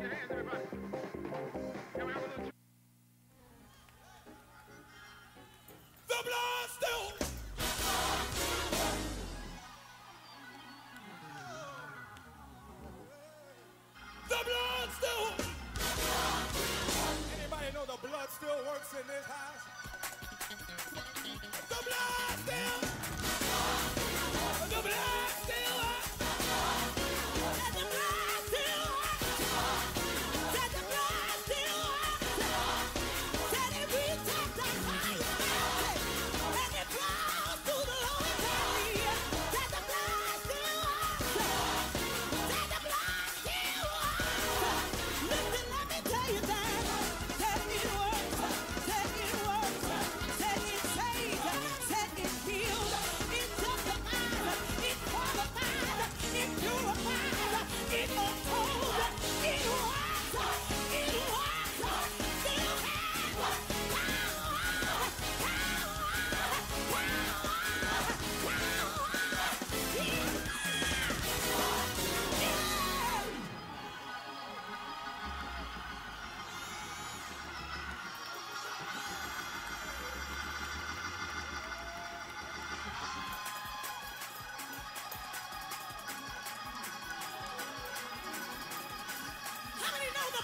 Your hands, everybody.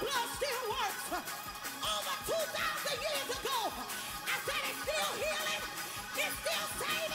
blood still works. Over 2,000 years ago, I said it's still healing, it's still saving.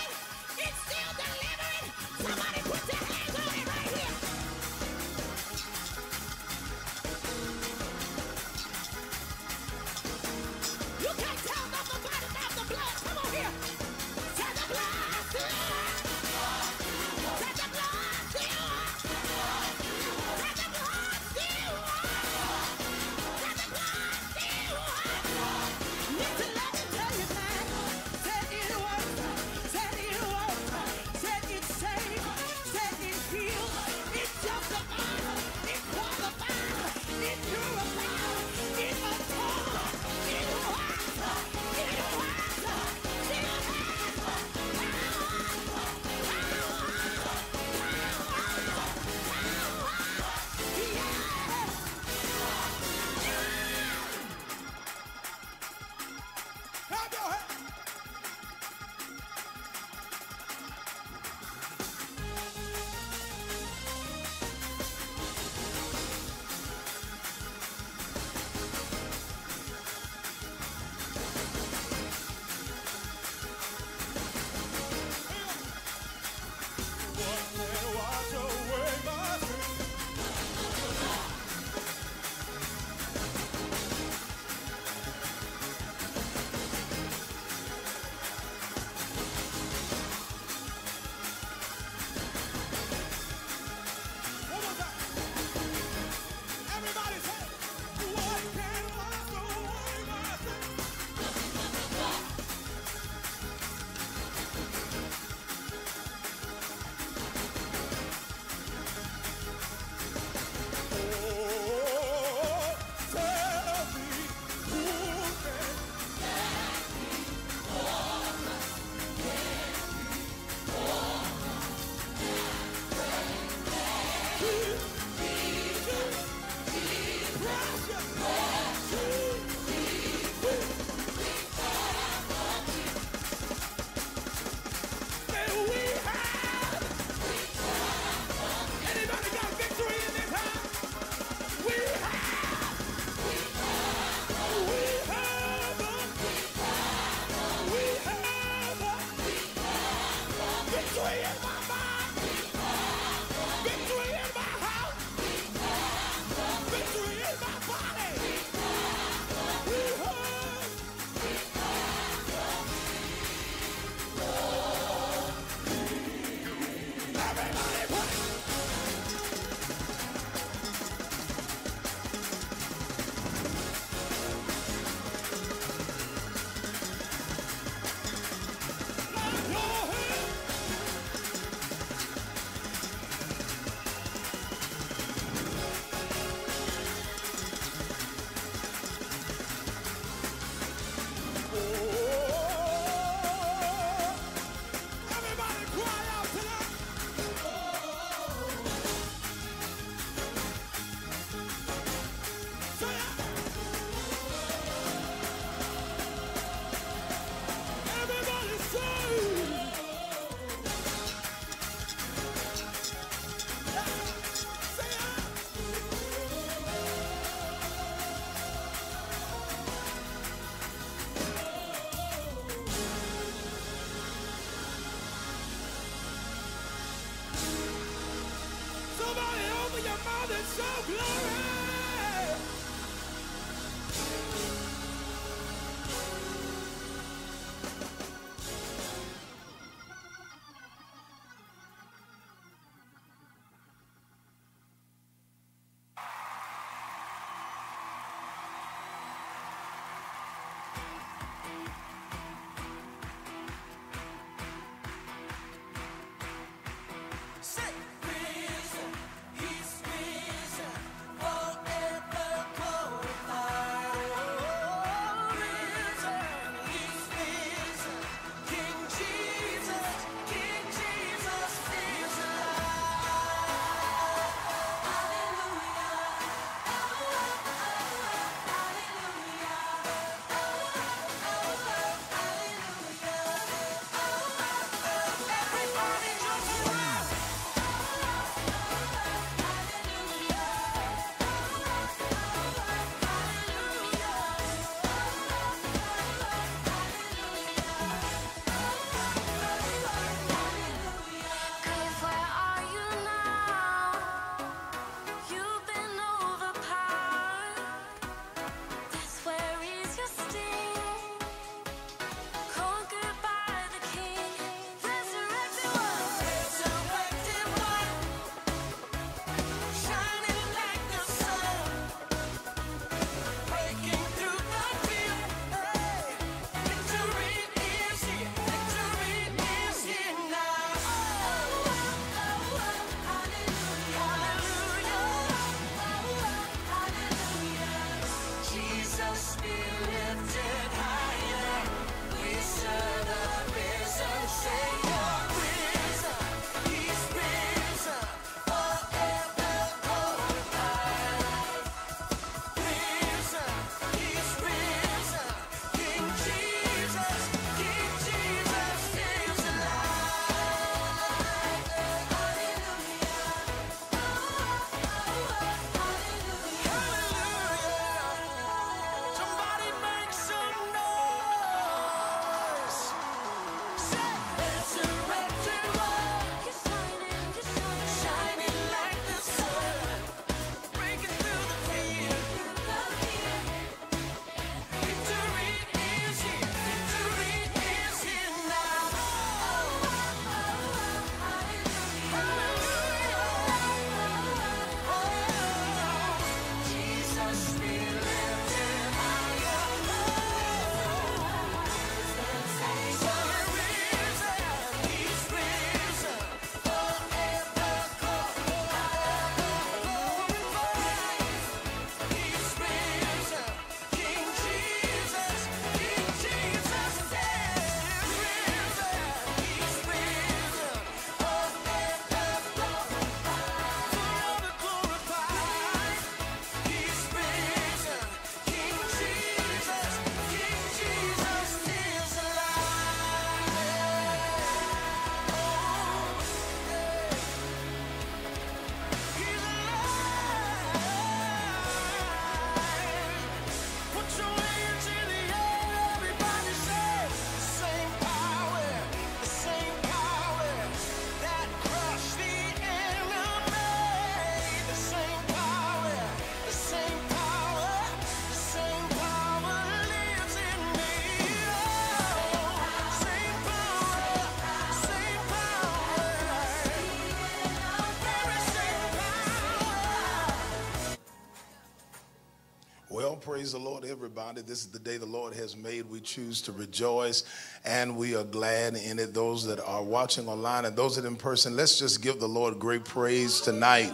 Everybody. This is the day the Lord has made. We choose to rejoice and we are glad in it. Those that are watching online and those that in person, let's just give the Lord great praise tonight.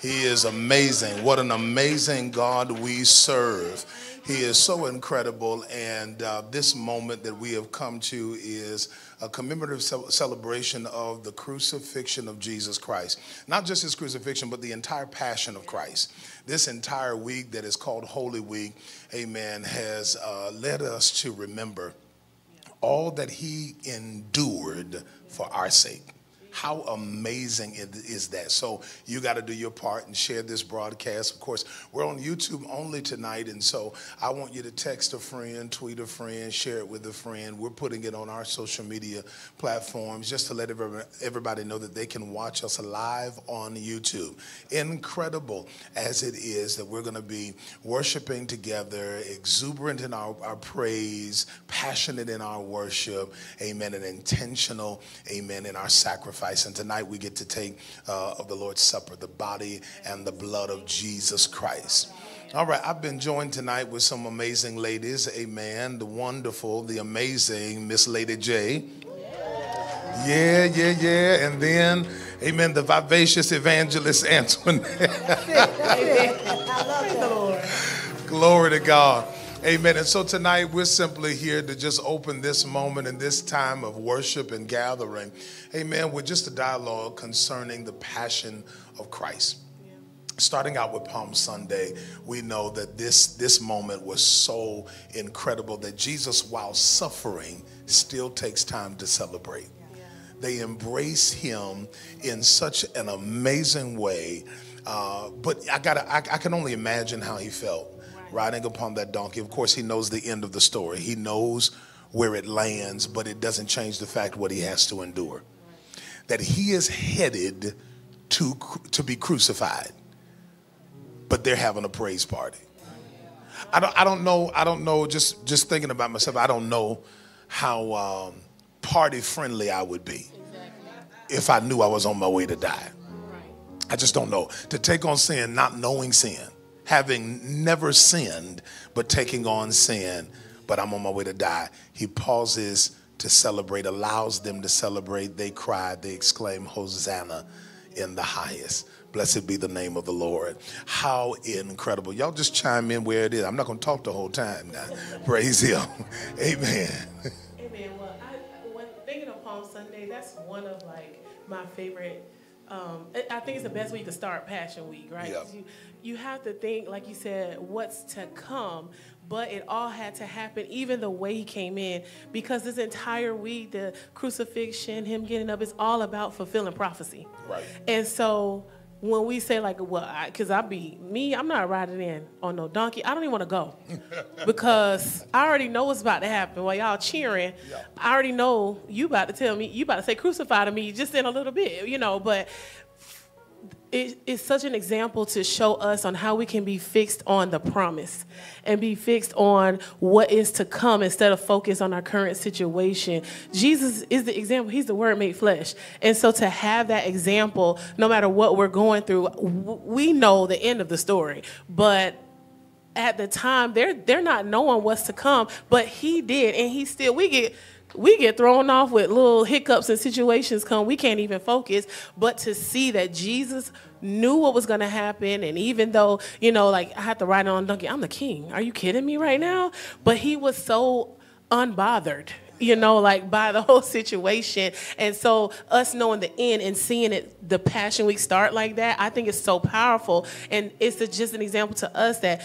He is amazing. What an amazing God we serve. He is so incredible. And uh, this moment that we have come to is a commemorative celebration of the crucifixion of Jesus Christ. Not just his crucifixion, but the entire passion of Christ. This entire week that is called Holy Week, amen, has uh, led us to remember all that he endured for our sake. How amazing is that? So you got to do your part and share this broadcast. Of course, we're on YouTube only tonight, and so I want you to text a friend, tweet a friend, share it with a friend. We're putting it on our social media platforms just to let everybody know that they can watch us live on YouTube. Incredible as it is that we're going to be worshiping together, exuberant in our, our praise, passionate in our worship, amen, and intentional, amen, in our sacrifice sacrifice. And tonight we get to take uh, of the Lord's Supper, the body and the blood of Jesus Christ. All right, I've been joined tonight with some amazing ladies. Amen. The wonderful, the amazing Miss Lady J. Yeah, yeah, yeah. And then, amen, the vivacious evangelist Antoinette. Glory to God. Amen. And so tonight we're simply here to just open this moment and this time of worship and gathering. Amen. With just a dialogue concerning the passion of Christ. Starting out with Palm Sunday, we know that this, this moment was so incredible that Jesus, while suffering, still takes time to celebrate. They embrace him in such an amazing way. Uh, but I got I, I can only imagine how he felt riding upon that donkey. Of course, he knows the end of the story. He knows where it lands, but it doesn't change the fact what he has to endure. That he is headed to, to be crucified, but they're having a praise party. I don't, I don't know, I don't know, just, just thinking about myself, I don't know how um, party friendly I would be if I knew I was on my way to die. I just don't know. To take on sin, not knowing sin, having never sinned, but taking on sin, but I'm on my way to die. He pauses to celebrate, allows them to celebrate. They cry, they exclaim, Hosanna in the highest. Blessed be the name of the Lord. How incredible. Y'all just chime in where it is. I'm not going to talk the whole time now. Praise Him. Amen. Amen. Well, I, when thinking of Palm Sunday, that's one of like my favorite um, I think it's the best week to start Passion Week, right? Yep. You, you have to think, like you said, what's to come, but it all had to happen, even the way he came in, because this entire week, the crucifixion, him getting up, is all about fulfilling prophecy. Right. And so when we say like, well, because I, I, be me, I'm not riding in on no donkey. I don't even want to go because I already know what's about to happen. While y'all cheering, yeah. I already know you about to tell me, you about to say crucify to me just in a little bit, you know. But it, it's such an example to show us on how we can be fixed on the promise and be fixed on what is to come instead of focus on our current situation. Jesus is the example. He's the word made flesh. And so to have that example, no matter what we're going through, we know the end of the story. But at the time, they're they're not knowing what's to come, but he did, and he still we get we get thrown off with little hiccups and situations come we can't even focus but to see that jesus knew what was going to happen and even though you know like i had to ride on donkey i'm the king are you kidding me right now but he was so unbothered you know, like by the whole situation. And so us knowing the end and seeing it, the Passion Week start like that, I think it's so powerful. And it's just an example to us that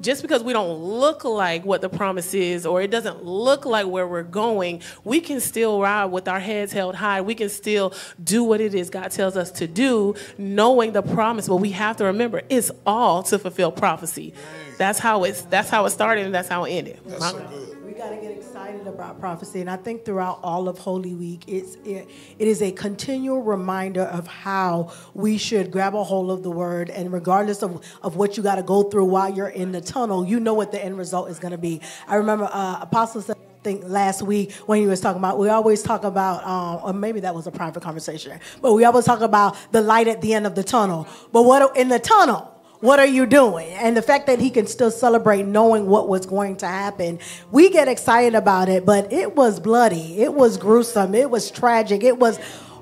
just because we don't look like what the promise is or it doesn't look like where we're going, we can still ride with our heads held high. We can still do what it is God tells us to do, knowing the promise. But we have to remember it's all to fulfill prophecy. That's how it's that's how it started and that's how it ended. That's so good got to get excited about prophecy. And I think throughout all of Holy Week, it's, it, it is a continual reminder of how we should grab a hold of the word. And regardless of, of what you got to go through while you're in the tunnel, you know what the end result is going to be. I remember uh, Apostle said, think last week when he was talking about, we always talk about, um, or maybe that was a private conversation, but we always talk about the light at the end of the tunnel. But what in the tunnel? What are you doing? And the fact that he can still celebrate knowing what was going to happen, we get excited about it, but it was bloody, it was gruesome, it was tragic, it was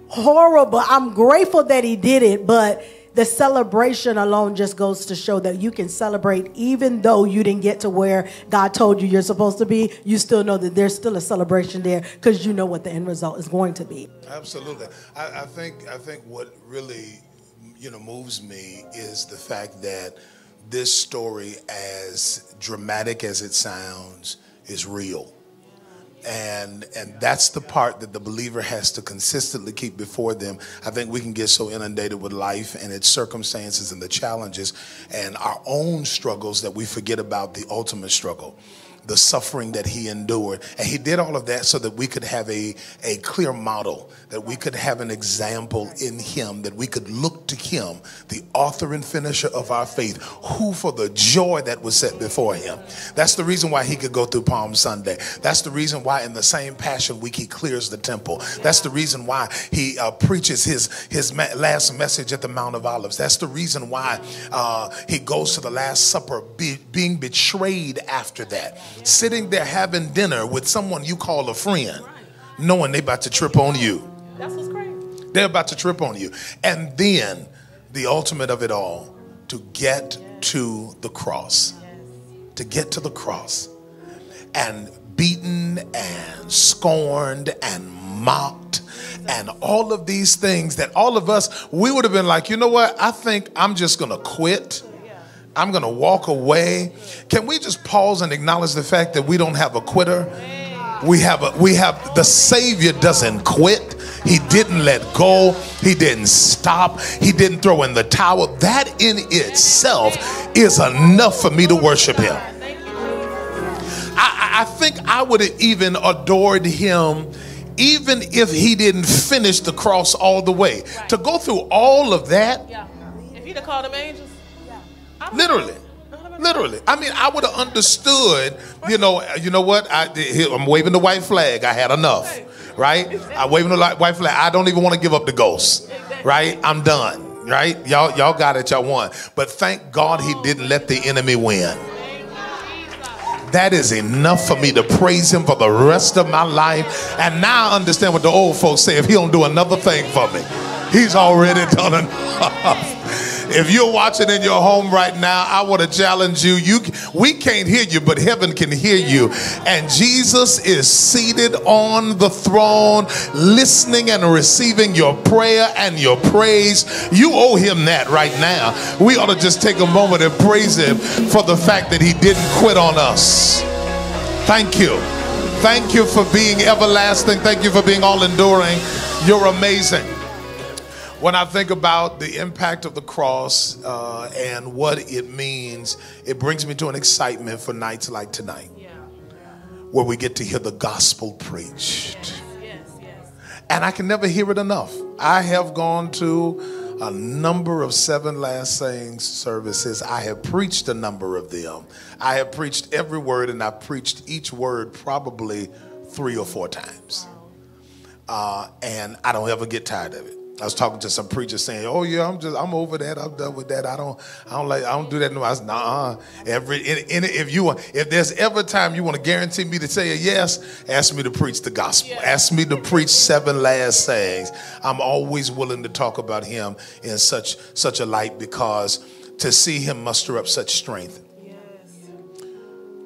horrible. I'm grateful that he did it, but the celebration alone just goes to show that you can celebrate even though you didn't get to where God told you you're supposed to be. You still know that there's still a celebration there because you know what the end result is going to be. Absolutely. I, I think I think what really you know moves me is the fact that this story, as dramatic as it sounds, is real. And and that's the part that the believer has to consistently keep before them. I think we can get so inundated with life and its circumstances and the challenges and our own struggles that we forget about the ultimate struggle the suffering that he endured. And he did all of that so that we could have a, a clear model, that we could have an example in him, that we could look to him, the author and finisher of our faith, who for the joy that was set before him. That's the reason why he could go through Palm Sunday. That's the reason why in the same Passion Week he clears the temple. That's the reason why he uh, preaches his, his last message at the Mount of Olives. That's the reason why uh, he goes to the Last Supper be, being betrayed after that sitting there having dinner with someone you call a friend, knowing they about to trip on you. That's what's crazy. They're about to trip on you. And then the ultimate of it all, to get to the cross. To get to the cross. And beaten and scorned and mocked and all of these things that all of us, we would have been like, you know what? I think I'm just going to quit. I'm going to walk away. Can we just pause and acknowledge the fact that we don't have a quitter? We have a we have the Savior doesn't quit. He didn't let go. He didn't stop. He didn't throw in the towel. That in itself is enough for me to worship him. I, I think I would have even adored him even if he didn't finish the cross all the way. To go through all of that. Yeah. If he'd have called them angels. Literally. Literally. I mean, I would have understood, you know, you know what? I, I'm waving the white flag. I had enough, right? I'm waving the white flag. I don't even want to give up the ghost, right? I'm done, right? Y'all, y'all got it. Y'all won. But thank God he didn't let the enemy win. That is enough for me to praise him for the rest of my life. And now I understand what the old folks say. If he don't do another thing for me, he's already done enough. If you're watching in your home right now, I want to challenge you. You we can't hear you, but heaven can hear you. And Jesus is seated on the throne, listening and receiving your prayer and your praise. You owe him that right now. We ought to just take a moment and praise him for the fact that he didn't quit on us. Thank you. Thank you for being everlasting. Thank you for being all enduring. You're amazing when I think about the impact of the cross uh, and what it means, it brings me to an excitement for nights like tonight, yeah. where we get to hear the gospel preached. Yes, yes, yes. And I can never hear it enough. I have gone to a number of seven last sayings services. I have preached a number of them. I have preached every word, and I preached each word probably three or four times. Uh, and I don't ever get tired of it. I was talking to some preachers saying, "Oh yeah, I'm just I'm over that. I'm done with that. I don't I don't like I don't do that no." I was nah. Every in, in, if you want if there's ever time you want to guarantee me to say a yes, ask me to preach the gospel. Yeah. Ask me to preach seven last sayings. I'm always willing to talk about Him in such such a light because to see Him muster up such strength,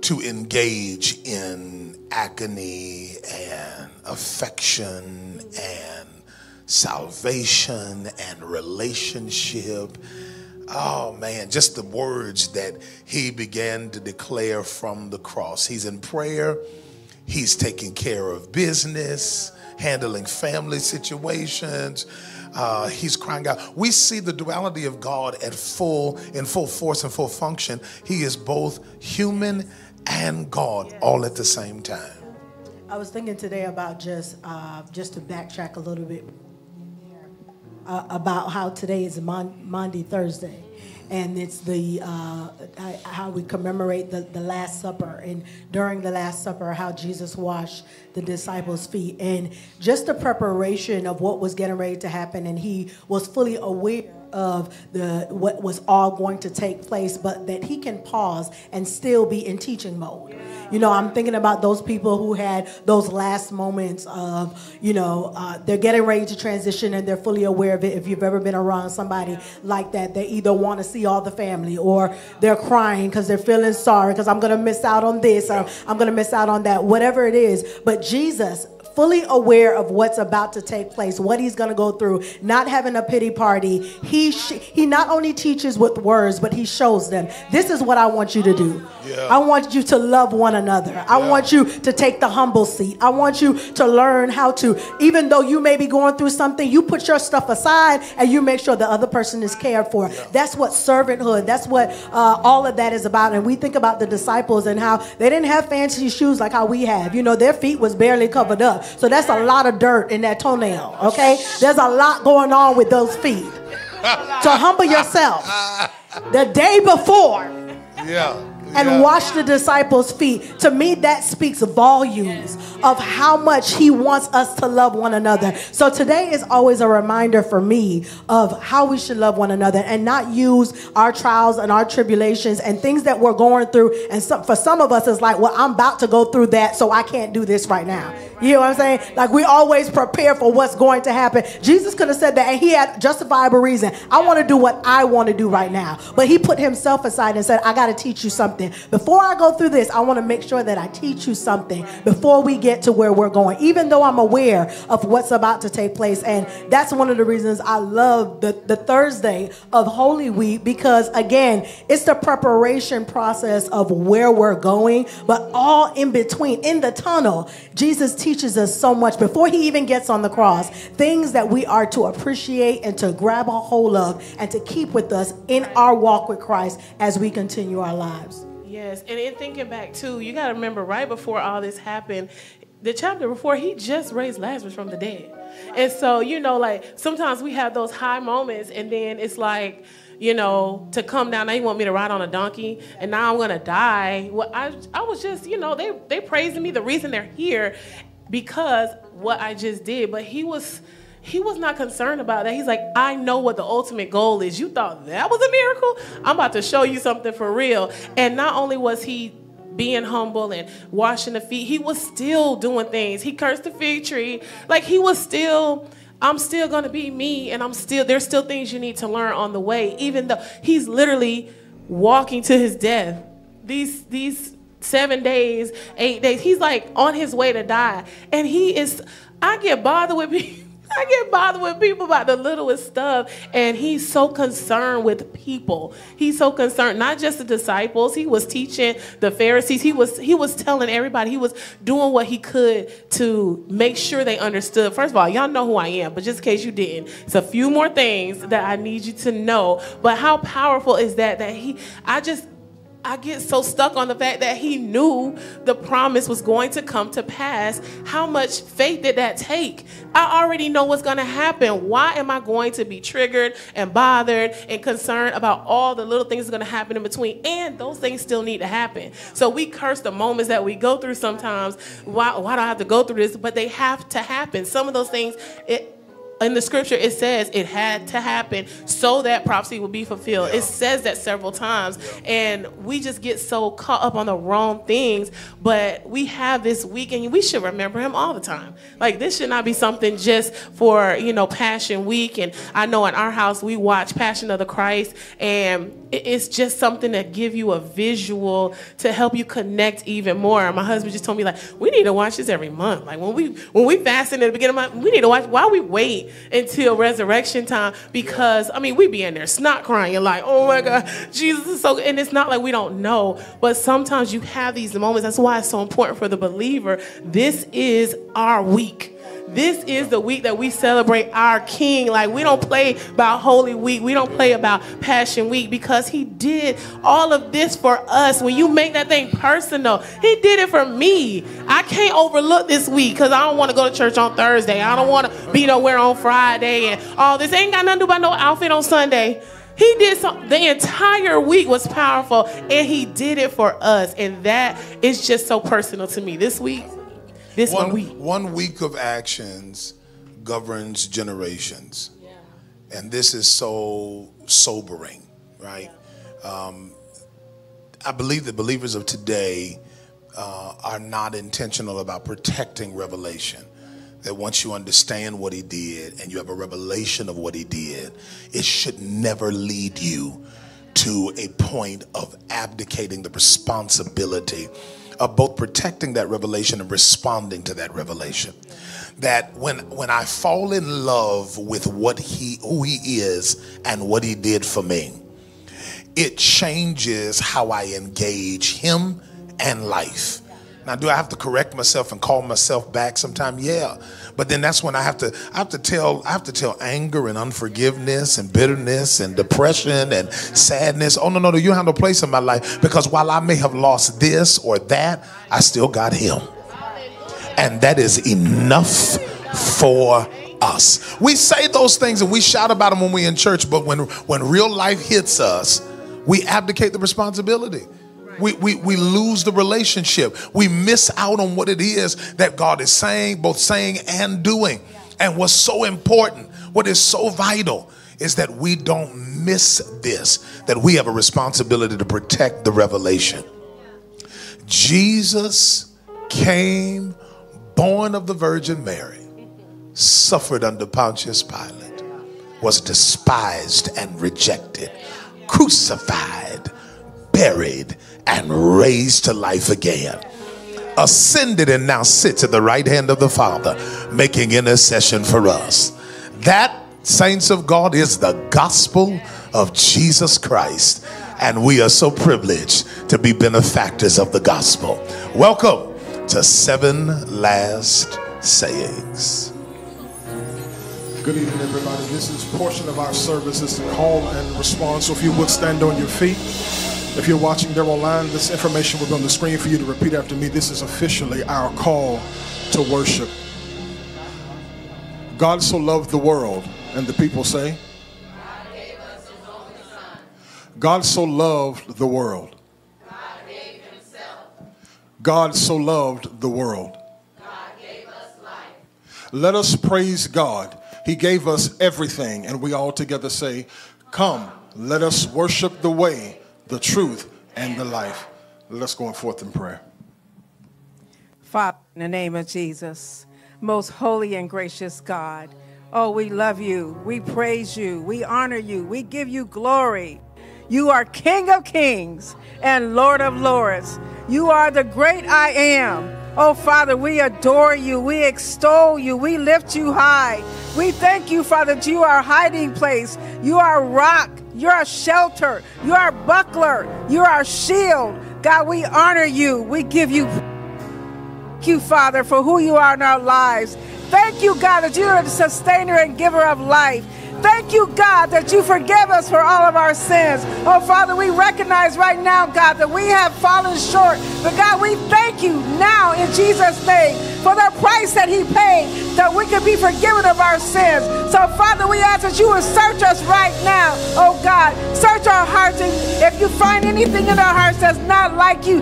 to engage in agony and affection and salvation and relationship. Oh man, just the words that he began to declare from the cross. He's in prayer, he's taking care of business, handling family situations. Uh, he's crying out. We see the duality of God at full, in full force and full function. He is both human and God all at the same time. I was thinking today about just uh, just to backtrack a little bit uh, about how today is Mon- Maundy Thursday. And it's the uh, how we commemorate the, the Last Supper, and during the Last Supper, how Jesus washed the disciples' feet, and just the preparation of what was getting ready to happen, and he was fully aware of the what was all going to take place, but that he can pause and still be in teaching mode. You know, I'm thinking about those people who had those last moments of, you know, uh, they're getting ready to transition and they're fully aware of it. If you've ever been around somebody like that, they either want to see all the family or they're crying because they're feeling sorry because I'm going to miss out on this or I'm going to miss out on that, whatever it is. But Jesus, fully aware of what's about to take place, what he's going to go through, not having a pity party. He sh- he not only teaches with words, but he shows them. This is what I want you to do. Yeah. I want you to love one another. I want you to take the humble seat. I want you to learn how to, even though you may be going through something, you put your stuff aside and you make sure the other person is cared for. That's what servanthood. That's what uh, all of that is about. And we think about the disciples and how they didn't have fancy shoes like how we have. You know, their feet was barely covered up. So that's a lot of dirt in that toenail. Okay, there's a lot going on with those feet. So humble yourself. The day before Yeah. and yeah. wash the disciples' feet. To me, that speaks volumes of how much he wants us to love one another. So today is always a reminder for me of how we should love one another and not use our trials and our tribulations and things that we're going through. And some, for some of us, it's like, well, I'm about to go through that, so I can't do this right now. You know what I'm saying? Like we always prepare for what's going to happen. Jesus could have said that, and he had justifiable reason. I want to do what I want to do right now. But he put himself aside and said, I got to teach you something. Before I go through this, I want to make sure that I teach you something before we get to where we're going, even though I'm aware of what's about to take place. And that's one of the reasons I love the, the Thursday of Holy Week because, again, it's the preparation process of where we're going, but all in between, in the tunnel, Jesus teaches us so much before he even gets on the cross, things that we are to appreciate and to grab a hold of and to keep with us in our walk with Christ as we continue our lives. Yes, and in thinking back too, you got to remember right before all this happened, the chapter before, he just raised Lazarus from the dead. And so, you know, like sometimes we have those high moments, and then it's like, you know, to come down. You want me to ride on a donkey, and now I'm gonna die. Well, I, I was just, you know, they they praising me. The reason they're here, because what I just did. But he was he was not concerned about that. He's like, I know what the ultimate goal is. You thought that was a miracle? I'm about to show you something for real. And not only was he being humble and washing the feet, he was still doing things. He cursed the fig tree. Like he was still, I'm still gonna be me, and I'm still, there's still things you need to learn on the way, even though he's literally walking to his death. These, these seven days, eight days, he's like on his way to die. And he is, I get bothered with people. I get bothered with people about the littlest stuff, and he's so concerned with people. He's so concerned, not just the disciples. He was teaching the Pharisees. He was he was telling everybody. He was doing what he could to make sure they understood. First of all, y'all know who I am, but just in case you didn't, it's a few more things that I need you to know. But how powerful is that? That he, I just I get so stuck on the fact that he knew the promise was going to come to pass. How much faith did that take? I already know what's going to happen. Why am I going to be triggered and bothered and concerned about all the little things that are going to happen in between? And those things still need to happen. So we curse the moments that we go through sometimes. Why, why do I have to go through this? But they have to happen. Some of those things, it, in the scripture it says it had to happen so that prophecy would be fulfilled. It says that several times and we just get so caught up on the wrong things but we have this week and we should remember him all the time. Like this should not be something just for you know passion week and i know in our house we watch passion of the christ and it's just something that give you a visual to help you connect even more. My husband just told me like we need to watch this every month. Like when we when we fasting at the beginning of the month we need to watch why we wait until resurrection time because I mean we be in there snot crying like oh my god Jesus is so and it's not like we don't know but sometimes you have these moments. That's why it's so important for the believer. This is our week this is the week that we celebrate our King. Like, we don't play about Holy Week. We don't play about Passion Week because He did all of this for us. When you make that thing personal, He did it for me. I can't overlook this week because I don't want to go to church on Thursday. I don't want to be nowhere on Friday and all this. Ain't got nothing to do about no outfit on Sunday. He did some, the entire week was powerful and he did it for us. And that is just so personal to me. This week, this one, One, week. one week of actions governs generations. and this is so sobering, right? Um, I believe that believers of today uh, are not intentional about protecting revelation. That once you understand what he did and you have a revelation of what he did, it should never lead you to a point of abdicating the responsibility of both protecting that revelation and responding to that revelation. That when when I fall in love with what he who he is and what he did for me, it changes how I engage him and life. Now, do I have to correct myself and call myself back sometime? Yeah. But then that's when I have to I have to tell I have to tell anger and unforgiveness and bitterness and depression and sadness. Oh no, no, no, you have no place in my life because while I may have lost this or that, I still got him. And that is enough for us. We say those things and we shout about them when we're in church, but when when real life hits us, we abdicate the responsibility. We, we, we lose the relationship. We miss out on what it is that God is saying, both saying and doing. And what's so important, what is so vital, is that we don't miss this, that we have a responsibility to protect the revelation. Jesus came, born of the Virgin Mary, suffered under Pontius Pilate, was despised and rejected, crucified, buried, and raised to life again. Ascended and now sits at the right hand of the Father, making intercession for us. That, saints of God, is the gospel of Jesus Christ. And we are so privileged to be benefactors of the gospel. Welcome to Seven Last Sayings. Good evening, everybody. This is portion of our service. It's the call and response. So if you would stand on your feet. If you're watching there online, this information will be on the screen for you to repeat after me. This is officially our call to worship. God so loved the world, and the people say, God so loved the world. God so loved the world. Let us praise God. He gave us everything, and we all together say, Come, let us worship the way, the truth, and the life. Let's go forth in prayer. Father, in the name of Jesus, most holy and gracious God, oh, we love you. We praise you. We honor you. We give you glory. You are King of kings and Lord of lords. You are the great I am. Oh, Father, we adore you. We extol you. We lift you high. We thank you, Father, that you are hiding place. You are rock. You're a shelter. You're our buckler. You're our shield. God, we honor you. We give you thank you, Father, for who you are in our lives. Thank you, God, that you are the sustainer and giver of life. Thank you, God, that you forgive us for all of our sins. Oh, Father, we recognize right now, God, that we have fallen short. But, God, we thank you now in Jesus' name for the price that He paid that we could be forgiven of our sins. So, Father, we ask that you would search us right now, oh God. Search our hearts. And if you find anything in our hearts that's not like you,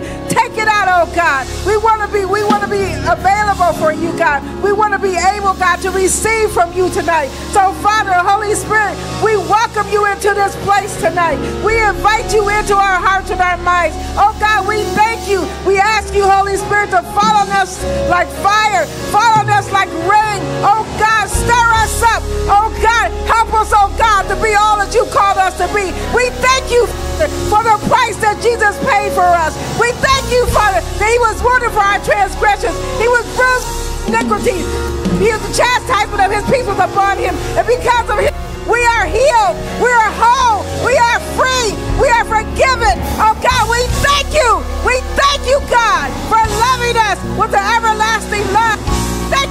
oh God. We want to be, we want to be available for you, God. We want to be able, God, to receive from you tonight. So, Father, Holy Spirit, we welcome you into this place tonight. We invite you into our hearts and our minds. Oh God, we thank you. We ask you, Holy Spirit, to fall on us like fire, fall on us like rain. Oh God, stir us up. Oh God, help us, oh God, to be all that you called us to be. We thank you for the price that Jesus paid for us. We thank you, Father, that He was wounded for our transgressions. He was bruised iniquity. He is the chastisement of His peace was upon Him, and because of Him. We are healed. We are whole. We are free. We are forgiven. Oh God, we thank you. We thank you, God, for loving us with an everlasting love.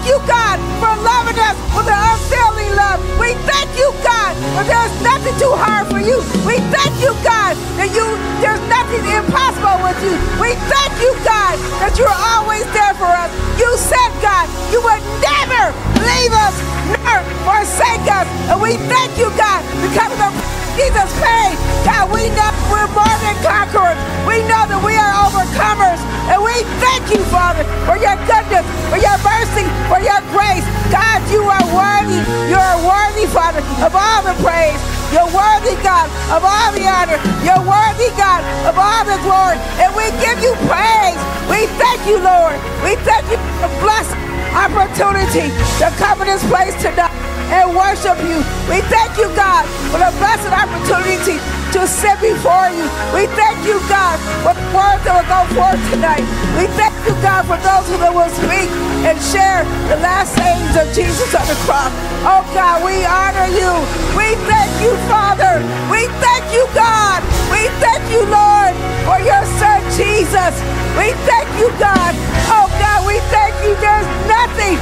You, God, for loving us with an unfailing love. We thank you, God, for there's nothing too hard for you. We thank you, God, that you there's nothing impossible with you. We thank you, God, that you're always there for us. You said, God, you would never leave us nor forsake us. And we thank you, God, because of the Jesus paid. God, we know we're more than conquerors. We know that we are overcomers. And we thank you, Father, for your goodness, for your mercy, for your grace. God, you are worthy. You are worthy, Father, of all the praise. You're worthy, God, of all the honor. You're worthy, God, of all the glory. And we give you praise. We thank you, Lord. We thank you for the blessed opportunity to come in this place tonight and worship you. We thank you, God, for the blessed opportunity to sit before you. We thank you, God, for the words that will go forth tonight. We thank you, God, for those who will speak and share the last sayings of Jesus on the cross. Oh, God, we honor you. We thank you, Father. We thank you, God. We thank you, Lord, for your son, Jesus. We thank you, God. Oh, God, we thank you. There's nothing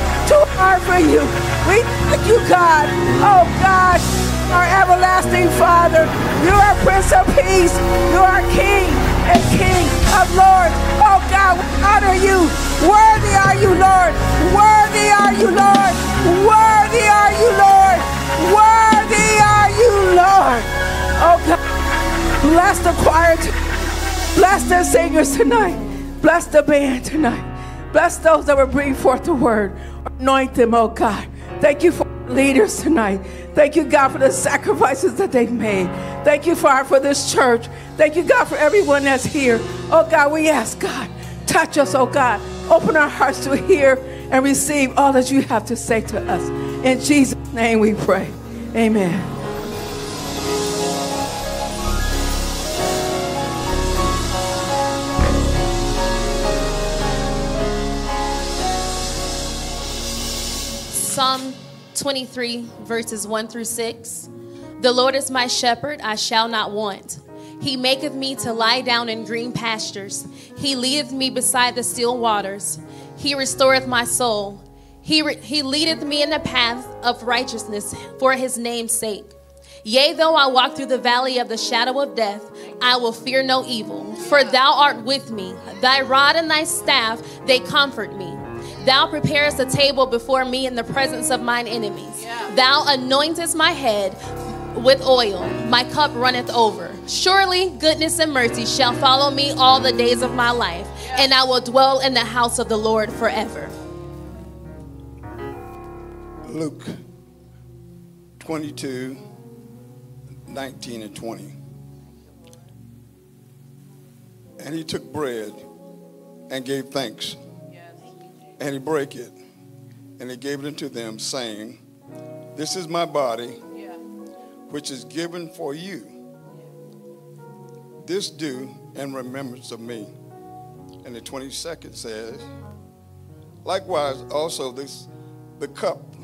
hard for you. We thank you, God. Oh, God our everlasting Father. You are Prince of Peace. You are King and King of Lords. Oh God, we honor you. Worthy are you, Lord. Worthy are you, Lord. Worthy are you, Lord. Worthy are you, Lord. Oh God, bless the choir. Bless the singers tonight. Bless the band tonight. Bless those that will bring forth the word. Anoint them, oh God. Thank you for leaders tonight. Thank you, God, for the sacrifices that they've made. Thank you, Father, for this church. Thank you, God, for everyone that's here. Oh, God, we ask, God, touch us, oh, God. Open our hearts to hear and receive all that you have to say to us. In Jesus' name we pray. Amen. Psalm 23, verses 1 through 6. The Lord is my shepherd, I shall not want. He maketh me to lie down in green pastures. He leadeth me beside the still waters. He restoreth my soul. He, re- he leadeth me in the path of righteousness for his name's sake. Yea, though I walk through the valley of the shadow of death, I will fear no evil, for thou art with me. Thy rod and thy staff, they comfort me. Thou preparest a table before me in the presence of mine enemies. Thou anointest my head with oil, my cup runneth over. Surely goodness and mercy shall follow me all the days of my life, and I will dwell in the house of the Lord forever. Luke 22, 19 and 20. And he took bread and gave thanks. And he brake it and he gave it unto them, saying, This is my body, which is given for you. This do in remembrance of me. And the 22nd says, Likewise also this the cup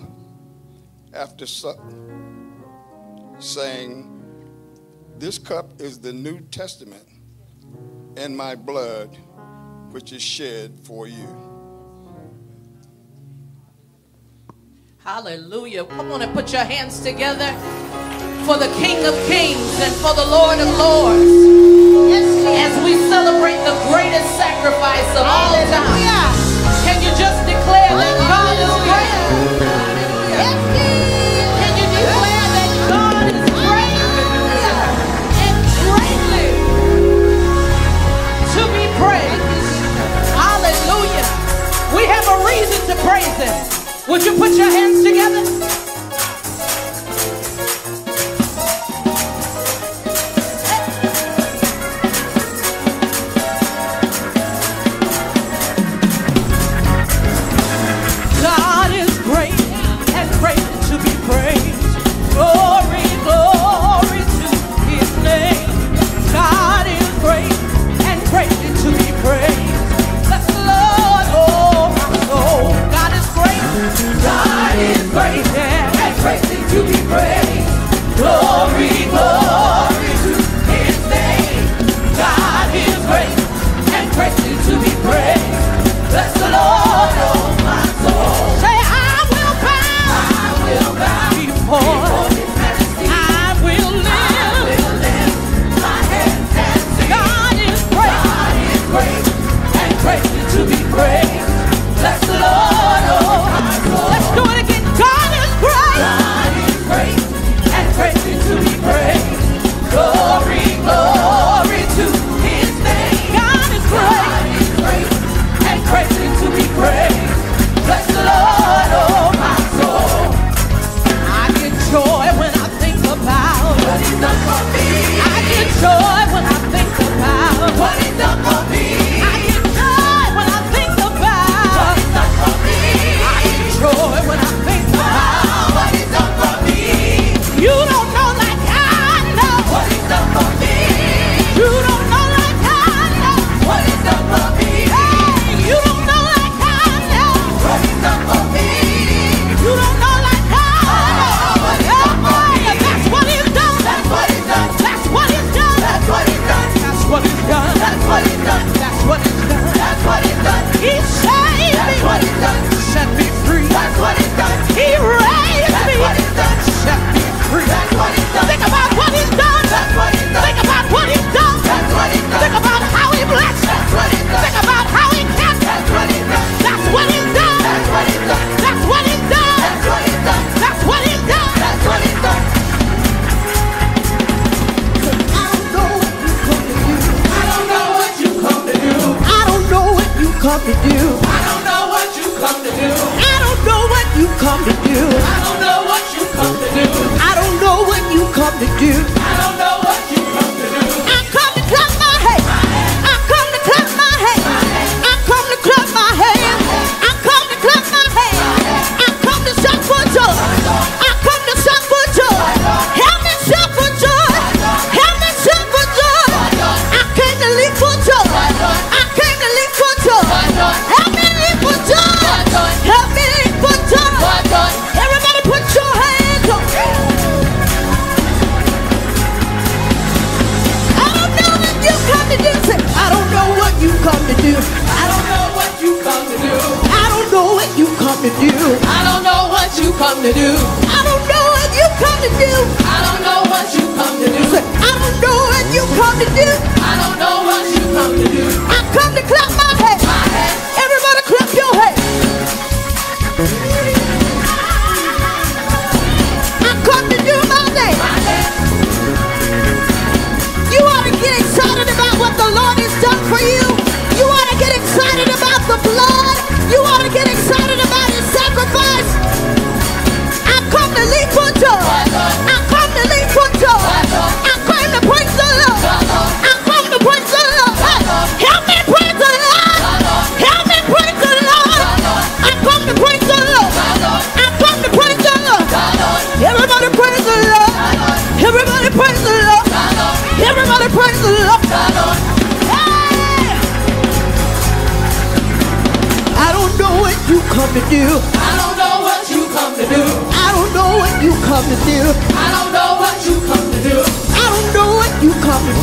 after supper, saying, This cup is the New Testament in my blood, which is shed for you. Hallelujah. Come on and put your hands together for the King of Kings and for the Lord of Lords.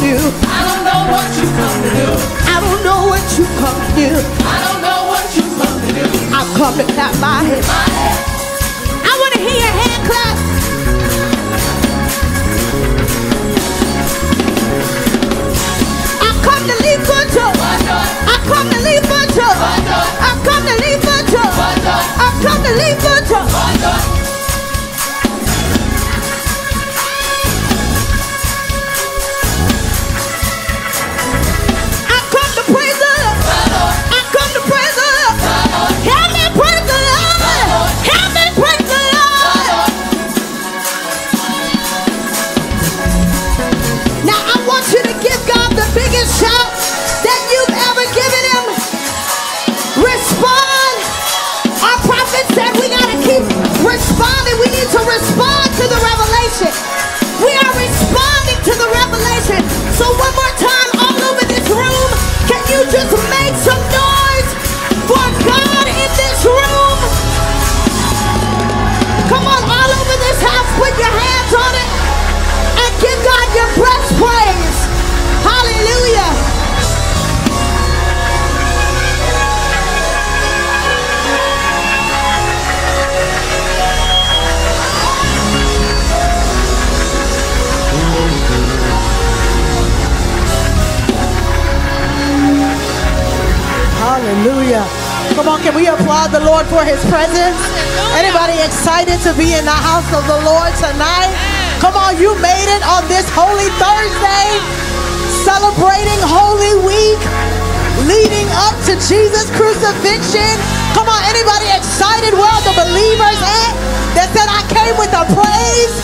do. I don't know what you come to do. I don't know what you come to do. I don't know what you come to do. I come to clap my hands. I want to hear your hand clap. I come to leave for joy. I come to leave for joy. I come to leave for joy. I come to leave for joy. to the revelation. Hallelujah. Come on, can we applaud the Lord for his presence? Anybody excited to be in the house of the Lord tonight? Come on, you made it on this Holy Thursday, celebrating Holy Week, leading up to Jesus' crucifixion. Come on, anybody excited where the believers at that said, I came with a praise,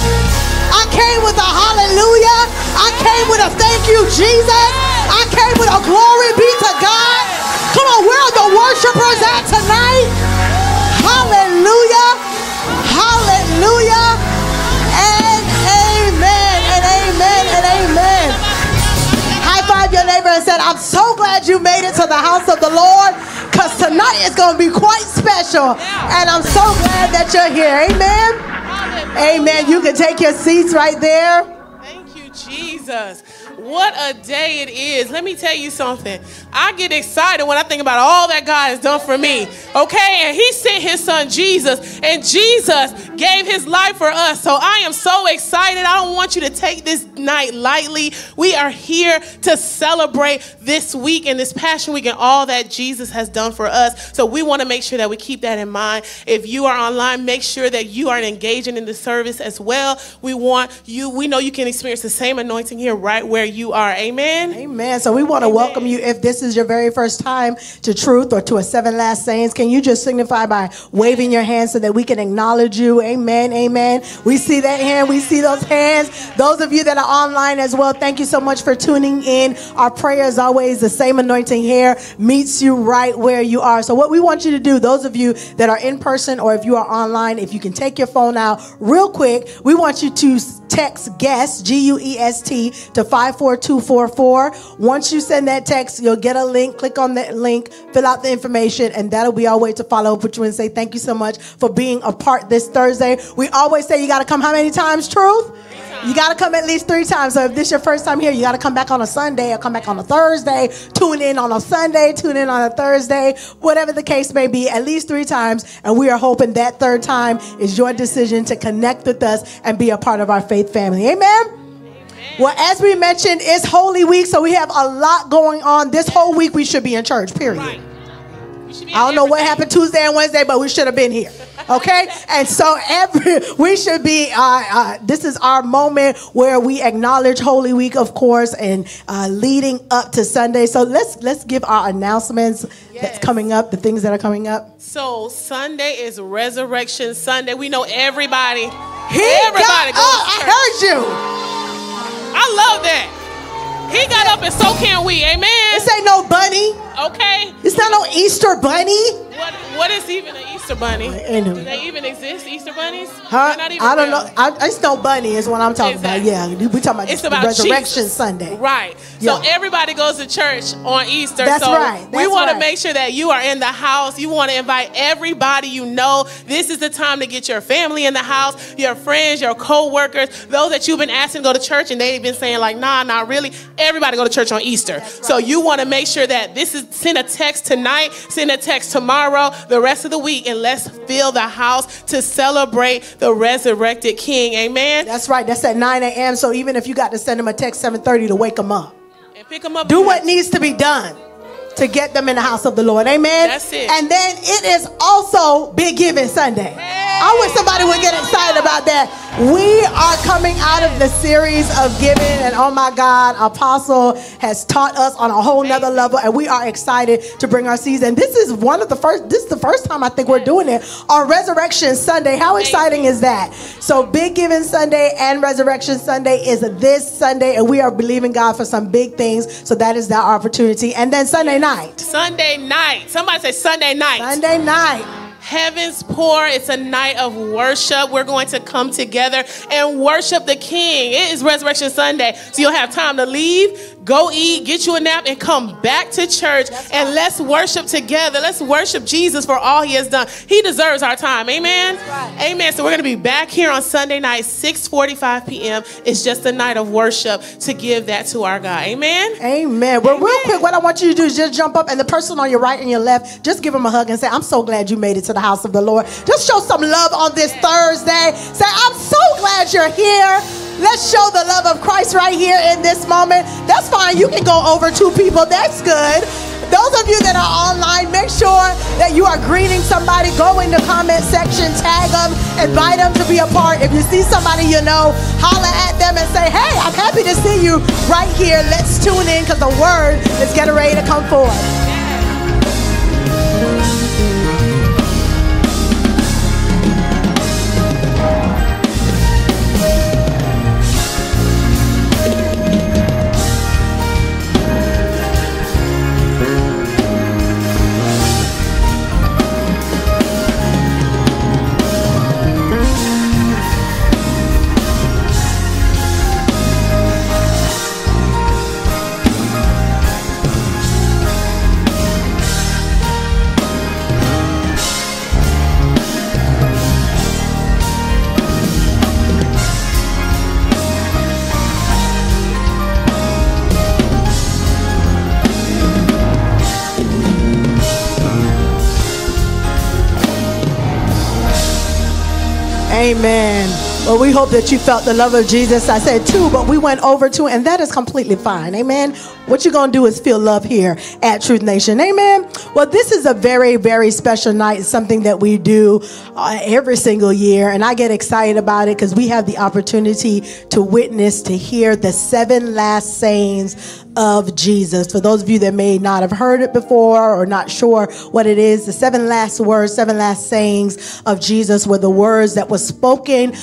I came with a hallelujah, I came with a thank you, Jesus, I came with a glory be to God. Come on, where are the worshipers at tonight? Hallelujah. Hallelujah. And amen. And amen. And amen. High five your neighbor and said, I'm so glad you made it to the house of the Lord because tonight is going to be quite special. And I'm so glad that you're here. Amen. Amen. You can take your seats right there. Thank you, Jesus. What a day it is. Let me tell you something. I get excited when I think about all that God has done for me. Okay? And He sent His Son Jesus, and Jesus gave His life for us. So I am so excited. I don't want you to take this night lightly. We are here to celebrate this week and this Passion Week and all that Jesus has done for us. So we want to make sure that we keep that in mind. If you are online, make sure that you are engaging in the service as well. We want you, we know you can experience the same anointing here right where you are. Amen. Amen. So we want to welcome you. If this is your very first time to Truth or to a Seven Last Sayings, can you just signify by waving your hand so that we can acknowledge you? Amen. Amen. We see that hand. We see those hands. Those of you that are online as well, thank you so much for tuning in. Our prayer is always the same anointing here meets you right where you are. So what we want you to do, those of you that are in person or if you are online, if you can take your phone out real quick, we want you to text guest G U E S T to 54244. Once you send that text, you'll get a link. Click on that link, fill out the information, and that'll be our way to follow up with you and say thank you so much for being a part this Thursday. We always say you got to come how many times, Truth? You got to come at least three times. So if this is your first time here, you got to come back on a Sunday or come back on a Thursday, tune in on a Sunday, tune in on a Thursday, whatever the case may be, at least three times. And we are hoping that third time is your decision to connect with us and be a part of our faith family. Amen. Well, as we mentioned, it's Holy Week, so we have a lot going on. This whole week we should be in church, period. Right. I don't know what happened Tuesday and Wednesday, but we should have been here. Okay, and so every we should be. Uh, uh, this is our moment where we acknowledge Holy Week, of course, and uh, leading up to Sunday. So let's let's give our announcements Yes. that's coming up, the things that are coming up. So Sunday is Resurrection Sunday. We know everybody. He everybody got goes up. to I heard you. I love that. He got up and so can we. Amen. This ain't no bunny. Okay. It's not no Easter bunny. What what is even an Easter bunny? Oh, Do they even exist, Easter bunnies? Huh? I don't know. I, it's no bunny is what I'm talking Exactly. about. Yeah, we talking about, It's about Resurrection Jesus. Sunday. Right. Yeah. So everybody goes to church on Easter. That's so right. we want right. to make sure that you are in the house. You want to invite everybody you know. This is the time to get your family in the house, your friends, your co-workers, those that you've been asking to go to church and they've been saying like, nah, not really. Everybody go to church on Easter. So you want to make sure that this is send a text tonight, send a text tomorrow, the rest of the week, and let's fill the house to celebrate the resurrected King. Amen. That's right. That's at 9 a.m. So even if you got to send them a text 7:30 to wake them up, And pick them up. do what needs to be done to get them in the house of the Lord. Amen. That's it. And then it is also Big Giving Sunday. I wish somebody would get excited about that. We are coming out of the series of giving, and oh my God, Apostle has taught us on a whole nother level, and we are excited to bring our season. This is one of the first. This is the first time I think we're doing it on Resurrection Sunday. How exciting is that? So Big Giving Sunday and Resurrection Sunday is this Sunday, and we are believing God for some big things. So that is that opportunity. And then Sunday night. Sunday night. Somebody say Sunday night. Sunday night. Heaven's pour. It's a night of worship. We're going to come together and worship the King. It is Resurrection Sunday. So you'll have time to leave, go eat, get you a nap, and come back to church. and let's worship together. Let's worship Jesus for all he has done. He deserves our time. Amen. Amen. So we're going to be back here on Sunday night, 6:45 p.m. It's just a night of worship to give that to our God. Amen. Amen. Well, real quick, what I want you to do is just jump up and the person on your right and your left, just give them a hug and say, I'm so glad you made it to the house of the Lord. Just show some love on this Thursday. Say, I'm so glad you're here. Let's show the love of Christ right here in this moment. That's fine. You can go over two people. That's good. Those of you that are online, make sure that you are greeting somebody. Go in the comment section, tag them, invite them to be a part. If you see somebody you know, holler at them and say, hey, I'm happy to see you right here. Let's tune in because the word is getting ready to come forth. Well, we hope that you felt the love of Jesus. I said two, but we went over two, and that is completely fine. Amen. What you're going to do is feel love here at Truth Nation. Amen. Well, this is a very, very special night. Something that we do uh, every single year, and I get excited about it because we have the opportunity to witness, to hear the seven last sayings of Jesus. For those of you that may not have heard it before or not sure what it is, the seven last words, seven last sayings of Jesus were the words that was spoken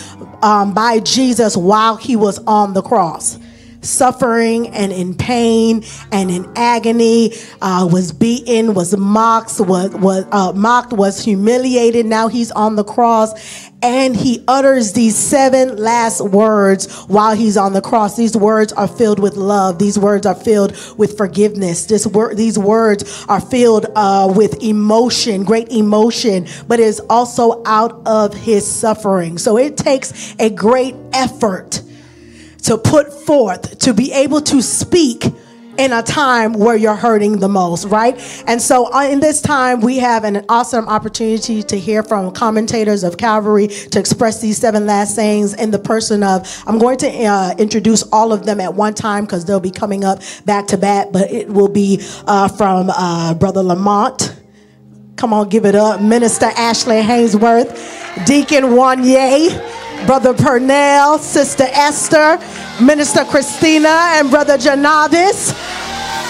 um, by Jesus while he was on the cross suffering and in pain and in agony, uh, was beaten, was mocked, was, was uh, mocked, was humiliated. Now he's on the cross and he utters these seven last words while he's on the cross. These words are filled with love. These words are filled with forgiveness. This word, these words are filled uh, with emotion, great emotion, but is also out of his suffering. So it takes a great effort to put forth, to be able to speak in a time where you're hurting the most, right? And so uh, in this time, we have an awesome opportunity to hear from commentators of Calvary to express these seven last sayings in the person of, I'm going to uh, introduce all of them at one time because they'll be coming up back to back, but it will be uh, from uh, Brother Lamont. Come on, give it up. Minister Ashley Hainsworth, Deacon Wanye. Brother Purnell, Sister Esther, Minister Christina, and Brother Janavis.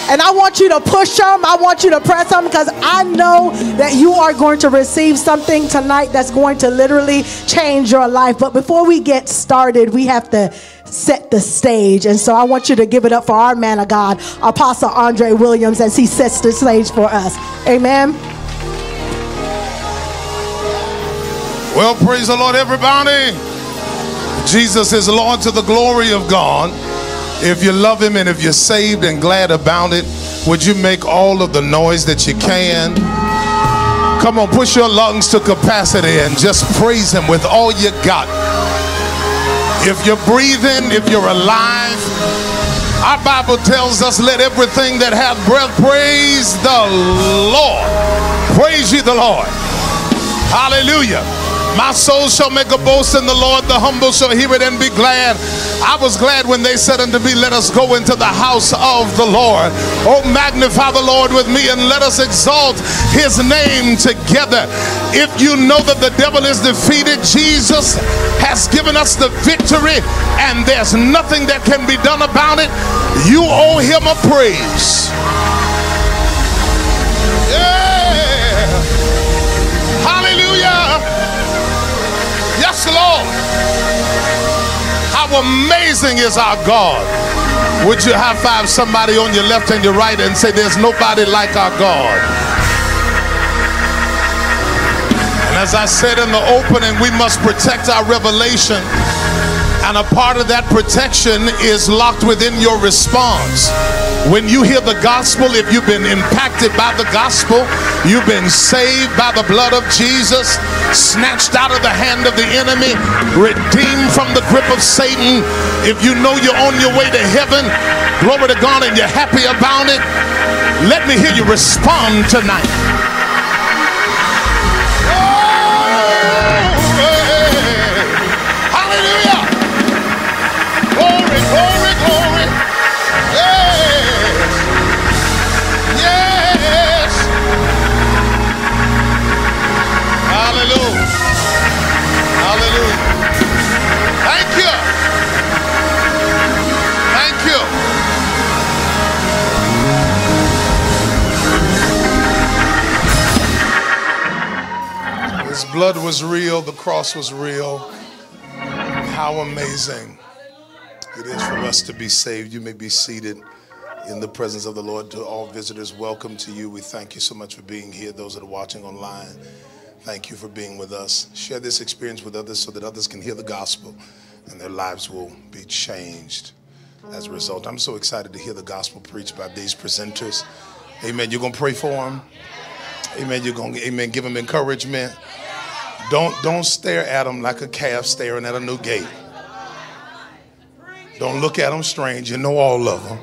And I want you to push them. I want you to press them because I know that you are going to receive something tonight that's going to literally change your life. But before we get started, we have to set the stage. And so I want you to give it up for our man of God, Apostle Andre Williams, as he sets the stage for us. Amen. Well, praise the Lord, everybody. Jesus is Lord to the glory of God. If you love Him and if you're saved and glad about it, would you make all of the noise that you can? Come on, push your lungs to capacity and just praise Him with all you got. If you're breathing, if you're alive, our Bible tells us, let everything that hath breath praise the Lord. Praise ye the Lord. Hallelujah. My soul shall make a boast in the Lord, the humble shall hear it and be glad. I was glad when they said unto me, Let us go into the house of the Lord. Oh, magnify the Lord with me and let us exalt his name together. If you know that the devil is defeated, Jesus has given us the victory and there's nothing that can be done about it, you owe him a praise. Lord. How amazing is our God. Would you high five somebody on your left and your right and say, There's nobody like our God? And as I said in the opening, we must protect our revelation. And a part of that protection is locked within your response. When you hear the gospel, if you've been impacted by the gospel, you've been saved by the blood of Jesus, snatched out of the hand of the enemy, redeemed from the grip of Satan. If you know you're on your way to heaven, glory to God, and you're happy about it, let me hear you respond tonight. Blood was real, the cross was real. How amazing it is for us to be saved. You may be seated in the presence of the Lord. To all visitors, welcome to you. We thank you so much for being here. Those that are watching online, thank you for being with us. Share this experience with others so that others can hear the gospel and their lives will be changed as a result. I'm so excited to hear the gospel preached by these presenters. Amen. You're going to pray for them. Amen. You're going to, amen, give them encouragement. Don't, don't stare at them like a calf staring at a new gate. Don't look at them strange. You know all of them.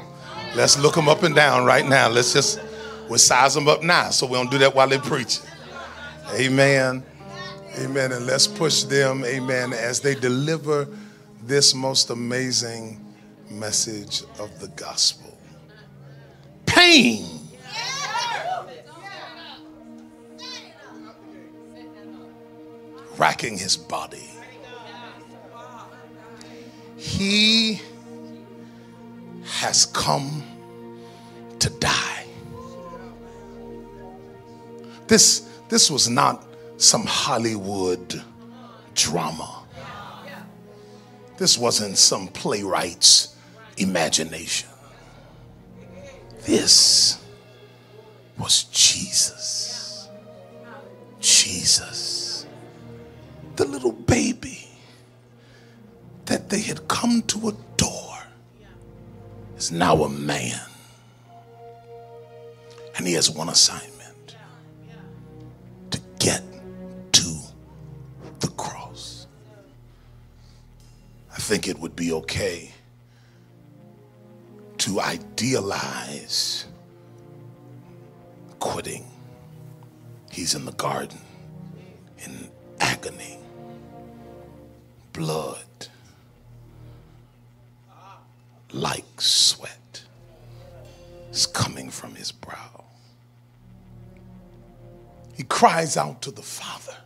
Let's look them up and down right now. Let's just, we'll size them up now so we don't do that while they preach. Amen. Amen. And let's push them, amen, as they deliver this most amazing message of the gospel. Pain. Racking his body. He has come to die. This, this was not some Hollywood drama. This wasn't some playwright's imagination. This was Jesus. Jesus. The little baby that they had come to adore is now a man. And he has one assignment to get to the cross. I think it would be okay to idealize quitting. He's in the garden in agony, blood like sweat is coming from his brow. He cries out to the Father,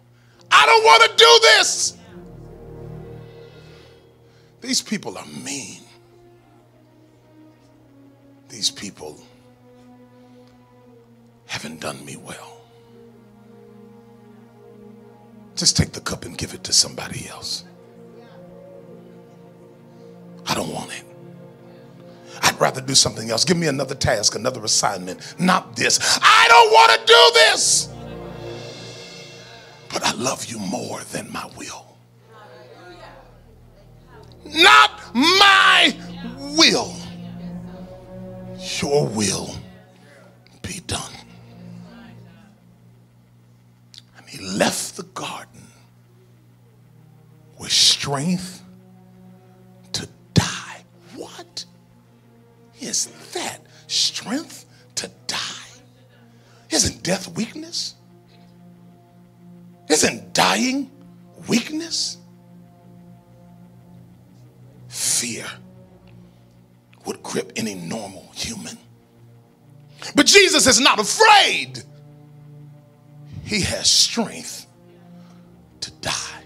I don't want to do this. These people are mean. These people haven't done me well. Just take the cup and give it to somebody else. Don't want it. I'd rather do something else. Give me another task, another assignment, not this. I don't want to do this. But I love you more than my will. Not my will. Your will be done. And he left the garden with strength is that? Strength to die? Isn't death weakness? Isn't dying weakness? Fear would grip any normal human. But Jesus is not afraid. He has strength to die.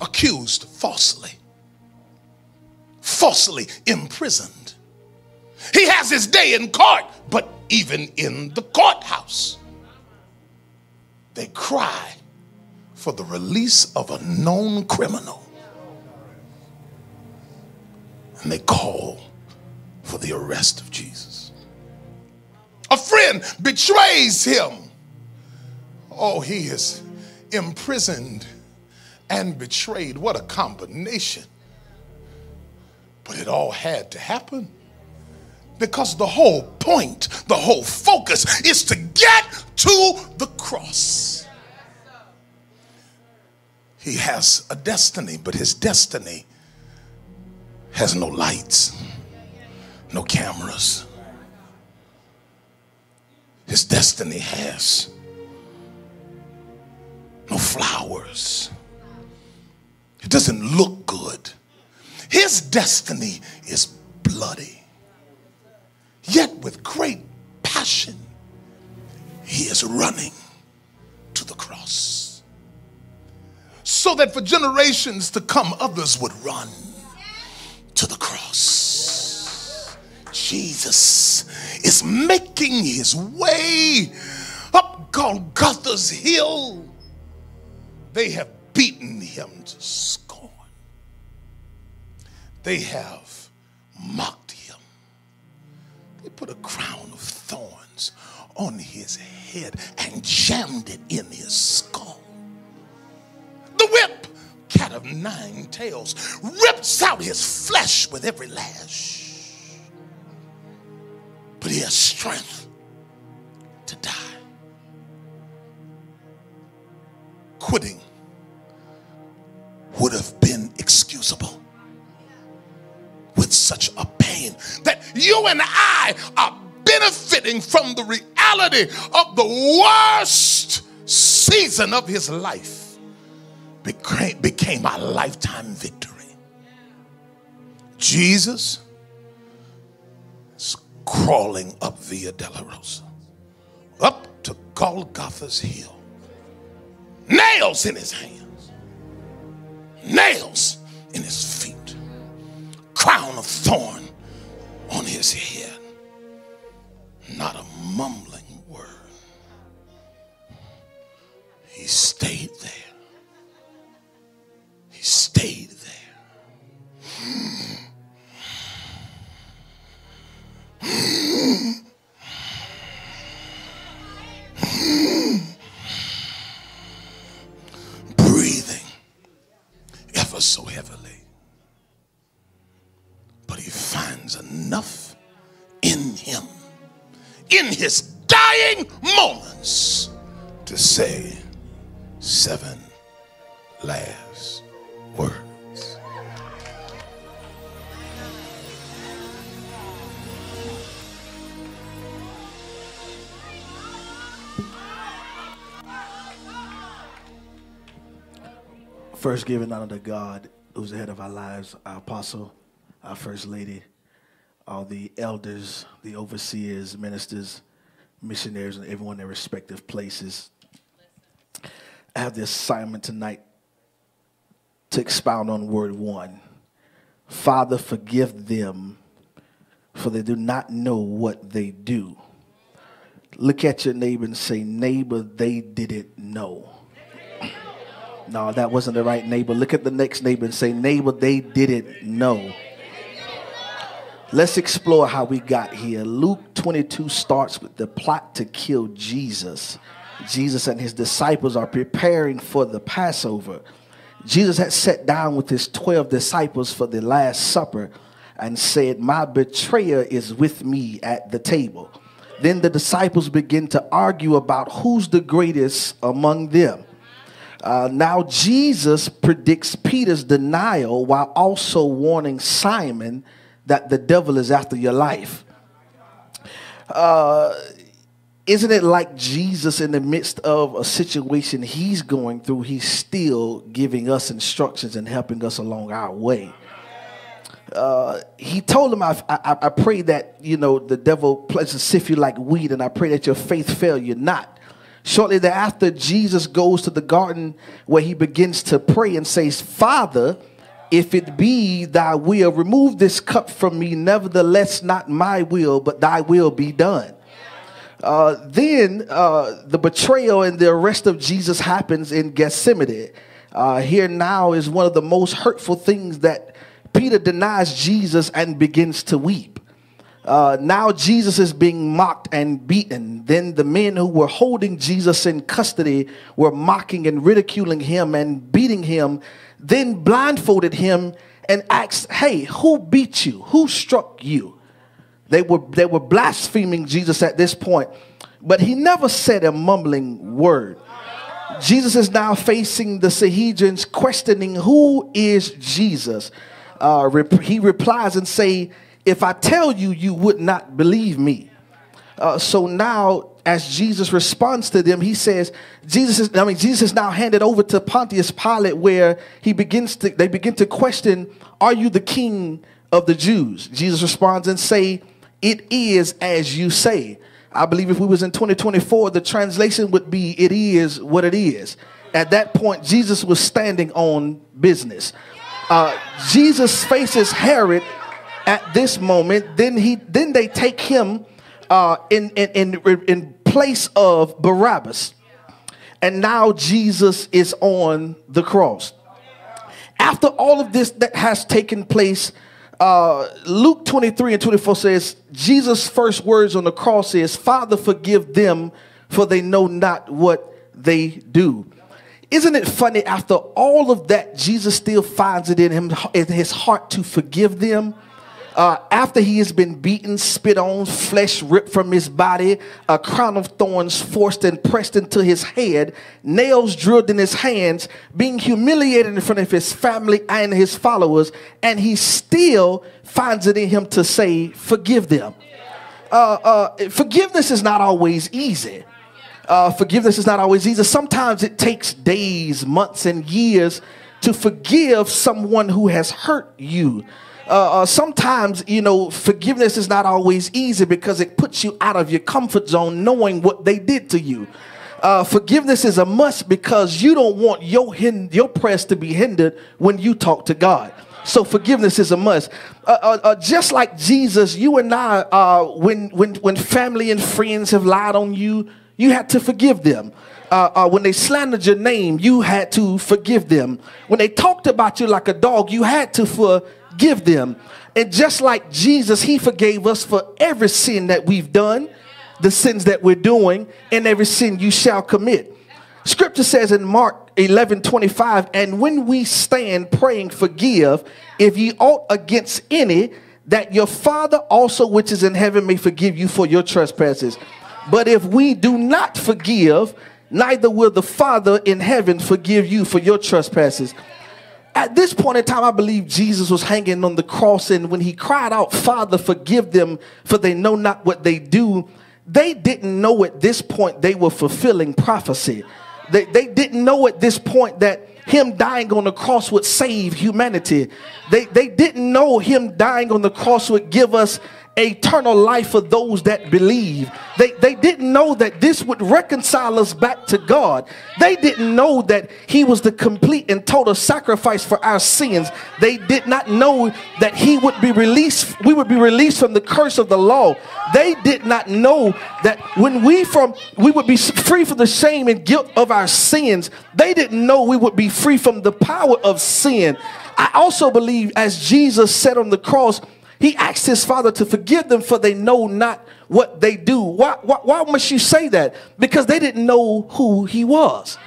Accused falsely, falsely imprisoned. He has his day in court, but even in the courthouse, they cry for the release of a known criminal. And they call for the arrest of Jesus. A friend betrays him. Oh, he is imprisoned and betrayed. What a combination. But it all had to happen because the whole point, the whole focus is to get to the cross. He has a destiny, but his destiny has no lights, no cameras. His destiny has no flowers. It doesn't look good. His destiny is bloody. Yet, with great passion, he is running to the cross. So that for generations to come, others would run to the cross. Jesus is making his way up Golgotha's hill. They have beaten him to. They have mocked him. They put a crown of thorns on his head and jammed it in his skull. The whip, cat of nine tails, rips out his flesh with every lash. But he has strength to die. Quitting would have been excusable with such a pain that you and I are benefiting from the reality of the worst season of his life became, became a lifetime victory. Jesus is crawling up Via Dolorosa, up to Golgotha's hill, nails in his hands, nails in his feet, crown of thorn on his head, not a mumbling word. He stayed there. He stayed there. Moments, to say seven last words. First, giving honor to God, who's the head of our lives, our apostle, our first lady, all the elders, the overseers, ministers, missionaries, and everyone in their respective places. I have the assignment tonight to expound on word one. Father, forgive them, for they do not know what they do. Look at your neighbor and say, Neighbor, they didn't know. No, that wasn't the right neighbor. Look at the next neighbor and say, Neighbor, they didn't know. Let's explore how we got here. Luke 22 starts with the plot to kill Jesus. Jesus and his disciples are preparing for the Passover. Jesus had sat down with his 12 disciples for the Last Supper and said, My betrayer is with me at the table. Then the disciples begin to argue about who's the greatest among them. Uh, now, Jesus predicts Peter's denial while also warning Simon that the devil is after your life. Uh, isn't it like Jesus, in the midst of a situation he's going through, he's still giving us instructions and helping us along our way? Uh, he told him, I, I, I pray that, you know, the devil plays to sift you like wheat, and I pray that your faith fail you not. Shortly thereafter, Jesus goes to the garden where he begins to pray and says, Father, if it be thy will, remove this cup from me. Nevertheless, not my will, but thy will be done. Uh, then uh, the betrayal and the arrest of Jesus happens in Gethsemane. Uh, here now is one of the most hurtful things that Peter denies Jesus and begins to weep. Uh, now Jesus is being mocked and beaten. Then the men who were holding Jesus in custody were mocking and ridiculing him and beating him, then blindfolded him and asked, Hey, who beat you? Who struck you? They were, they were blaspheming Jesus at this point, but he never said a mumbling word. Jesus is now facing the Sanhedrins, questioning who is Jesus. Uh, rep- he replies and say, if I tell you, you would not believe me. Uh, so now, as Jesus responds to them, he says, Jesus is, I mean, Jesus is now handed over to Pontius Pilate, where he begins to, they begin to question, Are you the king of the Jews? Jesus responds and say, It is as you say. I believe if we was in 2024, the translation would be, It is what it is. At that point, Jesus was standing on business. Uh, Jesus faces Herod at this moment. Then he then they take him uh, in, in, in, in place of Barabbas. And now Jesus is on the cross. After all of this that has taken place, uh, Luke 23 and 24 says, Jesus' first words on the cross is, Father, forgive them, for they know not what they do. Isn't it funny? After all of that, Jesus still finds it in him in his heart to forgive them. Uh, after he has been beaten, spit on, flesh ripped from his body, a crown of thorns forced and pressed into his head, nails drilled in his hands, being humiliated in front of his family and his followers, and he still finds it in him to say, Forgive them. Uh, uh, forgiveness is not always easy. Uh, forgiveness is not always easy. Sometimes it takes days, months, and years to forgive someone who has hurt you. Uh, uh, sometimes, you know, forgiveness is not always easy because it puts you out of your comfort zone knowing what they did to you. Uh, forgiveness is a must because you don't want your, hin- your prayers to be hindered when you talk to God. So forgiveness is a must. Uh, uh, uh, just like Jesus, you and I, uh, when, when, when family and friends have lied on you, you had to forgive them. Uh, uh, when they slandered your name, you had to forgive them. When they talked about you like a dog, you had to forgive them. And just like Jesus, he forgave us for every sin that we've done, the sins that we're doing, and every sin you shall commit. Scripture says in Mark 11 25, and when we stand praying, forgive if ye ought against any, that your Father also which is in heaven may forgive you for your trespasses. But if we do not forgive, neither will the Father in heaven forgive you for your trespasses. At this point in time, I believe Jesus was hanging on the cross, and when he cried out, Father, forgive them, for they know not what they do, they didn't know at this point they were fulfilling prophecy. They, they didn't know at this point that him dying on the cross would save humanity. They, they didn't know him dying on the cross would give us eternal life for those that believe. They, they didn't know that this would reconcile us back to God. They didn't know that He was the complete and total sacrifice for our sins. They did not know that He would be released, we would be released from the curse of the law. They did not know that when we from we would be free from the shame and guilt of our sins. They didn't know we would be free from the power of sin. I also believe as Jesus said on the cross, he asked his father to forgive them for they know not what they do. Why, why, why must you say that? Because they didn't know who he was.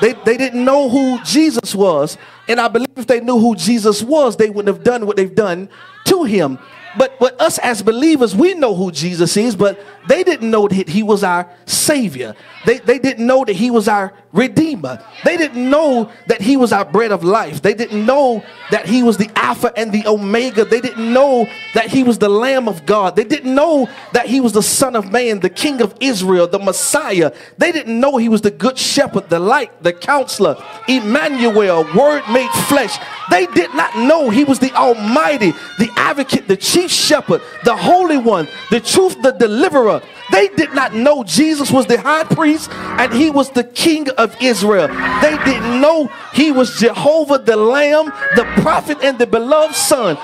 They, they didn't know who Jesus was. And I believe if they knew who Jesus was, they wouldn't have done what they've done to him. But, but us as believers, we know who Jesus is, but they didn't know that he was our Savior. They, they didn't know that he was our Redeemer. They didn't know that he was our bread of life. They didn't know that he was the Alpha and the Omega. They didn't know that he was the Lamb of God. They didn't know that he was the Son of Man, the King of Israel, the Messiah. They didn't know he was the Good Shepherd, the Light, the Counselor, Emmanuel, Word made flesh. They did not know he was the Almighty, the Advocate, the Chief Shepherd, the Holy One, the Truth, the Deliverer. They did not know Jesus was the high priest and he was the king of Israel. They didn't know he was Jehovah the Lamb, the prophet, and the beloved Son.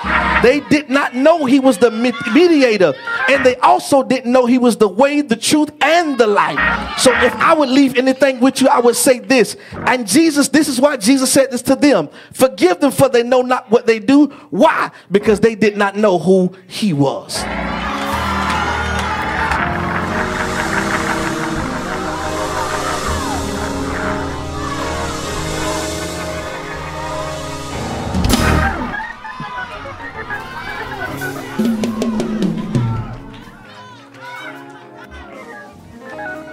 They did not know he was the mediator. And they also didn't know he was the way, the truth, and the life. So if I would leave anything with you, I would say this. And Jesus, this is why Jesus said this to them Forgive them, for they know not what they do. Why? Because they did not know who he was.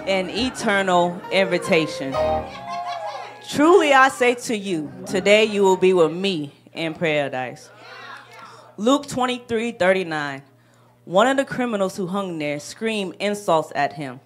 An eternal invitation. Truly I say to you, today you will be with me in paradise. Luke 23 39. One of the criminals who hung there screamed insults at him.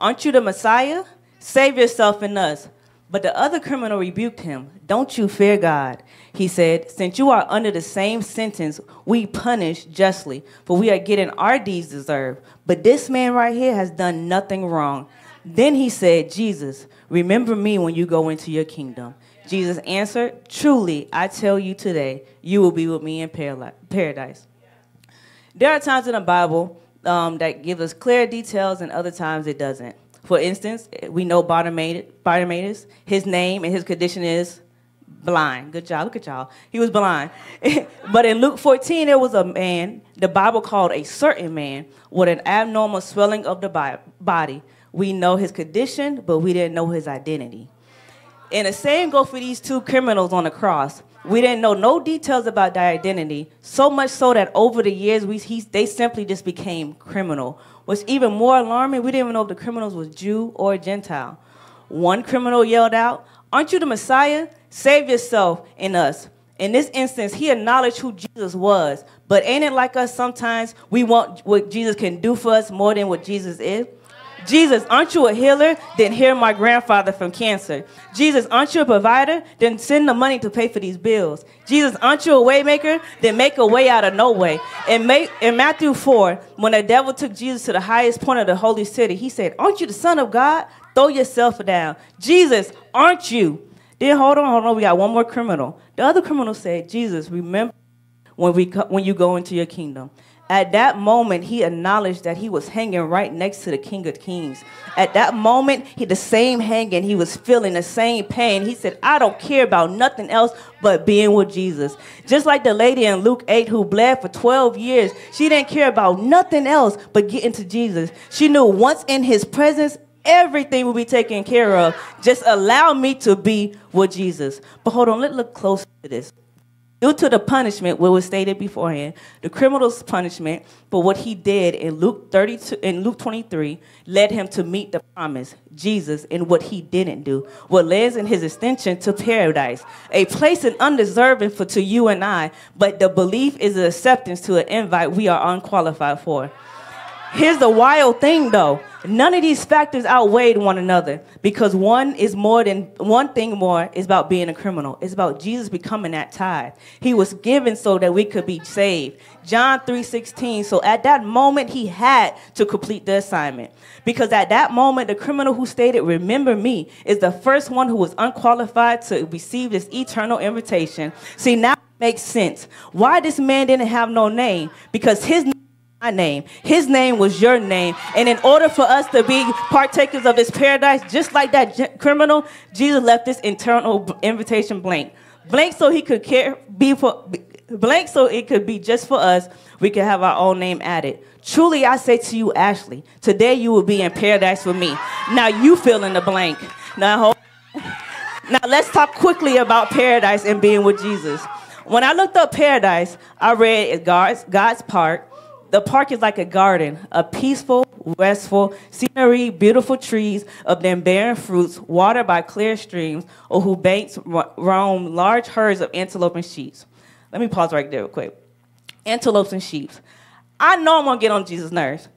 Aren't you the Messiah? Save yourself and us. But the other criminal rebuked him. Don't you fear God? He said, Since you are under the same sentence, we punish justly, for we are getting our deeds deserved. But this man right here has done nothing wrong. Then he said, Jesus, remember me when you go into your kingdom. Jesus answered, Truly, I tell you today, you will be with me in paradise. There are times in the Bible um, that give us clear details, and other times it doesn't. For instance, we know Bartimaeus, his name and his condition is blind. Good job. Look at y'all. He was blind. but in Luke 14, there was a man, the Bible called a certain man, with an abnormal swelling of the body we know his condition, but we didn't know his identity. And the same go for these two criminals on the cross. We didn't know no details about their identity, so much so that over the years we, he, they simply just became criminal. What's even more alarming, we didn't even know if the criminals was Jew or Gentile. One criminal yelled out, Aren't you the Messiah? Save yourself and us. In this instance, he acknowledged who Jesus was. But ain't it like us sometimes we want what Jesus can do for us more than what Jesus is? Jesus, aren't you a healer? Then heal my grandfather from cancer. Jesus, aren't you a provider? Then send the money to pay for these bills. Jesus, aren't you a waymaker? Then make a way out of no way. In, Ma- in Matthew 4, when the devil took Jesus to the highest point of the holy city, he said, Aren't you the Son of God? Throw yourself down. Jesus, aren't you? Then hold on, hold on. We got one more criminal. The other criminal said, Jesus, remember when, we when you go into your kingdom. At that moment, he acknowledged that he was hanging right next to the King of Kings. At that moment, he the same hanging, he was feeling the same pain. He said, I don't care about nothing else but being with Jesus. Just like the lady in Luke 8 who bled for 12 years, she didn't care about nothing else but getting to Jesus. She knew once in his presence, everything will be taken care of. Just allow me to be with Jesus. But hold on, let's look closer to this. Due to the punishment, what was stated beforehand, the criminal's punishment for what he did in Luke 32 in Luke 23 led him to meet the promise, Jesus, in what he didn't do, what led in his extension to paradise, a place and undeserving for to you and I, but the belief is the acceptance to an invite we are unqualified for. Here's the wild thing though. None of these factors outweighed one another because one is more than one thing more is about being a criminal. It's about Jesus becoming that tithe. He was given so that we could be saved. John 3:16. So at that moment he had to complete the assignment. Because at that moment the criminal who stated remember me is the first one who was unqualified to receive this eternal invitation. See now it makes sense. Why this man didn't have no name? Because his my name. His name was your name. And in order for us to be partakers of this paradise, just like that criminal, Jesus left this internal invitation blank. Blank so he could care, be for, blank so it could be just for us. We could have our own name added. Truly, I say to you, Ashley, today you will be in paradise with me. Now you fill in the blank. Now, now let's talk quickly about paradise and being with Jesus. When I looked up paradise, I read God's, God's park. The park is like a garden, a peaceful, restful scenery, beautiful trees of them bearing fruits, watered by clear streams, or who banks roam large herds of antelope and sheep. Let me pause right there real quick. Antelopes and sheep. I know I'm gonna get on Jesus' nerves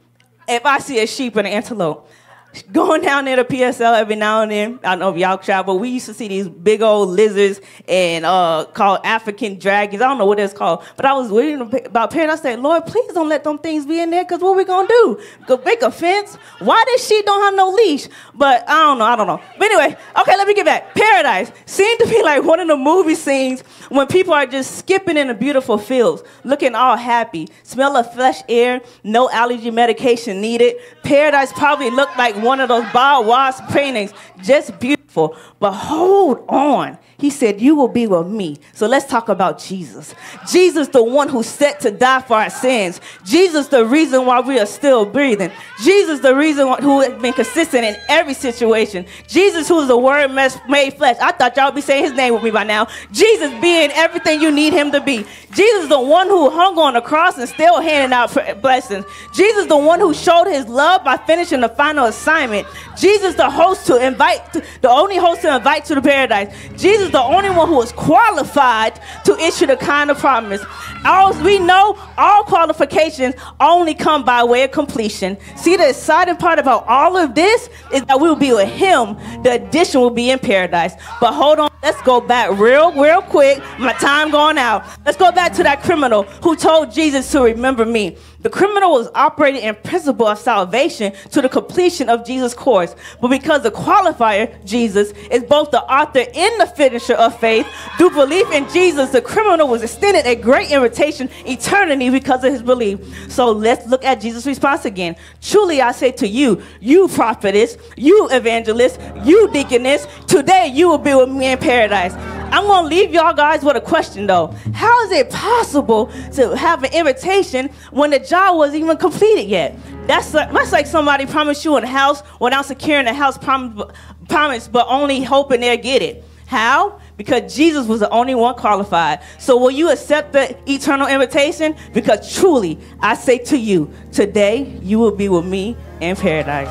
if I see a sheep and an antelope. Going down there to PSL every now and then, I don't know if y'all travel, but we used to see these big old lizards and uh, called African dragons. I don't know what it's called, but I was reading about parents. I said, Lord, please don't let them things be in there, because what we gonna do? Go make a fence? Why this sheep don't have no leash? But I don't know, I don't know. But anyway, okay, let me get back. Paradise seemed to be like one of the movie scenes when people are just skipping in the beautiful fields, looking all happy, smell of fresh air, no allergy medication needed. Paradise probably looked like one of those Bob Ross paintings, just beautiful. But hold on. He said, You will be with me. So let's talk about Jesus. Jesus, the one who set to die for our sins. Jesus, the reason why we are still breathing. Jesus, the reason why, who has been consistent in every situation. Jesus, who is the word made flesh. I thought y'all would be saying his name with me by now. Jesus being everything you need him to be. Jesus, the one who hung on the cross and still handing out blessings. Jesus, the one who showed his love by finishing the final assignment. Jesus, the host to invite, the only host to invite to the paradise. Jesus, the only one who is qualified to issue the kind of promise. All we know, all qualifications only come by way of completion. See, the exciting part about all of this is that we will be with Him. The addition will be in paradise. But hold on, let's go back real, real quick. My time going out. Let's go back to that criminal who told Jesus to remember me. The criminal was operating in principle of salvation to the completion of Jesus' course. But because the qualifier, Jesus, is both the author and the finisher of faith, through belief in Jesus, the criminal was extended a great eternity, because of his belief. So let's look at Jesus' response again. Truly, I say to you, you prophetess, you evangelist, you deaconess, today you will be with me in paradise. I'm going to leave y'all guys with a question though. How is it possible to have an invitation when the job wasn't even completed yet? That's like, that's like somebody promised you a house without securing the house prom- promise, but only hoping they'll get it. How? Because Jesus was the only one qualified. So will you accept the eternal invitation? Because truly, I say to you, today you will be with me in paradise.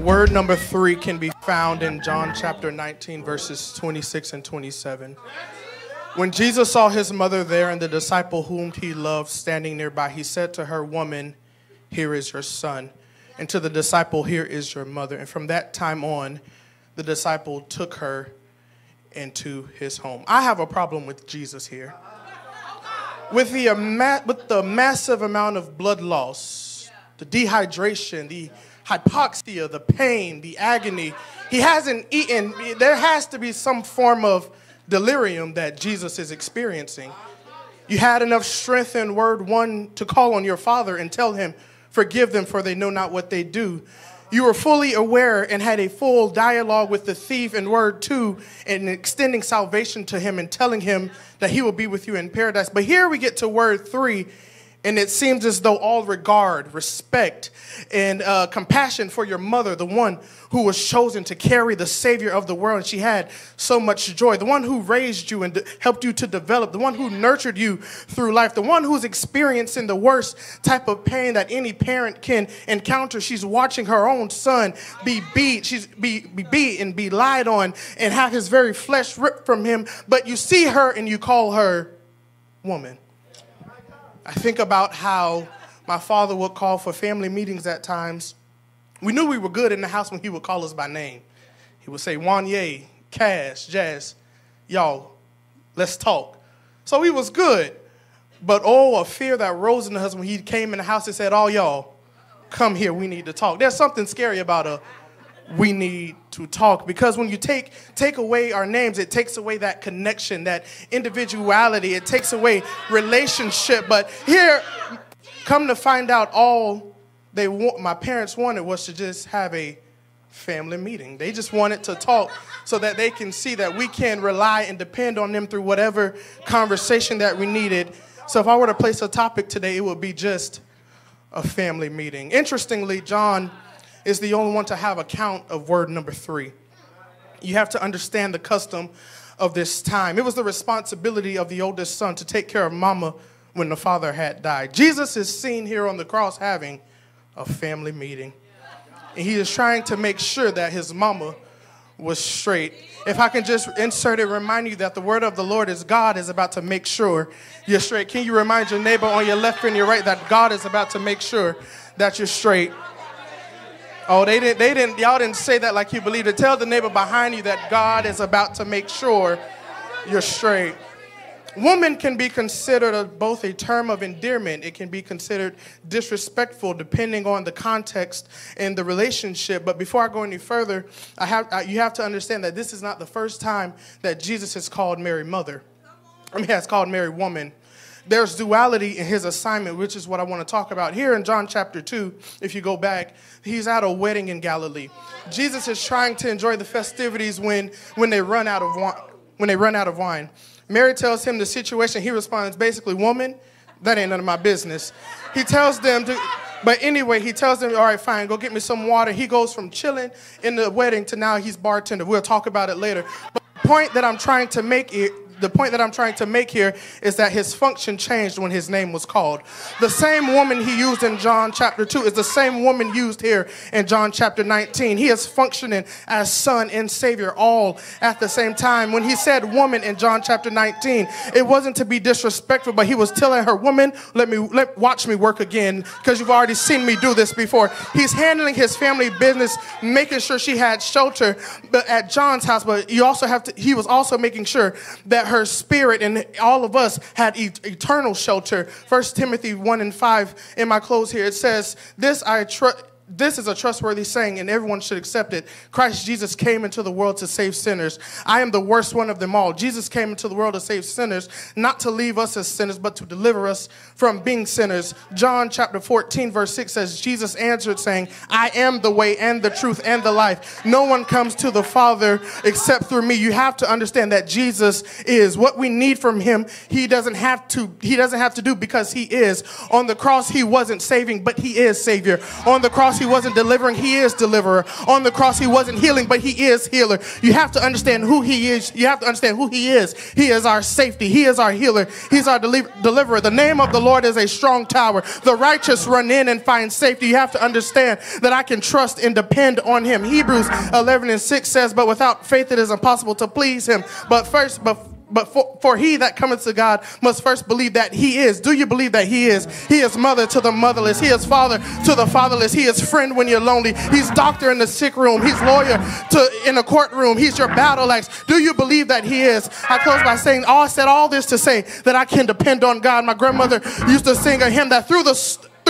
Word number three can be found in John chapter 19, verses 26 and 27. When Jesus saw his mother there and the disciple whom he loved standing nearby, he said to her, Woman, here is your son. And to the disciple, Here is your mother. And from that time on, the disciple took her into his home. I have a problem with Jesus here. With the, with the massive amount of blood loss, the dehydration, the hypoxia, the pain, the agony, he hasn't eaten. There has to be some form of delirium that Jesus is experiencing. You had enough strength in word one to call on your father and tell him, Forgive them, for they know not what they do. You were fully aware and had a full dialogue with the thief in word two and extending salvation to him and telling him that he will be with you in paradise. But here we get to word three, and it seems as though all regard, respect, and uh, compassion for your mother, the one who was chosen to carry the Savior of the world, and she had so much joy, the one who raised you and helped you to develop, the one who nurtured you through life, the one who's experiencing the worst type of pain that any parent can encounter. She's watching her own son be beat, she's be, be beat and be lied on, and have his very flesh ripped from him. But you see her and you call her woman. I think about how my father would call for family meetings at times. We knew we were good in the house when he would call us by name. He would say, Wanye, Cash, Jazz, y'all, let's talk. So he was good. But oh, a fear that rose in the husband when he came in the house and said, All y'all, come here, we need to talk. There's something scary about a we need to talk. Because when you take take away our names it takes away that connection that individuality. It takes away relationship. But here come to find out all they want my parents wanted was to just have a family meeting. They just wanted to talk so that they can see that we can rely and depend on them through whatever conversation that we needed. So if i were to place a topic today it would be just a family meeting. Interestingly john is the only one to have a count of word number three. You have to understand the custom of this time. It was the responsibility of the oldest son to take care of mama when the father had died. Jesus is seen here on the cross having a family meeting. And he is trying to make sure that his mama was straight. If I can just insert it, remind you that the word of the Lord is God is about to make sure you're straight. Can you remind your neighbor on your left and your right that God is about to make sure that you're straight? Oh, they didn't, they didn't, y'all didn't say that like you believed it. Tell the neighbor behind you that God is about to make sure you're straight. Woman can be considered a, both a term of endearment. It can be considered disrespectful depending on the context and the relationship. But before I go any further, I have, I, you have to understand that this is not the first time that Jesus has called Mary mother. I mean, has called Mary woman there's duality in his assignment, which is what I want to talk about. Here in John chapter 2, if you go back, he's at a wedding in Galilee. Jesus is trying to enjoy the festivities when, when they run out of wine. When they run out of wine. Mary tells him the situation. He responds, basically, woman, that ain't none of my business. He tells them to, but anyway, he tells them, all right, fine, go get me some water. He goes from chilling in the wedding to now he's bartender. We'll talk about it later. But the point that I'm trying to make it the point that I'm trying to make here is that his function changed when his name was called. The same woman he used in John chapter 2 is the same woman used here in John chapter 19. He is functioning as son and savior all at the same time. When he said woman in John chapter 19, it wasn't to be disrespectful, but he was telling her, woman, let me let watch me work again because you've already seen me do this before. He's handling his family business, making sure she had shelter at John's house, but you also have to he was also making sure that her spirit and all of us had eternal shelter. First Timothy 1 and 5 in my close here, it says, This I trust this is a trustworthy saying, and everyone should accept it. Christ Jesus came into the world to save sinners. I am the worst one of them all. Jesus came into the world to save sinners, not to leave us as sinners, but to deliver us from being sinners. John chapter 14, verse 6 says, Jesus answered, saying, I am the way and the truth and the life. No one comes to the Father except through me. You have to understand that Jesus is what we need from him. He doesn't have to, he doesn't have to do because he is. On the cross, he wasn't saving, but he is Savior. On the cross, he wasn't delivering, he is deliverer. On the cross, he wasn't healing, but he is healer. You have to understand who he is. You have to understand who he is. He is our safety. He is our healer. He's our deli- deliverer. The name of the Lord is a strong tower. The righteous run in and find safety. You have to understand that I can trust and depend on him. Hebrews 11 and 6 says, But without faith it is impossible to please him. But first, but but for, for he that cometh to God must first believe that he is. Do you believe that he is? He is mother to the motherless. He is father to the fatherless. He is friend when you're lonely. He's doctor in the sick room. He's lawyer to in the courtroom. He's your battle axe. Do you believe that he is? I close by saying, all I said all this to say that I can depend on God. My grandmother used to sing a hymn that through the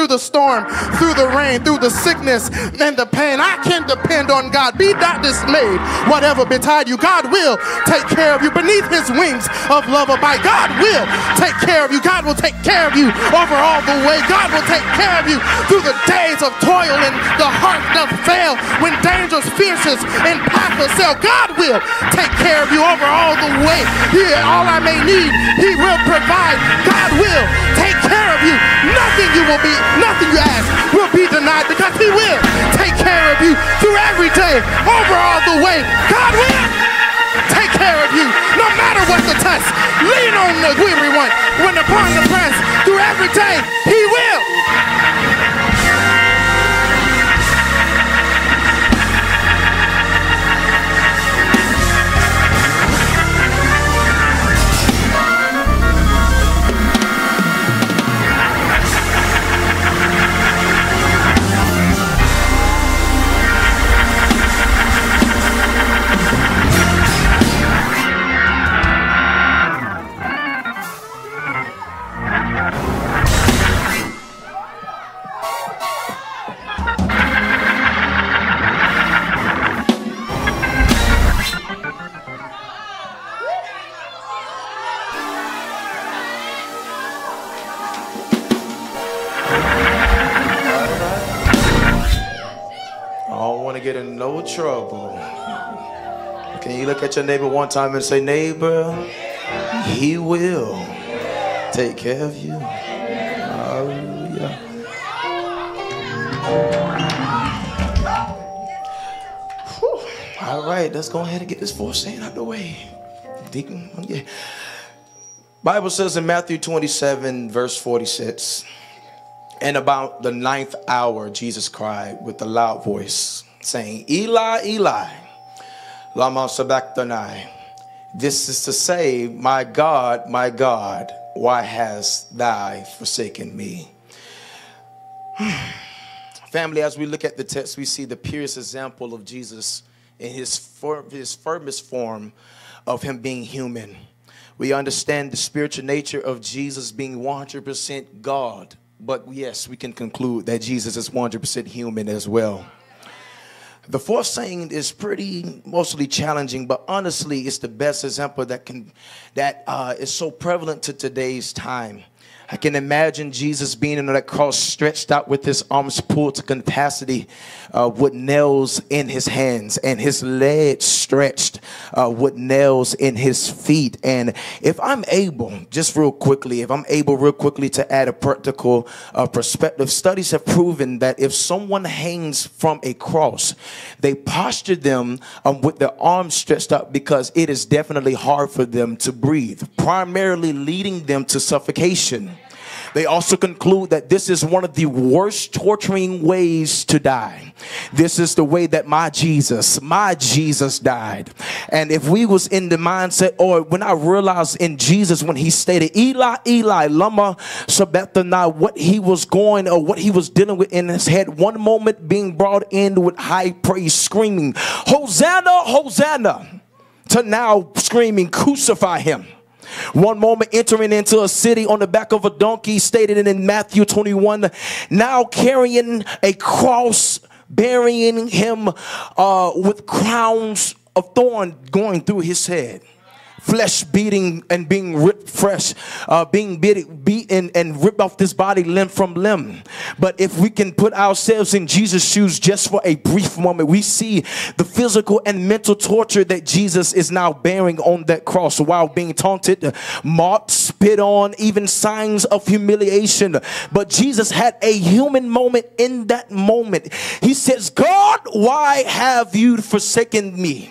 through the storm, through the rain, through the sickness and the pain. I can depend on God. Be not dismayed, whatever betide you. God will take care of you. Beneath his wings of love abide. God will take care of you. God will take care of you over all the way. God will take care of you through the days of toil and the heart doth fail when dangers fiercest and path assail. God will take care of you over all the way. Here, all I may need, he will provide. God will take care of you. Nothing you will be, nothing you ask will be denied because he will take care of you through every day, over all the way. God will take care of you no matter what the test. Lean on the weary one when upon the press. Through every day, he will. Get in no trouble. Can you look at your neighbor one time and say, neighbor, he will take care of you. Hallelujah. All right, let's go ahead and get this fourth saying out the way. Deacon, oh, yeah. Bible says in Matthew 27, verse 46, and about the ninth hour, Jesus cried with a loud voice, saying, Eli, Eli, lama sabachthani. This is to say, My God, my God, why hast thou forsaken me? Family, as we look at the text, we see the purest example of Jesus in his, fir- his firmest form of him being human. We understand the spiritual nature of Jesus being 100% God, but yes, we can conclude that Jesus is 100% human as well. The fourth saying is pretty mostly challenging, but honestly, it's the best example that can that uh, is so prevalent to today's time. I can imagine Jesus being on that cross, stretched out with his arms pulled to capacity, uh, with nails in his hands and his legs stretched uh, with nails in his feet. And if I'm able, just real quickly, if I'm able, real quickly, to add a practical uh, perspective, studies have proven that if someone hangs from a cross, they posture them um, with their arms stretched out because it is definitely hard for them to breathe, primarily leading them to suffocation. They also conclude that this is one of the worst torturing ways to die. This is the way that my Jesus, my Jesus died. And if we was in the mindset, or when I realized in Jesus when he stated, Eli, Eli, lama sabachthani, what he was going or what he was dealing with in his head, one moment being brought in with high praise, screaming, Hosanna, Hosanna, to now screaming, crucify him. One moment entering into a city on the back of a donkey, stated in Matthew 21, now carrying a cross, burying him uh, with crowns of thorn going through his head. Flesh beating and being ripped fresh, uh, being beat, beaten and ripped off this body limb from limb. But if we can put ourselves in Jesus' shoes just for a brief moment, we see the physical and mental torture that Jesus is now bearing on that cross while being taunted, mocked, spit on, even signs of humiliation. But Jesus had a human moment in that moment. He says, God, why have you forsaken me?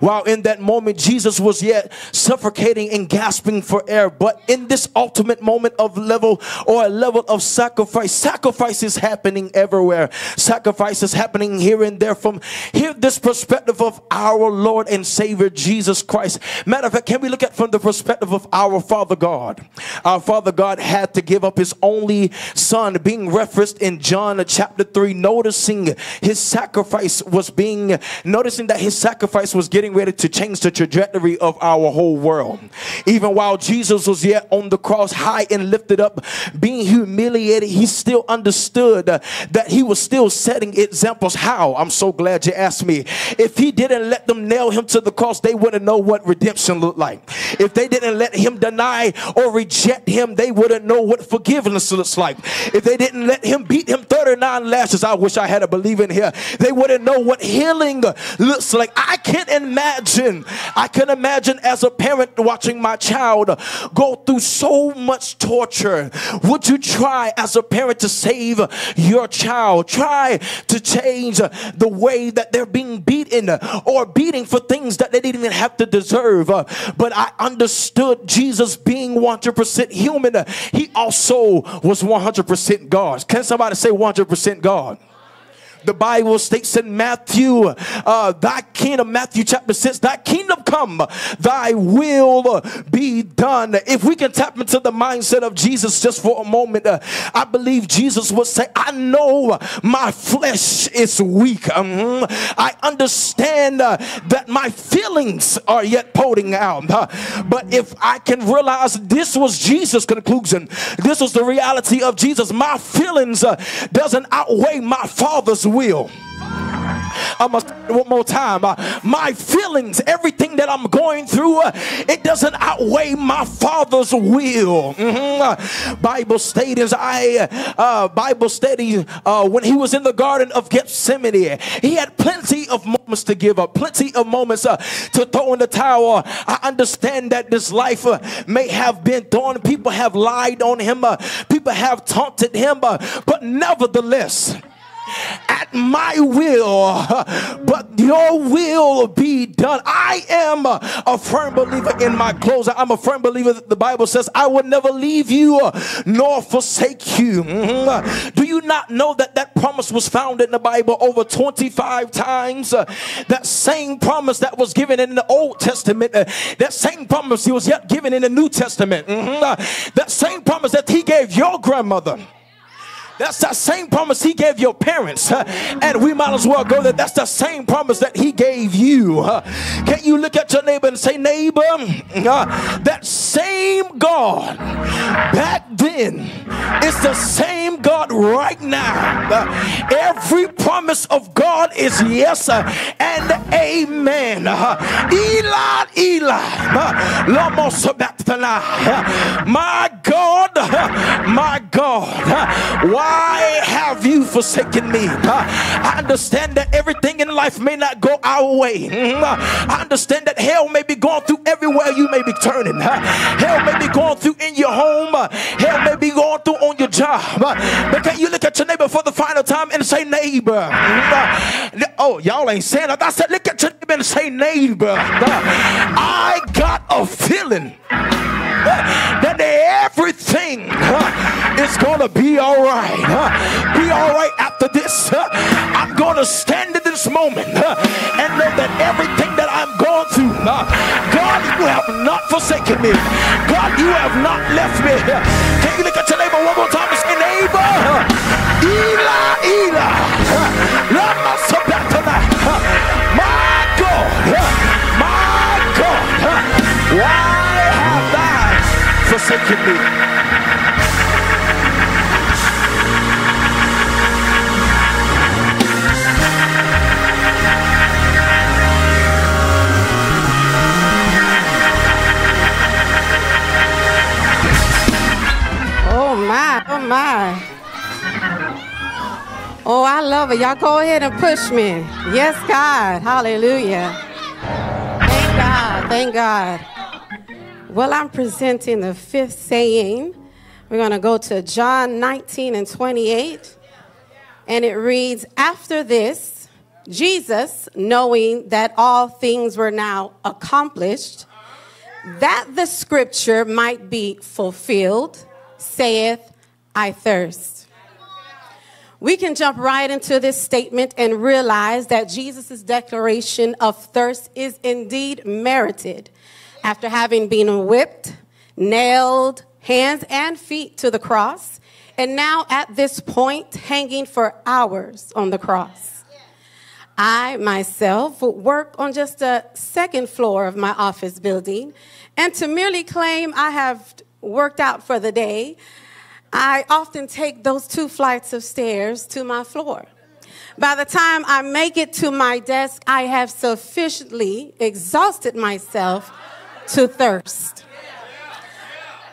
While in that moment, Jesus was yet suffocating and gasping for air. But in this ultimate moment of level or a level of sacrifice, sacrifice is happening everywhere. Sacrifice is happening here and there from here, this perspective of our Lord and Savior Jesus Christ. Matter of fact, can we look at from the perspective of our Father God? Our Father God had to give up his only son, being referenced in John chapter 3, noticing his sacrifice was being, noticing that his sacrifice was getting ready to change the trajectory of our whole world. Even while Jesus was yet on the cross, high and lifted up, being humiliated, he still understood that he was still setting examples. How? I'm so glad you asked me. If he didn't let them nail him to the cross, they wouldn't know what redemption looked like. If they didn't let him deny or reject him, they wouldn't know what forgiveness looks like. If they didn't let him beat him 39 lashes, I wish I had a believer in here, they wouldn't know what healing looks like. I can't imagine, I can imagine as a parent watching my child go through so much torture. Would you try as a parent to save your child? Try to change the way that they're being beaten or beating for things that they didn't even have to deserve. But I understood Jesus being 100% human. He also was 100% God. Can somebody say 100% God? The Bible states in Matthew, uh, thy kingdom, Matthew chapter 6, thy kingdom come, thy will be done. If we can tap into the mindset of Jesus just for a moment, uh, I believe Jesus would say, I know my flesh is weak. Um, I understand uh, that my feelings are yet pouring out. Uh, but if I can realize this was Jesus' conclusion, this was the reality of Jesus, my feelings uh, doesn't outweigh my Father's will. I'm gonna one more time. Uh, my feelings, everything that I'm going through, uh, it doesn't outweigh my Father's will. Mhm. Uh, Bible states, I uh, Bible study uh, when he was in the Garden of Gethsemane, he had plenty of moments to give up, plenty of moments uh, to throw in the towel. I understand that this life uh, may have been thorn. People have lied on him. Uh, people have taunted him, uh, but nevertheless at my will, but your will be done. I am a firm believer in my closer. I'm a firm believer that the Bible says, I will never leave you nor forsake you. Mhm. Do you not know that that promise was found in the Bible over 25 times? That same promise that was given in the Old Testament, that same promise he was yet given in the New Testament. Mhm. Uh, that same promise that he gave your grandmother. That's the same promise he gave your parents. And we might as well go that that's the same promise that he gave you. huh? Can you look at your neighbor and say, neighbor, uh, that same God back then is the same God right now. Uh, every promise of God is yes uh, and amen. Eli, Eli, lama sabachthani. Uh, my God, my God, uh, why have you forsaken me? I understand that everything in life may not go our way. I understand that hell may be going through everywhere you may be turning. Hell may be going through in your home. Hell may be going through on your job. But can you look at your neighbor for the final time and say, neighbor? Oh, y'all ain't saying it. I said, look at your neighbor and say, neighbor. I got a feeling that everything is gonna be all right. Uh, be all right after this. I'm gonna stand in this moment and know that everything that I'm going through, God, you have not forsaken me. God, you have not left me. Can you look at your neighbor one more time and say, neighbor? Eli, uh, lama sabachthani, uh, my God, my God, why have thou forsaken me? Oh my. Oh, I love it. Y'all go ahead and push me. Yes, God. Hallelujah. Thank God. Thank God. Well, I'm presenting the fifth saying. We're going to go to John 19 and 28. And it reads After this, Jesus, knowing that all things were now accomplished, that the scripture might be fulfilled, saith, I thirst. We can jump right into this statement and realize that Jesus' declaration of thirst is indeed merited after having been whipped, nailed, hands and feet to the cross, and now at this point, hanging for hours on the cross. I myself work on just the second floor of my office building, and to merely claim I have worked out for the day, I often take those two flights of stairs to my floor. By the time I make it to my desk, I have sufficiently exhausted myself to thirst.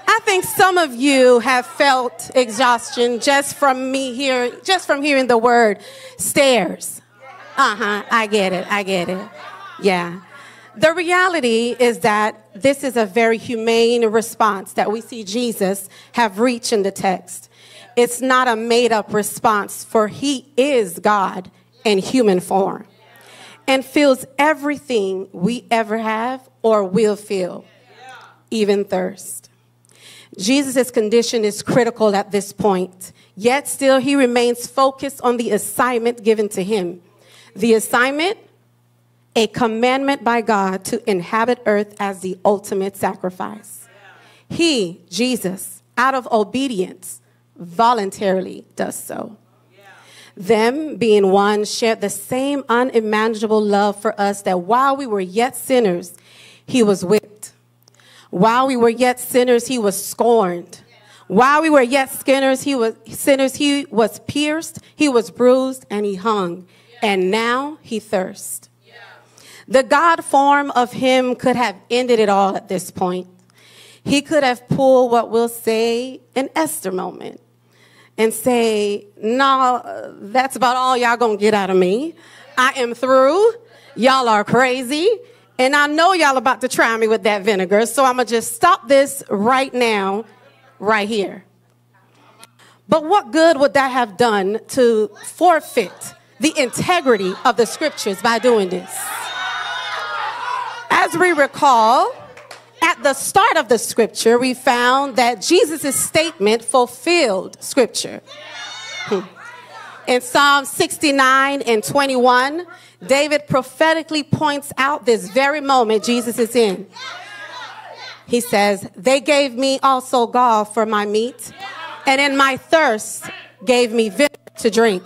I think some of you have felt exhaustion just from me here, just from hearing the word stairs. Uh huh, I get it, I get it. Yeah. The reality is that this is a very humane response that we see Jesus have reached in the text. It's not a made up response, for he is God in human form and feels everything we ever have or will feel, even thirst. Jesus' condition is critical at this point, yet still he remains focused on the assignment given to him. The assignment a commandment by God to inhabit earth as the ultimate sacrifice. He, Jesus, out of obedience, voluntarily does so. Them, being one, shared the same unimaginable love for us that while we were yet sinners, he was whipped. While we were yet sinners, he was scorned. While we were yet sinners, he was sinners, he was pierced, he was bruised, and he hung. And now he thirsts. The God form of him could have ended it all at this point. He could have pulled what we'll say an Esther moment and say, No, that's about all y'all gonna get out of me. I am through. Y'all are crazy. And I know y'all about to try me with that vinegar, so I'm gonna just stop this right now, right here. But what good would that have done to forfeit the integrity of the scriptures by doing this? As we recall, at the start of the scripture, we found that Jesus' statement fulfilled scripture. Hmm. In Psalm 69 and 21, David prophetically points out this very moment Jesus is in. He says, They gave me also gall for my meat, and in my thirst gave me vinegar to drink.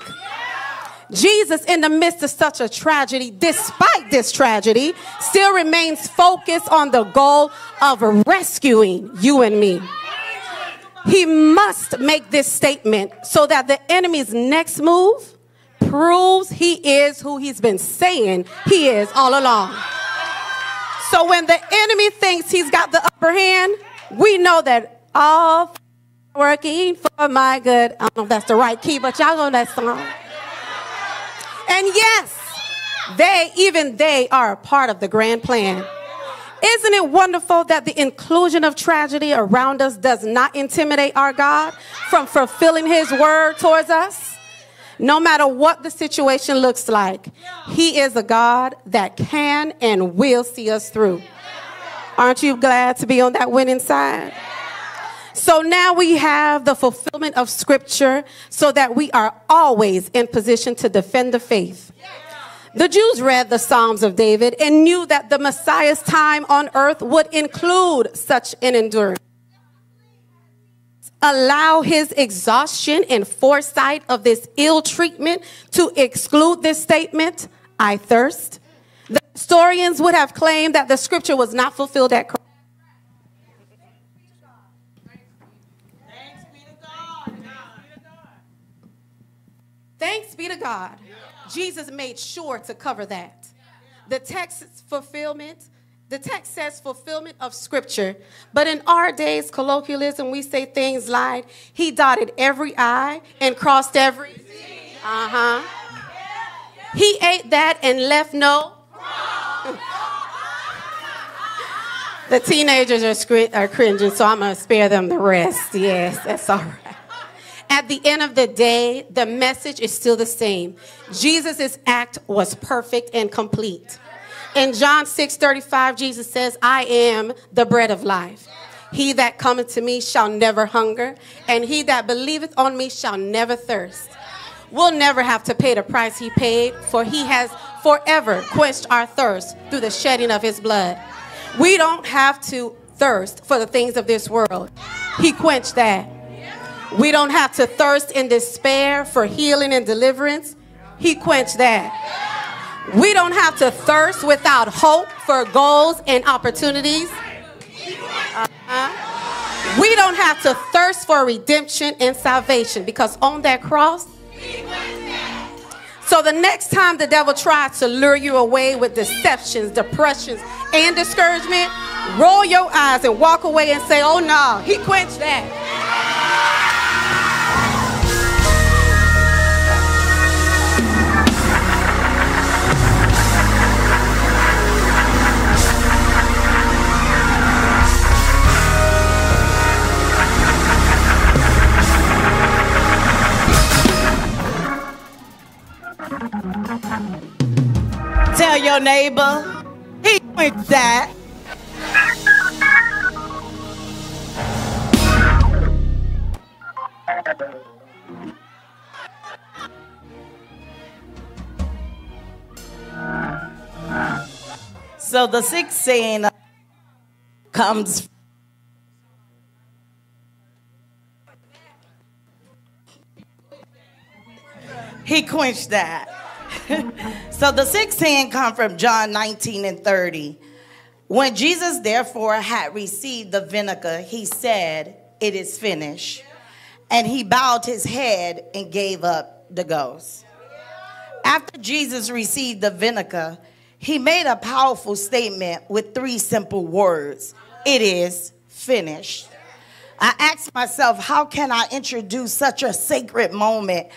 Jesus, in the midst of such a tragedy, despite this tragedy, still remains focused on the goal of rescuing you and me. He must make this statement so that the enemy's next move proves he is who he's been saying he is all along. So when the enemy thinks he's got the upper hand, we know that all working for my good. I don't know if that's the right key, but y'all know that song. And yes, they, even they, are a part of the grand plan. Isn't it wonderful that the inclusion of tragedy around us does not intimidate our God from fulfilling his word towards us? No matter what the situation looks like, he is a God that can and will see us through. Aren't you glad to be on that winning side? So now we have the fulfillment of scripture so that we are always in position to defend the faith. The Jews read the Psalms of David and knew that the Messiah's time on earth would include such an endurance. Allow his exhaustion and foresight of this ill treatment to exclude this statement, I thirst. The historians would have claimed that the scripture was not fulfilled at Christ. Thanks be to God. Jesus made sure to cover that. The text's fulfillment, the text says fulfillment of scripture. But in our days, colloquialism, we say things like, He dotted every I and crossed every. Uh huh. He ate that and left no. The teenagers are, scri- are cringing, so I'm going to spare them the rest. Yes, that's all right. At the end of the day, the message is still the same. Jesus' act was perfect and complete. In John 6 35, Jesus says, I am the bread of life. He that cometh to me shall never hunger, and he that believeth on me shall never thirst. We'll never have to pay the price he paid, for he has forever quenched our thirst through the shedding of his blood. We don't have to thirst for the things of this world. He quenched that. We don't have to thirst in despair for healing and deliverance. He quenched that. We don't have to thirst without hope for goals and opportunities. Uh-huh. We don't have to thirst for redemption and salvation because on that cross, so the next time the devil tries to lure you away with deceptions, depressions, and discouragement, roll your eyes and walk away and say, Oh no, he quenched that. Tell your neighbor, he quenched that. So the sixth saying comes He quenched that. so the 16 come from John 19 and 30. When Jesus therefore had received the vinegar, he said, It is finished. And he bowed his head and gave up the ghost. After Jesus received the vinegar, he made a powerful statement with three simple words It is finished. I asked myself, how can I introduce such a sacred moment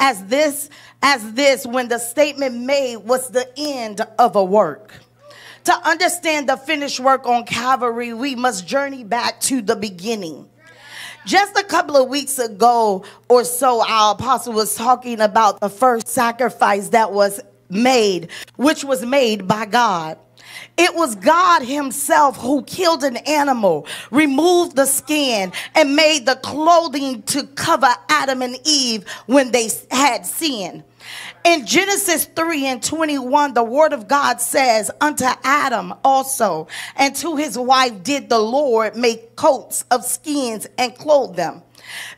as this as this when the statement made was the end of a work? To understand the finished work on Calvary, we must journey back to the beginning. Just a couple of weeks ago or so, our apostle was talking about the first sacrifice that was made, which was made by God. It was God Himself who killed an animal, removed the skin, and made the clothing to cover Adam and Eve when they had sinned. In Genesis 3 and 21, the word of God says, Unto Adam also and to his wife did the Lord make coats of skins and clothe them.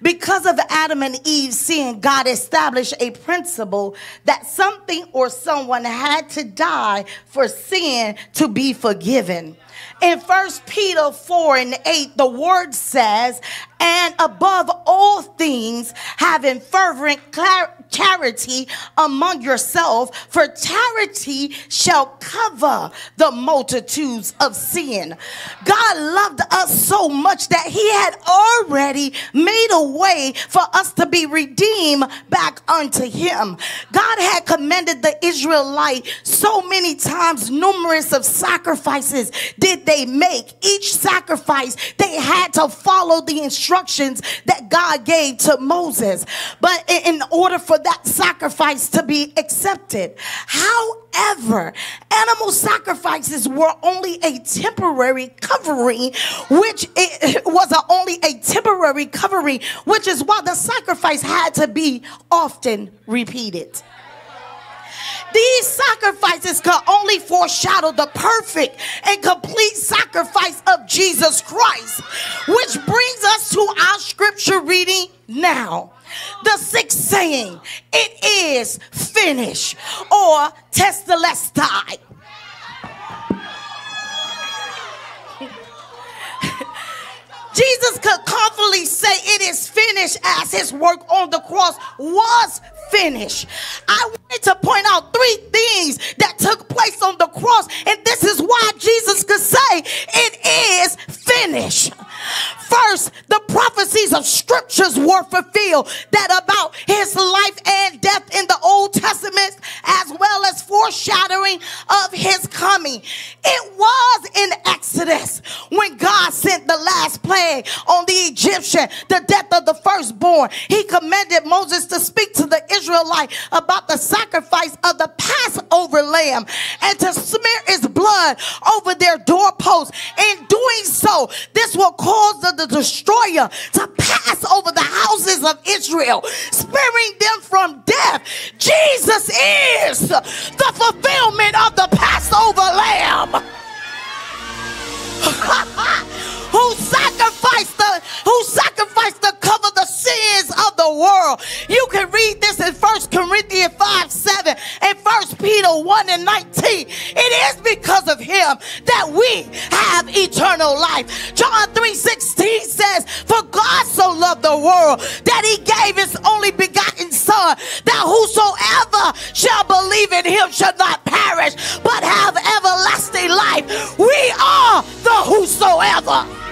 Because of Adam and Eve's sin, God established a principle that something or someone had to die for sin to be forgiven. In 1 Peter 4 and 8, the word says, and above all things, having fervent charity among yourself, for charity shall cover the multitudes of sin. God loved us so much that He had already made a way for us to be redeemed back unto Him. God had commended the Israelite so many times, numerous of sacrifices did they make. Each sacrifice, they had to follow the instructions that God gave to Moses. But in order for that sacrifice to be accepted, however, animal sacrifices were only a temporary covering, which it was a, only a temporary covering, which is why the sacrifice had to be often repeated. These sacrifices could only foreshadow the perfect and complete sacrifice of Jesus Christ, which brings us to our scripture reading now. The sixth saying, it is finished, or tetelestai. Jesus could confidently say it is finished as his work on the cross was finished. I wanted to point out three things that took place on the cross, and this is why Jesus could say it is finished. First, the prophecies of scriptures were fulfilled that about his life and death in the Old Testament, as well as foreshadowing of his coming. It was in Exodus when God sent the last plague on the Egyptian, the death of the firstborn. He commanded Moses to speak to the Israelite about the sacrifice of the Passover lamb and to smear its blood over their doorposts. In doing so, this will cause the, the destroyer to pass over the houses of Israel, sparing them from death. Jesus is the fulfillment of the Passover lamb. who sacrificed the who sacrificed to cover the sins of the world. You can read this in 1 Corinthians 5 7 and 1 Peter 1 and 19. It is because of him that we have eternal life. John 3 16 says, For God so loved the world that he gave his only begotten Son, that whosoever shall believe in him shall not perish, but have everlasting life. We are the whosoever.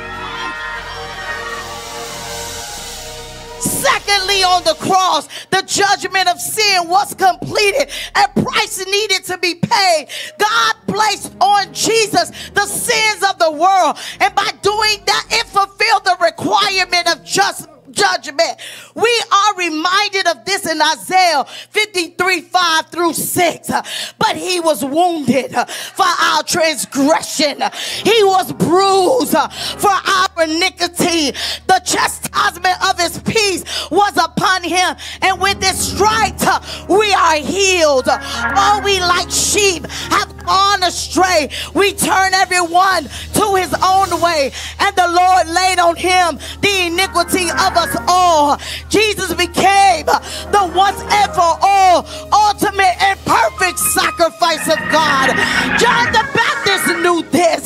Secondly, on the cross, the judgment of sin was completed. A price needed to be paid. God placed on Jesus the sins of the world. And by doing that, it fulfilled the requirement of just judgment. We are reminded of this in Isaiah 53 5 through 6. But he was wounded for our transgression, he was bruised for our iniquity. The chastisement of his peace was upon him, and with his stripes we are healed. All we like sheep have gone astray. We turn everyone to his own way, and the Lord laid on him the iniquity of us all. Jesus became the once and for all ultimate and perfect sacrifice of God. John the Baptist knew this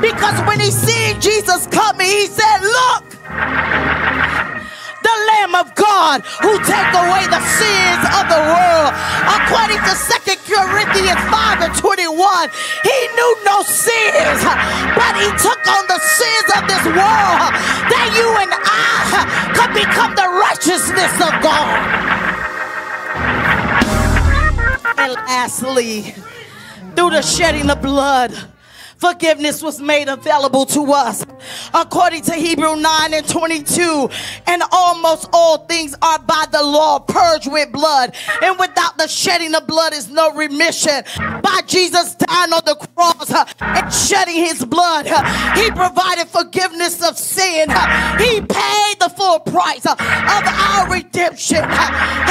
because when he seen Jesus coming, he said, Look, the Lamb of God who take away the sins of the world. According to 2 Corinthians 5 and 21, he knew no sins, but he took on the sins of this world that you and I could become the righteousness of God. And lastly, through the shedding of blood, forgiveness was made available to us. According to Hebrew 9 and 22, and almost all things are by the law purged with blood, and without the shedding of blood is no remission. By Jesus dying on the cross uh, and shedding his blood, uh, he provided forgiveness of sin. Uh, He paid the full price of our redemption.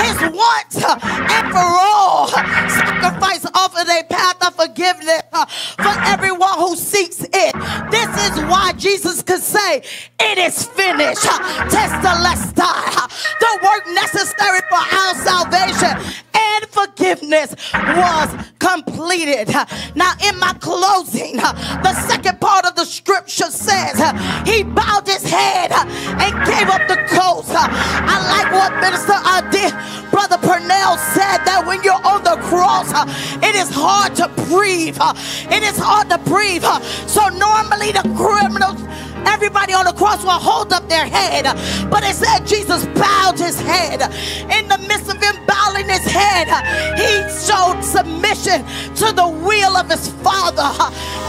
His once and for all sacrifice offered a path of forgiveness for everyone who seeks it. This is why Jesus could say, It is finished. Tetelestai. The work necessary for our salvation and forgiveness was completed. Now, in my closing, the second part of the scripture says, He bowed his head and gave up the ghost. I like what Minister uh, did. Brother Purnell said that when you're on the cross, it is hard to breathe. It is hard to breathe. So normally the criminals, everybody on the cross will hold up their head. But it said Jesus bowed his head. In the midst of him bowing his head, he showed submission to the will of his father.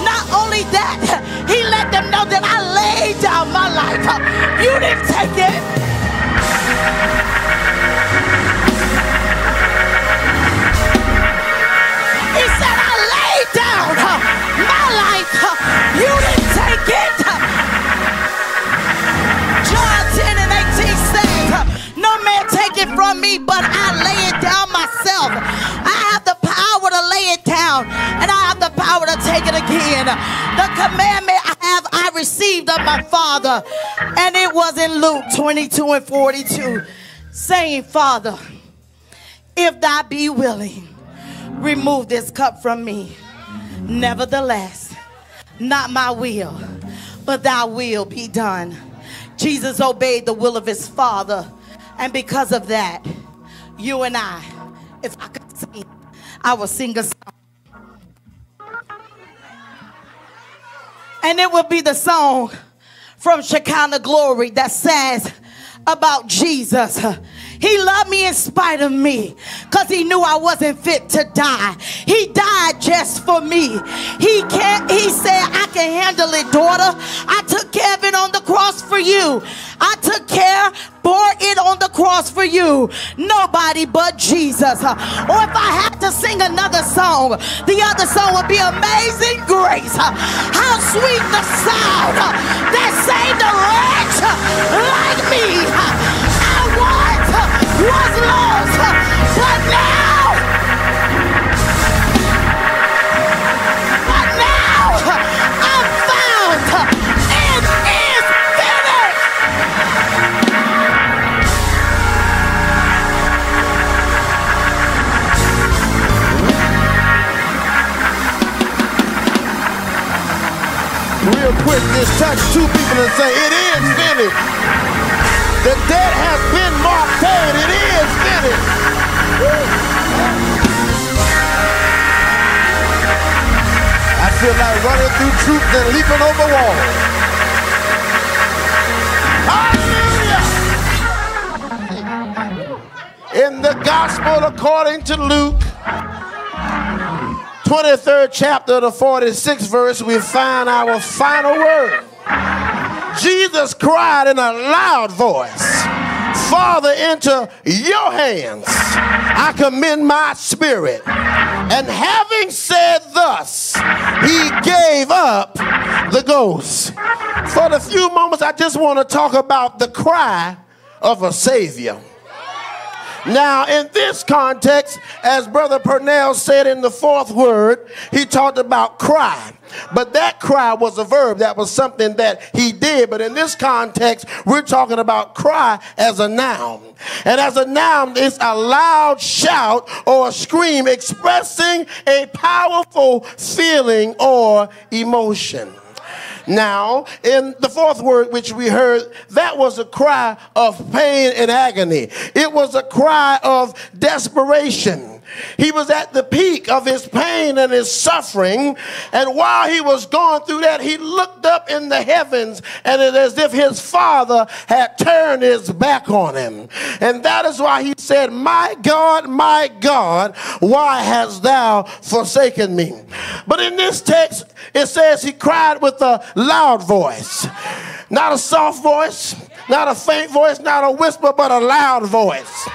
Not only that, he let them know that I laid down my life. You didn't take it. The commandment I have, I received of my Father. And it was in Luke 22 and 42, saying, Father, if thou be willing, remove this cup from me. Nevertheless, not my will, but thy will be done. Jesus obeyed the will of his Father. And because of that, you and I, if I could sing, I will sing a song. And it will be the song from Shekinah Glory that says about Jesus. He loved me in spite of me because he knew I wasn't fit to die. He died just for me. He can't, he said, I can handle it, daughter. I took care of it on the cross for you. I took care, bore it on the cross for you. Nobody but Jesus. Or if I had to sing another song, the other song would be Amazing Grace. How sweet the sound that saved a wretch like me. Was lost, but now, but now I'm found. It is finished. Real quick, just touch two people and say, It is finished. The debt has been marked paid. It is finished. I feel like running through troops and leaping over walls. Hallelujah! In the gospel according to Luke, 23rd chapter, the 46th verse, we find our final word. Jesus cried in a loud voice, Father, into your hands I commend my spirit. And having said thus, he gave up the ghost. For the few moments, I just want to talk about the cry of a Savior. Now, in this context, as Brother Purnell said in the fourth word, he talked about cry. But that cry was a verb. That was something that he did. But in this context, we're talking about cry as a noun. And as a noun, it's a loud shout or scream expressing a powerful feeling or emotion. Now, in the fourth word which we heard, that was a cry of pain and agony. It was a cry of desperation. He was at the peak of his pain and his suffering. And while he was going through that, he looked up in the heavens and it as if his father had turned his back on him. And that is why he said, My God, my God, why hast thou forsaken me? But in this text, it says he cried with a loud voice, not a soft voice, not a faint voice, not a whisper, but a loud voice.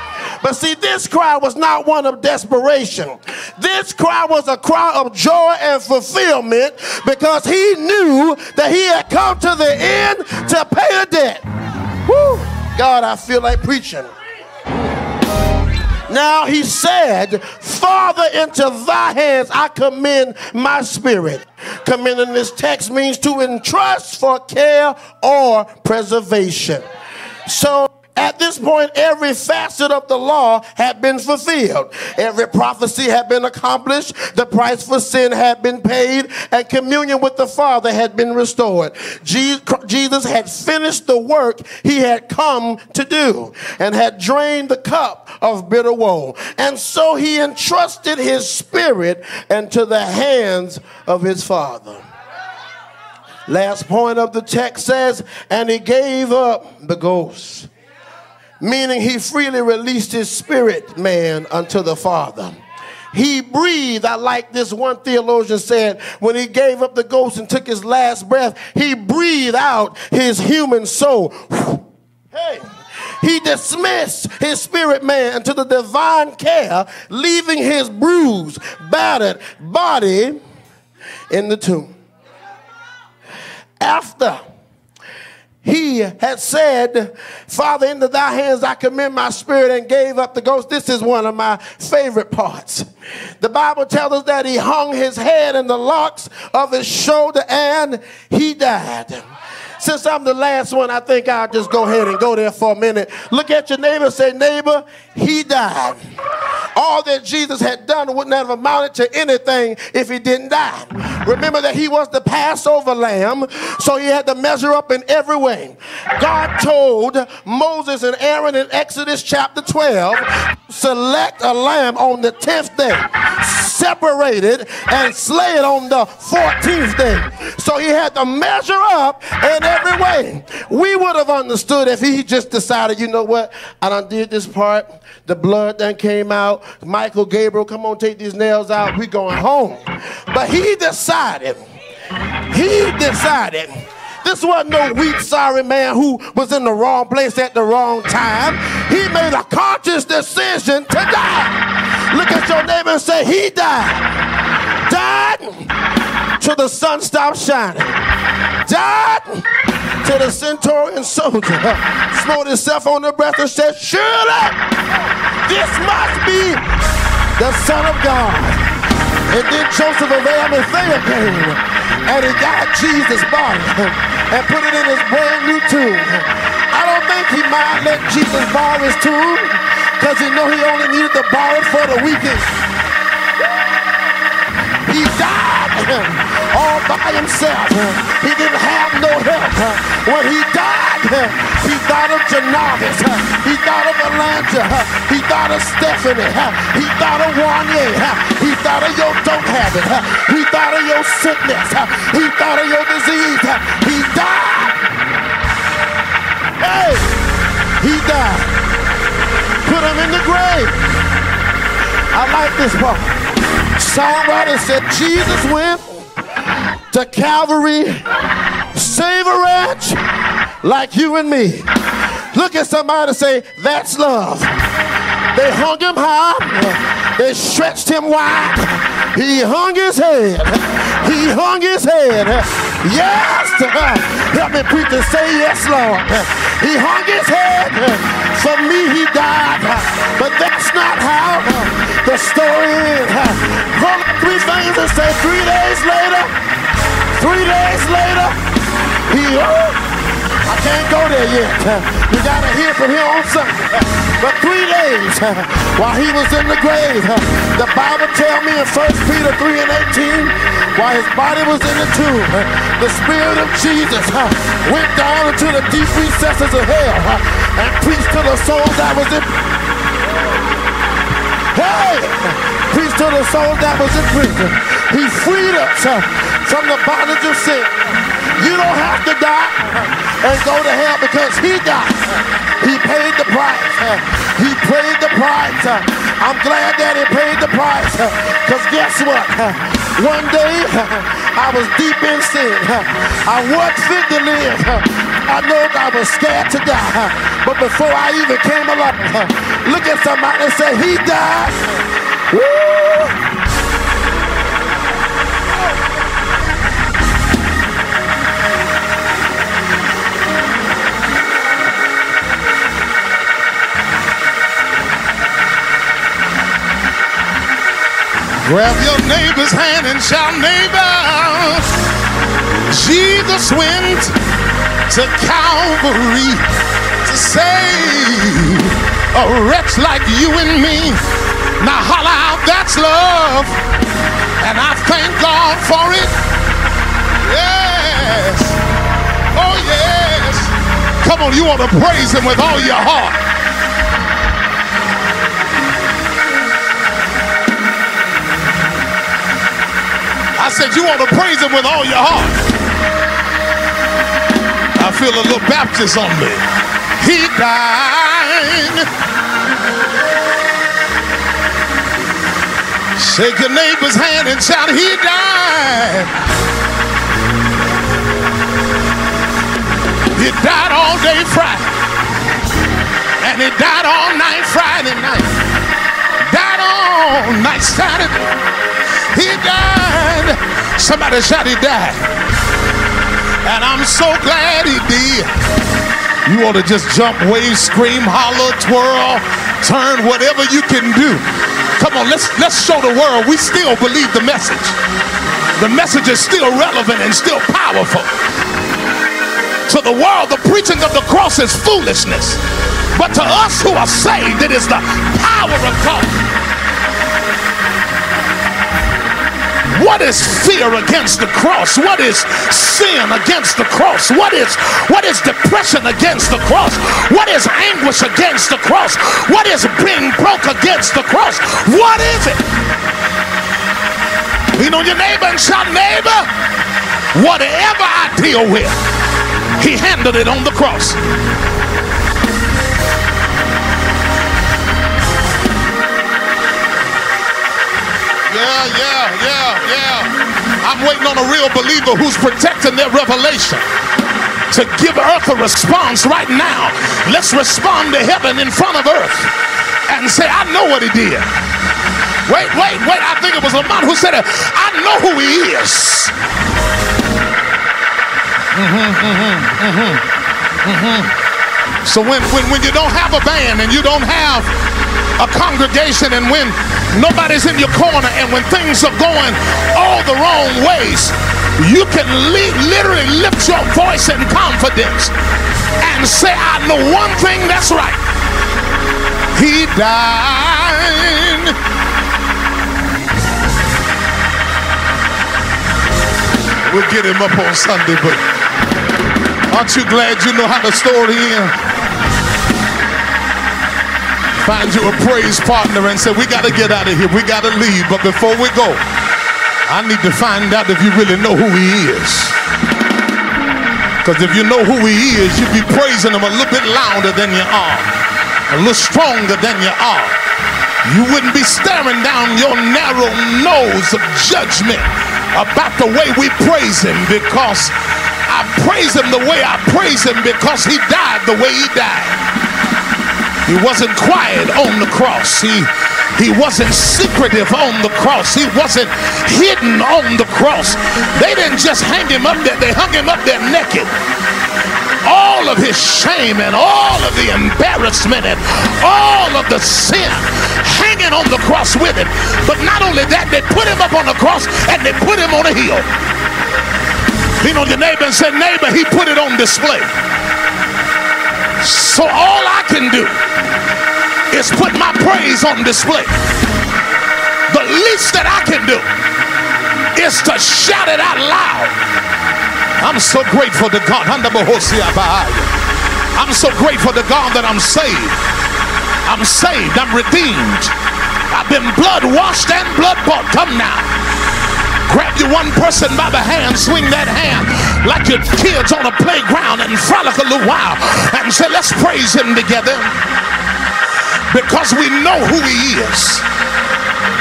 But see, this cry was not one of desperation. This cry was a cry of joy and fulfillment because he knew that he had come to the end to pay a debt. Woo! God, I feel like preaching. Now he said, Father, into thy hands I commend my spirit. Commend in this text means to entrust for care or preservation. So at this point, every facet of the law had been fulfilled. Every prophecy had been accomplished. The price for sin had been paid, and communion with the Father had been restored. Jesus had finished the work he had come to do and had drained the cup of bitter woe. And so he entrusted his spirit into the hands of his Father. Last point of the text says, and he gave up the ghost meaning he freely released his spirit man unto the Father. He breathed. I like this one theologian said when he gave up the ghost and took his last breath, he breathed out his human soul. Hey. He dismissed his spirit man into the divine care, leaving his bruised, battered body in the tomb. After he had said, Father, into thy hands I commend my spirit and gave up the ghost. This is one of my favorite parts. The Bible tells us that he hung his head in the locks of his shoulder and he died. Since I'm the last one, I think I'll just go ahead and go there for a minute. Look at your neighbor, say, neighbor, he died. All that Jesus had done wouldn't have amounted to anything if he didn't die. Remember that he was the Passover lamb, so he had to measure up in every way. God told Moses and Aaron in Exodus chapter 12 select a lamb on the 10th day, separate it, and slay it on the 14th day. So he had to measure up in every way. We would have understood if he just decided, you know what, I done did this part, the blood then came out, Michael, Gabriel, come on, take these nails out, we going home. But he decided, he decided this wasn't no weak, sorry man who was in the wrong place at the wrong time. He made a conscious decision to die. Look at your neighbor and say, He died. Died till the sun stopped shining. Died till the centurion soldier smote himself on the breast and said, Surely this must be the Son of God. And then Joseph of Arimathea came and he got Jesus' body and put it in his brand new tomb. I don't think he might let Jesus borrow his tomb because he know he only needed to borrow it for the weekend. He died all by himself. He didn't have no help. When he died, he thought of Janavis. He thought of Elijah. He thought of Stephanie. He thought of Wanye. He thought of your don't have it. He thought of your sickness. He thought of your disease. He died. Hey, he died. Put him in the grave. I like this part. Songwriter said Jesus went to Calvary, save a wretch like you and me. Look at somebody and say, that's love. They hung him high, they stretched him wide. He hung his head, he hung his head. Yes, help me preach and say yes, Lord. He hung his head, for me he died, but that's not how the story is. Hold up three fingers and say, three days later, three days later, he, oh, I can't go there yet. You gotta hear from him on Sunday. But three days while he was in the grave, the Bible tell me in 1 Peter 3 and 18, while his body was in the tomb, the Spirit of Jesus went down into the deep recesses of hell and preached to the souls that was in. Hey! Preached to the souls that was in prison. He freed us from the bondage of sin. You don't have to die and go to hell because he died. He paid the price. He paid the price. I'm glad that he paid the price. Because guess what? One day I was deep in sin. I wasn't fit to live. I know I was scared to die. But before I even came along, look at somebody and say, he died. Woo! Grab your neighbor's hand and shout, neighbor. Jesus went to Calvary to save a wretch like you and me. Now holler out, that's love. And I thank God for it. Yes. Oh, yes. Come on, you want to praise him with all your heart. I said, You want to praise him with all your heart. I feel a little Baptist on me. He died. Shake your neighbor's hand and shout, He died. He died all day Friday. And he died all night Friday night. Died all night Saturday. He died. Somebody shout he died. And I'm so glad he did. You ought to just jump, wave, scream, holler, twirl, turn, whatever you can do. Come on, let's let's show the world we still believe the message. The message is still relevant and still powerful. To the world, the preaching of the cross is foolishness. But to us who are saved, it is the power of God. What is fear against the cross? What is sin against the cross? What is what is depression against the cross? What is anguish against the cross? What is being broke against the cross? What is it? Lean on your neighbor and shout, neighbor, whatever I deal with, he handled it on the cross. Yeah, yeah, yeah, yeah. I'm waiting on a real believer who's protecting their revelation to give earth a response right now. Let's respond to heaven in front of earth and say, I know what he did. Wait, wait, wait. I think it was Lamont who said it. I know who he is. Mhm, mhm, mhm, mhm. So when, when, when you don't have a band and you don't have a congregation and when nobody's in your corner and when things are going all the wrong ways, you can li- literally lift your voice in confidence and say, I know one thing that's right. He died. We'll get him up on Sunday, but aren't you glad you know how the story ends? Find you a praise partner and say, We got to get out of here. We got to leave. But before we go, I need to find out if you really know who he is. Because if you know who he is, you'll be praising him a little bit louder than you are, a little stronger than you are. You wouldn't be staring down your narrow nose of judgment about the way we praise him because I praise him the way I praise him because he died the way he died. He wasn't quiet on the cross. He he wasn't secretive on the cross. He wasn't hidden on the cross. They didn't just hang him up there, they hung him up there naked. All of his shame and all of the embarrassment and all of the sin hanging on the cross with him. But not only that, they put him up on the cross and they put him on a hill. Lean on your neighbor and neighbor, he put it on display. So all I can do is put my praise on display. The least that I can do is to shout it out loud. I'm so grateful to God. I'm so grateful to God that I'm saved. I'm saved. I'm redeemed. I've been blood washed and blood bought. Come now. Grab you one person by the hand, swing that hand like your kids on a playground and frolic a little while and say, let's praise him together. Because we know who he is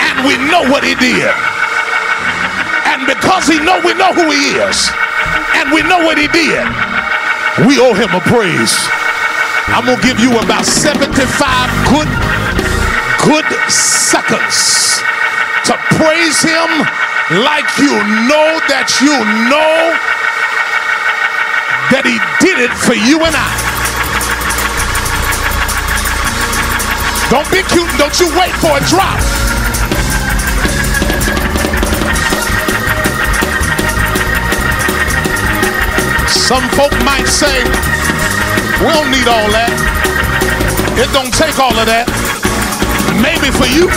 and we know what he did. And because he know we know who he is and we know what he did, we owe him a praise. I'm gonna give you about 75 good good seconds to praise him like you know that you know that he did it for you and I. Don't be cute and don't you wait for a drop. Some folk might say, we don't need all that. It don't take all of that. Maybe for you.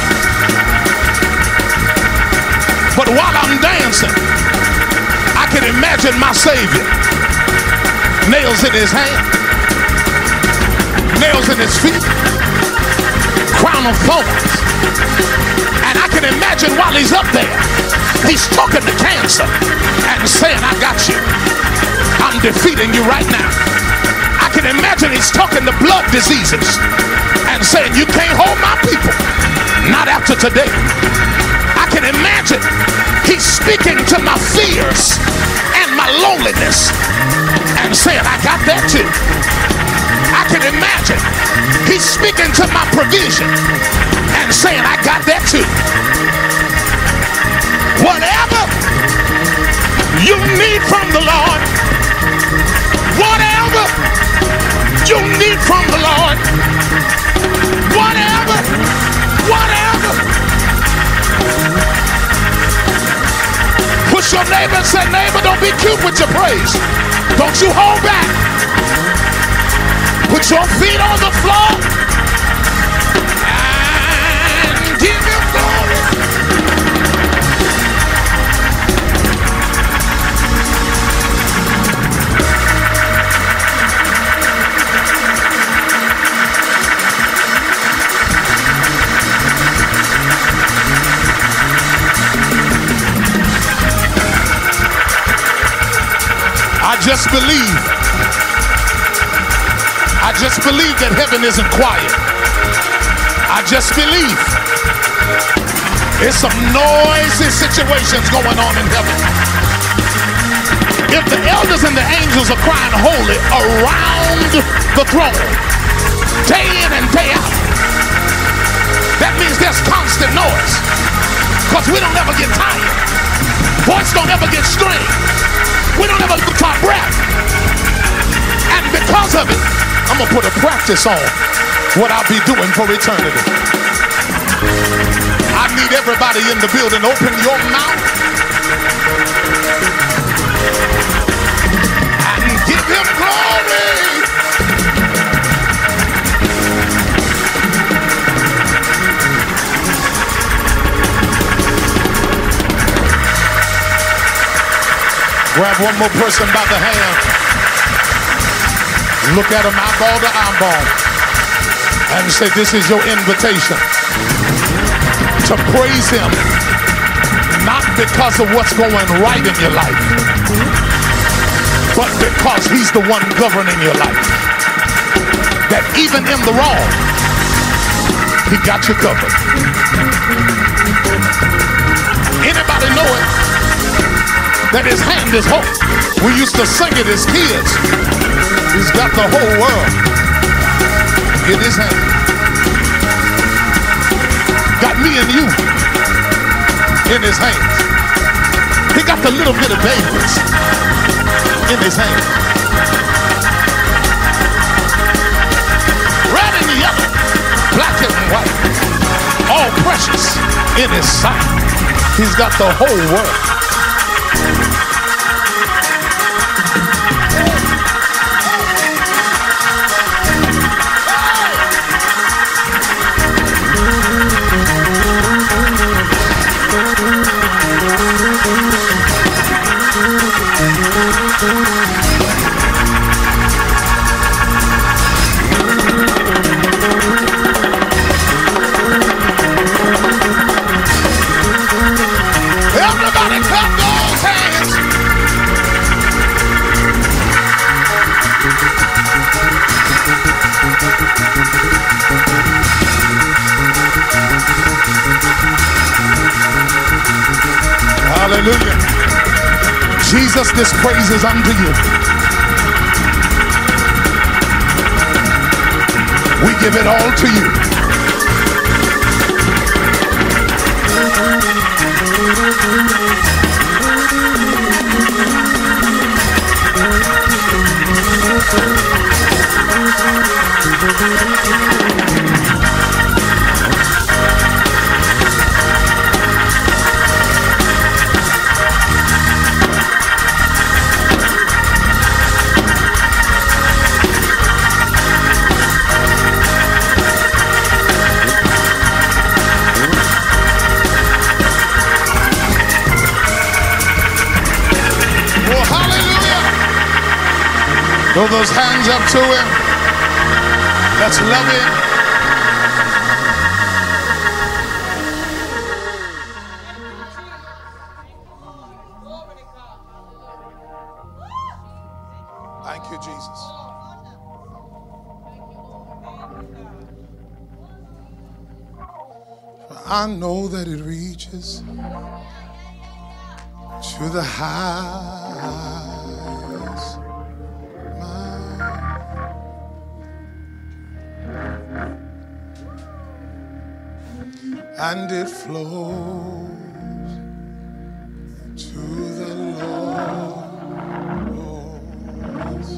But while I'm dancing, I can imagine my Savior. Nails in his hand, nails in his feet, crown of thorns. And I can imagine while he's up there, he's talking to cancer and saying, I got you. I'm defeating you right now. I can imagine he's talking to blood diseases and saying, You can't hold my people. Not after today. I can imagine he's speaking to my fears my loneliness and saying, I got that too. I can imagine he's speaking to my provision and saying, I got that too. Whatever you need from the Lord, whatever you need from the Lord, whatever, whatever. Your neighbor and say, neighbor, don't be cute with your praise. Don't you hold back. Put your feet on the floor I just believe. I just believe that heaven isn't quiet. I just believe. There's some noisy situations going on in heaven. If the elders and the angels are crying holy around the throne, day in and day out, that means there's constant noise. Because we don't ever get tired. Voice don't ever get strained. We don't ever lose our breath. And because of it, I'm gonna put a practice on what I'll be doing for eternity. I need everybody in the building. Open your mouth Grab one more person by the hand. Look at him eyeball to eyeball and say, This is your invitation to praise him, not because of what's going right in your life, but because he's the one governing your life. That even in the wrong, he got you covered. Anybody know it? That his hand is hope. We used to sing it as kids. He's got the whole world in his hand. Got me and you in his hands. He got the little bit of babies in his hand. Red and yellow, black and white, all precious in his sight. He's got the whole world. Jesus, this praise is unto you. We give it all to you. Throw those hands up to him. Let's love him. Thank you, Jesus. I know that it reaches it flows to the lowest.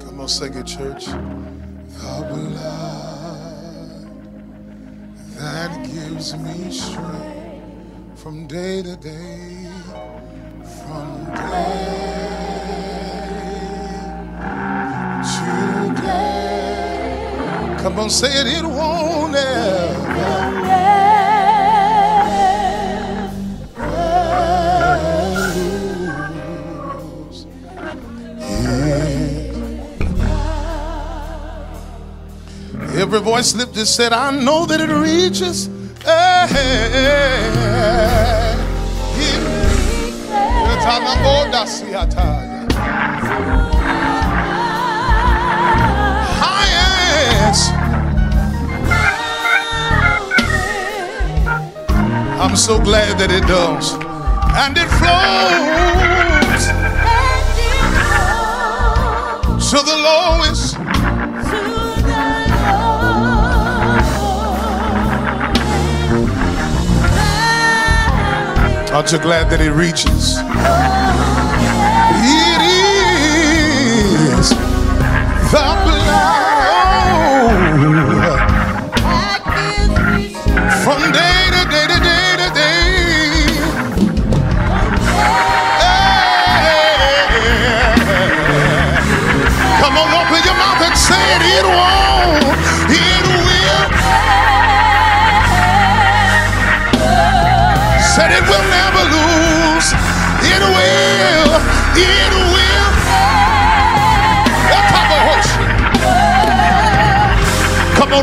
Come on, sing it, church. The blood that gives me strength from day to day, from day Come on, say it, it won't ever. Every voice lifted said, I know that it reaches Highest. I'm so glad that it does. And it flows to the lowest. Aren't you glad that it reaches?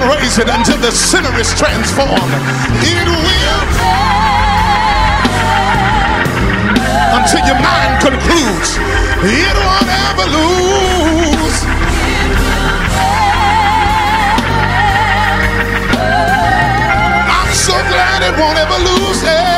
Raise it until the sinner is transformed. It will. Until your mind concludes. It won't ever lose. I'm so glad it won't ever lose. Eh?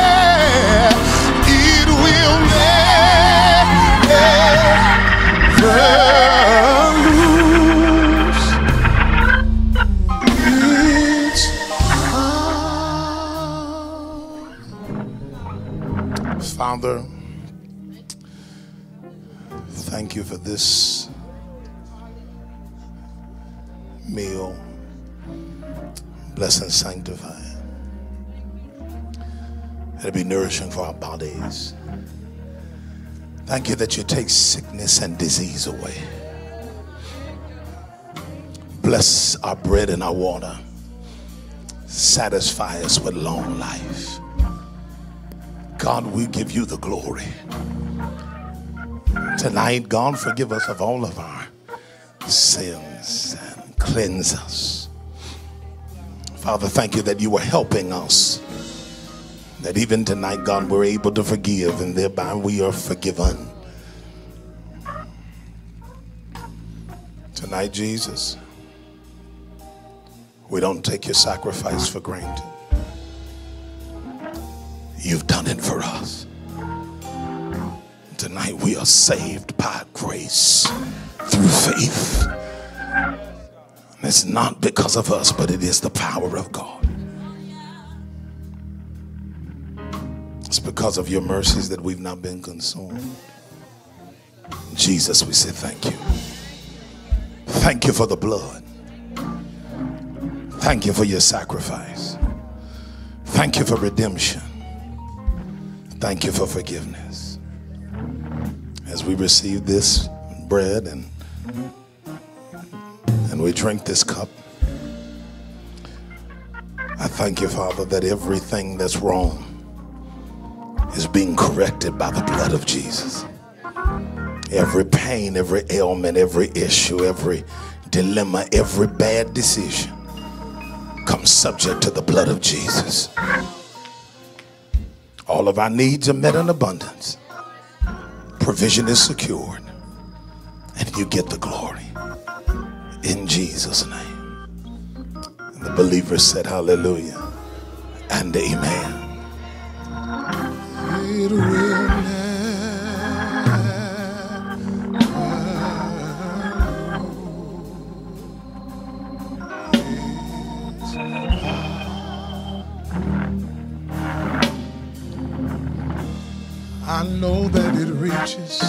Our bodies. Thank you that you take sickness and disease away. Bless our bread and our water. Satisfy us with long life. God, we give you the glory. Tonight, God, forgive us of all of our sins and cleanse us. Father, thank you that you were helping us. That even tonight, God, we're able to forgive and thereby we are forgiven. Tonight, Jesus, we don't take your sacrifice for granted. You've done it for us. Tonight, we are saved by grace through faith. And it's not because of us, but it is the power of God. It's because of your mercies that we've not been consumed. Jesus, we say thank you. Thank you for the blood. Thank you for your sacrifice. Thank you for redemption. Thank you for forgiveness. As we receive this bread and and we drink this cup, I thank you, Father, that everything that's wrong is being corrected by the blood of Jesus. Every pain, every ailment, every issue, every dilemma, every bad decision comes subject to the blood of Jesus. All of our needs are met in abundance. Provision is secured. And you get the glory. In Jesus' name. And the believers said, Hallelujah and Amen. It will I know that it reaches,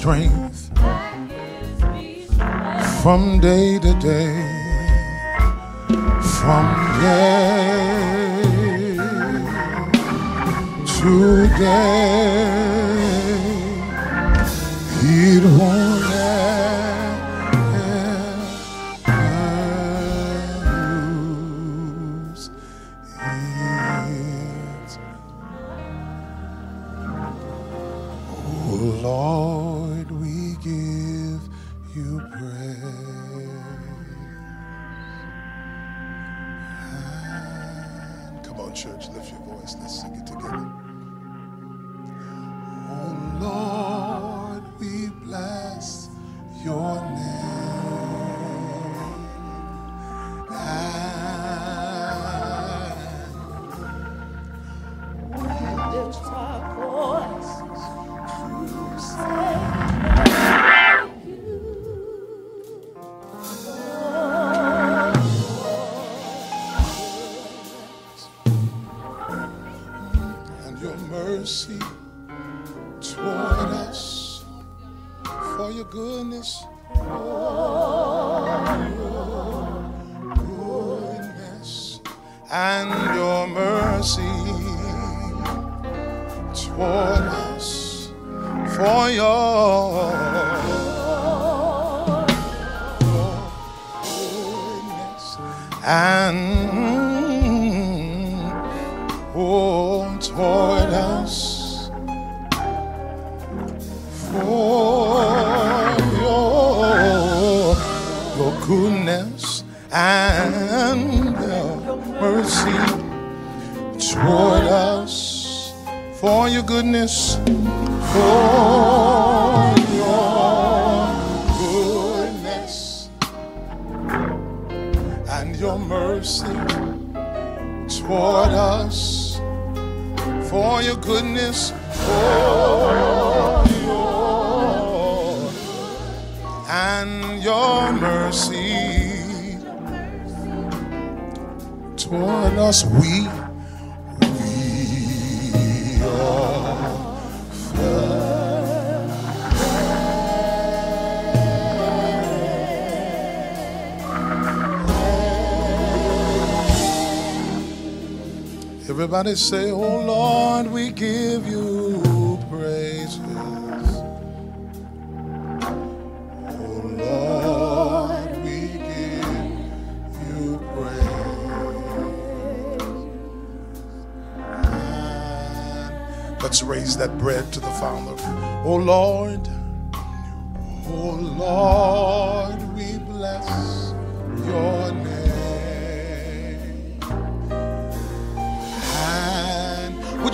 strength from day to day, from day to day. Everybody say, Oh Lord, we give you praises. Oh Lord, we give you praise. Let's raise that bread to the Father. Oh Lord, oh Lord, we bless your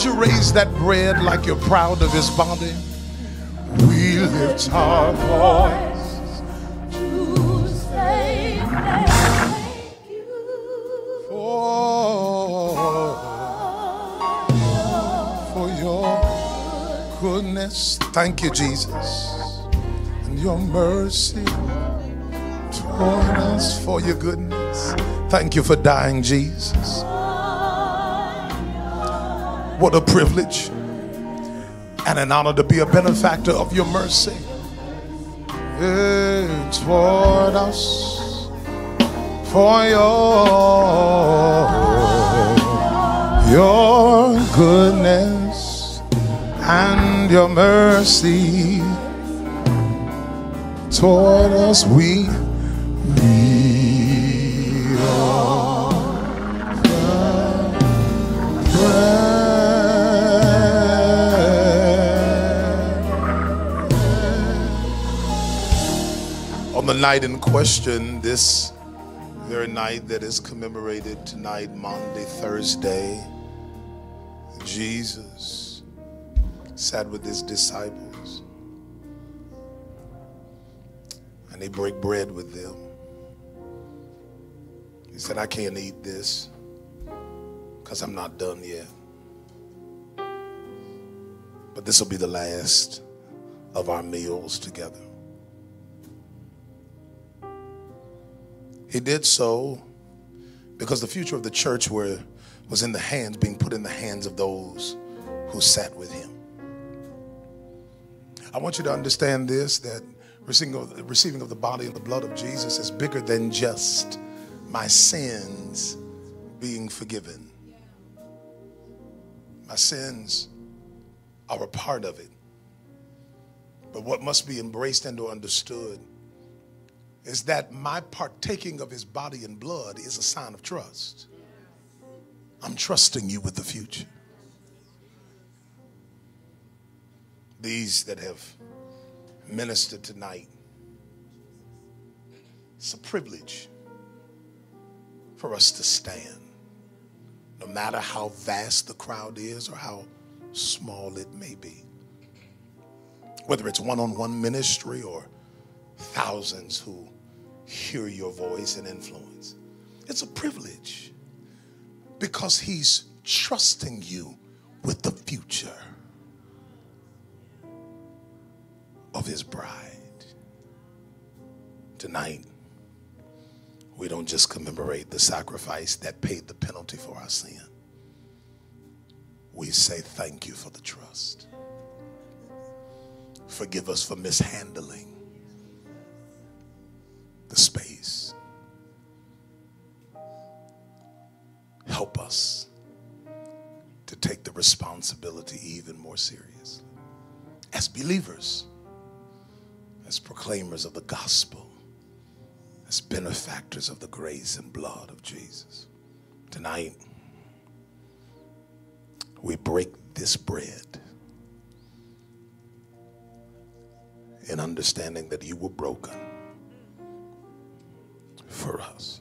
you raise that bread like you're proud of his body? We lift our voice To say "Thank for, for your goodness. Thank you, Jesus. And your mercy toward us for your goodness. Thank you for dying, Jesus. What a privilege and an honor to be a benefactor of your mercy. Eh, toward us for your your goodness and your mercy toward us we night in question, this very night that is commemorated tonight, Maundy, Thursday, Jesus sat with his disciples and he break bread with them. He said, I can't eat this because I'm not done yet. But this will be the last of our meals together. He did so because the future of the church were, was in the hands, being put in the hands of those who sat with him. I want you to understand this that receiving of, receiving of the body and the blood of Jesus is bigger than just my sins being forgiven. My sins are a part of it. But what must be embraced and or understood is that my partaking of his body and blood is a sign of trust. I'm trusting you with the future. These that have ministered tonight, it's a privilege for us to stand, no matter how vast the crowd is or how small it may be. Whether it's one on one ministry or thousands who hear your voice and influence, it's a privilege because He's trusting you with the future of His bride. Tonight, we don't just commemorate the sacrifice that paid the penalty for our sin. We say thank you for the trust. Forgive us for mishandling the space. Help us to take the responsibility even more seriously. As believers, as proclaimers of the gospel, as benefactors of the grace and blood of Jesus. Tonight, we break this bread in understanding that you were broken for us.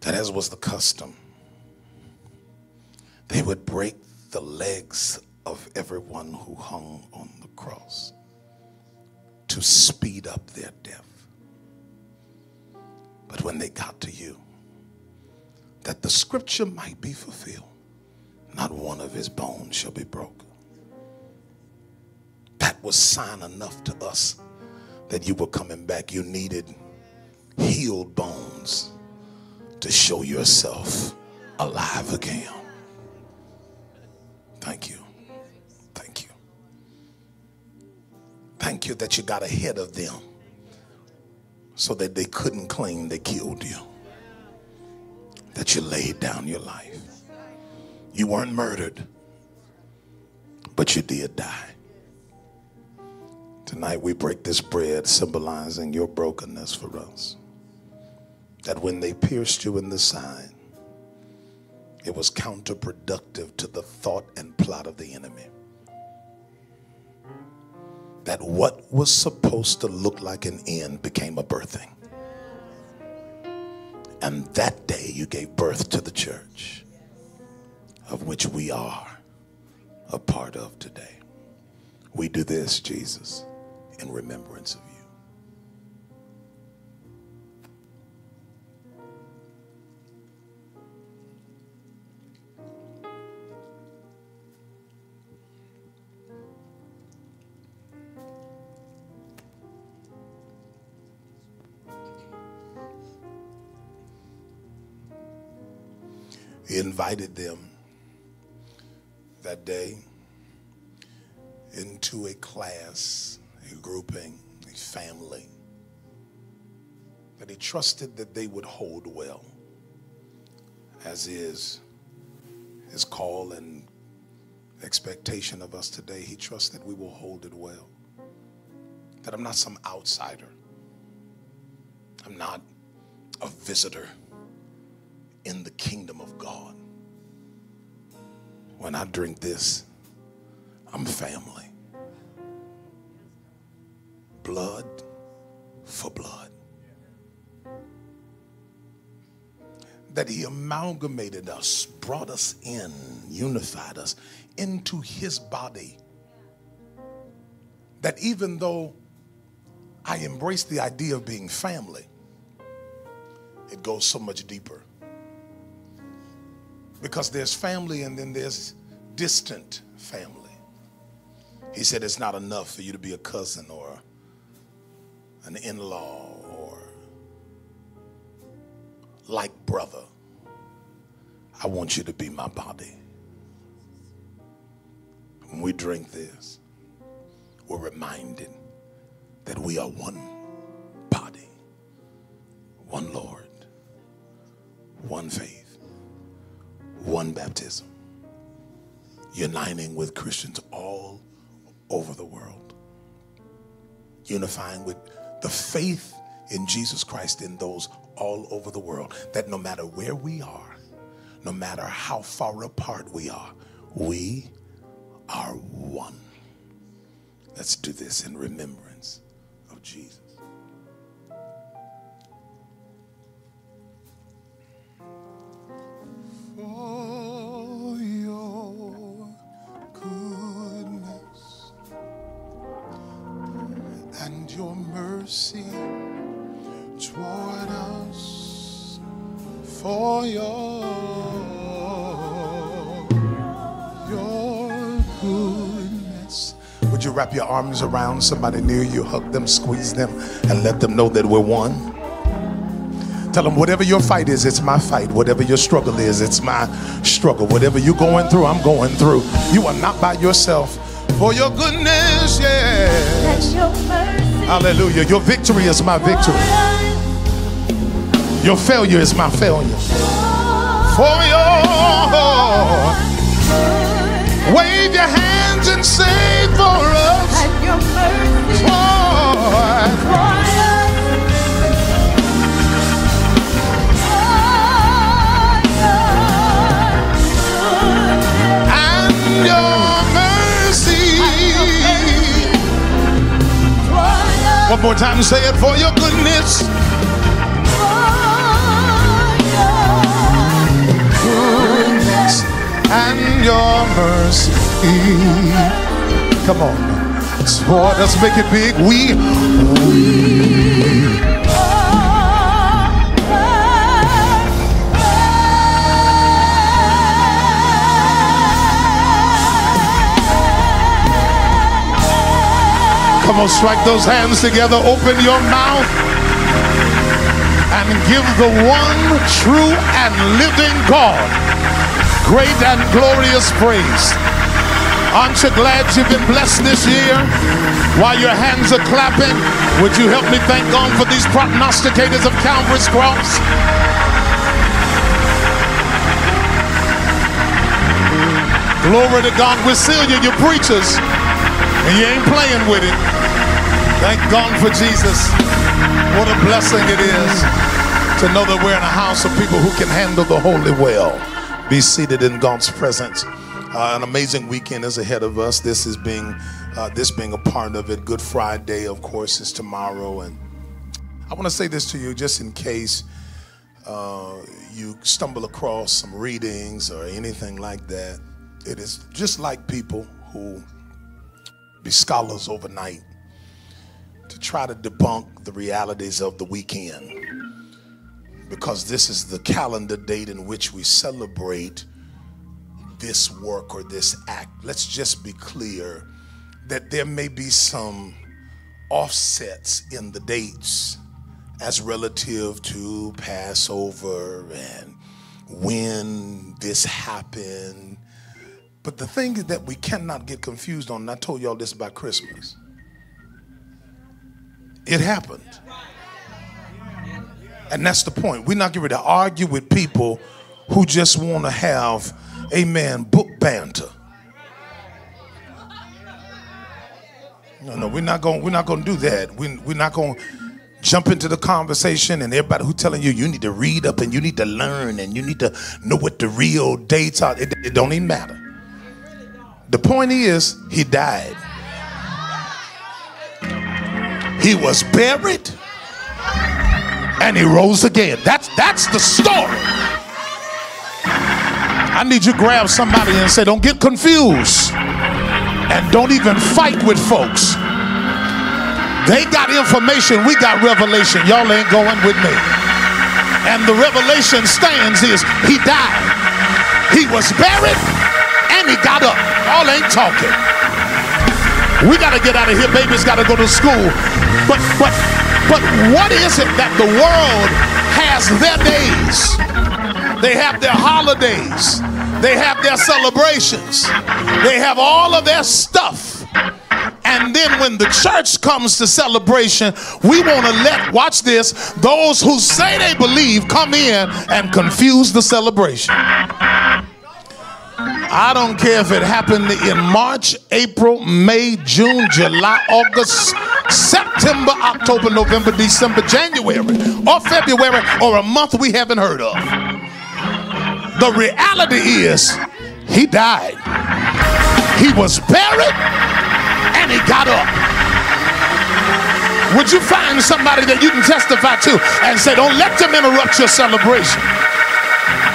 That as was the custom, they would break the legs of everyone who hung on the cross to speed up their death. But when they got to you, that the scripture might be fulfilled, not one of his bones shall be broken. That was sign enough to us that you were coming back. You needed healed bones to show yourself alive again. Thank you. Thank you. Thank you that you got ahead of them so that they couldn't claim they killed you. That you laid down your life. You weren't murdered, but you did die. Tonight we break this bread symbolizing your brokenness for us. That when they pierced you in the side, it was counterproductive to the thought and plot of the enemy. That what was supposed to look like an end became a birthing. And that day you gave birth to the church, of which we are a part of today. We do this, Jesus, in remembrance of you. He invited them that day into a class, a grouping, a family that he trusted that they would hold well, as is his call and expectation of us today. He trusts that we will hold it well. That I'm not some outsider. I'm not a visitor in the kingdom of God. When I drink this, I'm family. Blood for blood. That he amalgamated us, brought us in, unified us into his body. That even though I embrace the idea of being family, it goes so much deeper. Because there's family and then there's distant family. He said it's not enough for you to be a cousin or an in law or like brother. I want you to be my body. When we drink this, we're reminded that we are one body, one Lord, one faith, one baptism, uniting with Christians all over the world, unifying with the faith in Jesus Christ in those all over the world, that no matter where we are, no matter how far apart we are, we are one. Let's do this in remembrance of Jesus. For wrap your arms around somebody near you, hug them, squeeze them, and let them know that we're one? Tell them whatever your fight is, it's my fight. Whatever your struggle is, it's my struggle. Whatever you're going through, I'm going through. You are not by yourself. For your goodness, yeah. Hallelujah. Your victory is my victory. Your failure is my failure. For your wave your hands and say for us. For and your mercy. One more time, say it for your goodness. And your mercy. Come on. So let's make it big. We, we Come on, strike those hands together. Open your mouth and give the one true and living God great and glorious praise. Aren't you glad you've been blessed this year? While your hands are clapping, would you help me thank God for these prognosticators of Calvary's cross? Glory to God. We're still you, you preachers, and you ain't playing with it. Thank God for Jesus. What a blessing it is to know that we're in a house of people who can handle the holy well. Be seated in God's presence. Uh, an amazing weekend is ahead of us. This is being uh, this being a part of it. Good Friday, of course, is tomorrow, and I want to say this to you just in case uh, you stumble across some readings or anything like that. It is just like people who be scholars overnight to try to debunk the realities of the weekend because this is the calendar date in which we celebrate this work or this act. Let's just be clear that there may be some offsets in the dates as relative to Passover and when this happened. But the thing is that we cannot get confused on, and I told y'all this about Christmas. It happened. And that's the point. We're not getting ready to argue with people who just want to have, amen, book banter. No, no, we're not going. We're not going to do that. We, we're not going to jump into the conversation and everybody who telling you you need to read up and you need to learn and you need to know what the real dates are. It, it don't even matter. The point is, he died. He was buried and he rose again. That's that's the story. I need you to grab somebody and say, don't get confused. And don't even fight with folks. They got information, we got revelation. Y'all ain't going with me. And the revelation stands is he died. He was buried and he got up. All ain't talking. We got to get out of here. Babies got to go to school. But but but what is it that the world has their days? They have their holidays. They have their celebrations. They have all of their stuff. And then when the church comes to celebration, we want to let, watch this, those who say they believe come in and confuse the celebration. I don't care if it happened in March, April, May, June, July, August, September, October, November, December, January, or February, or a month we haven't heard of. The reality is, he died. He was buried and he got up. Would you find somebody that you can testify to and say, Don't let them interrupt your celebration?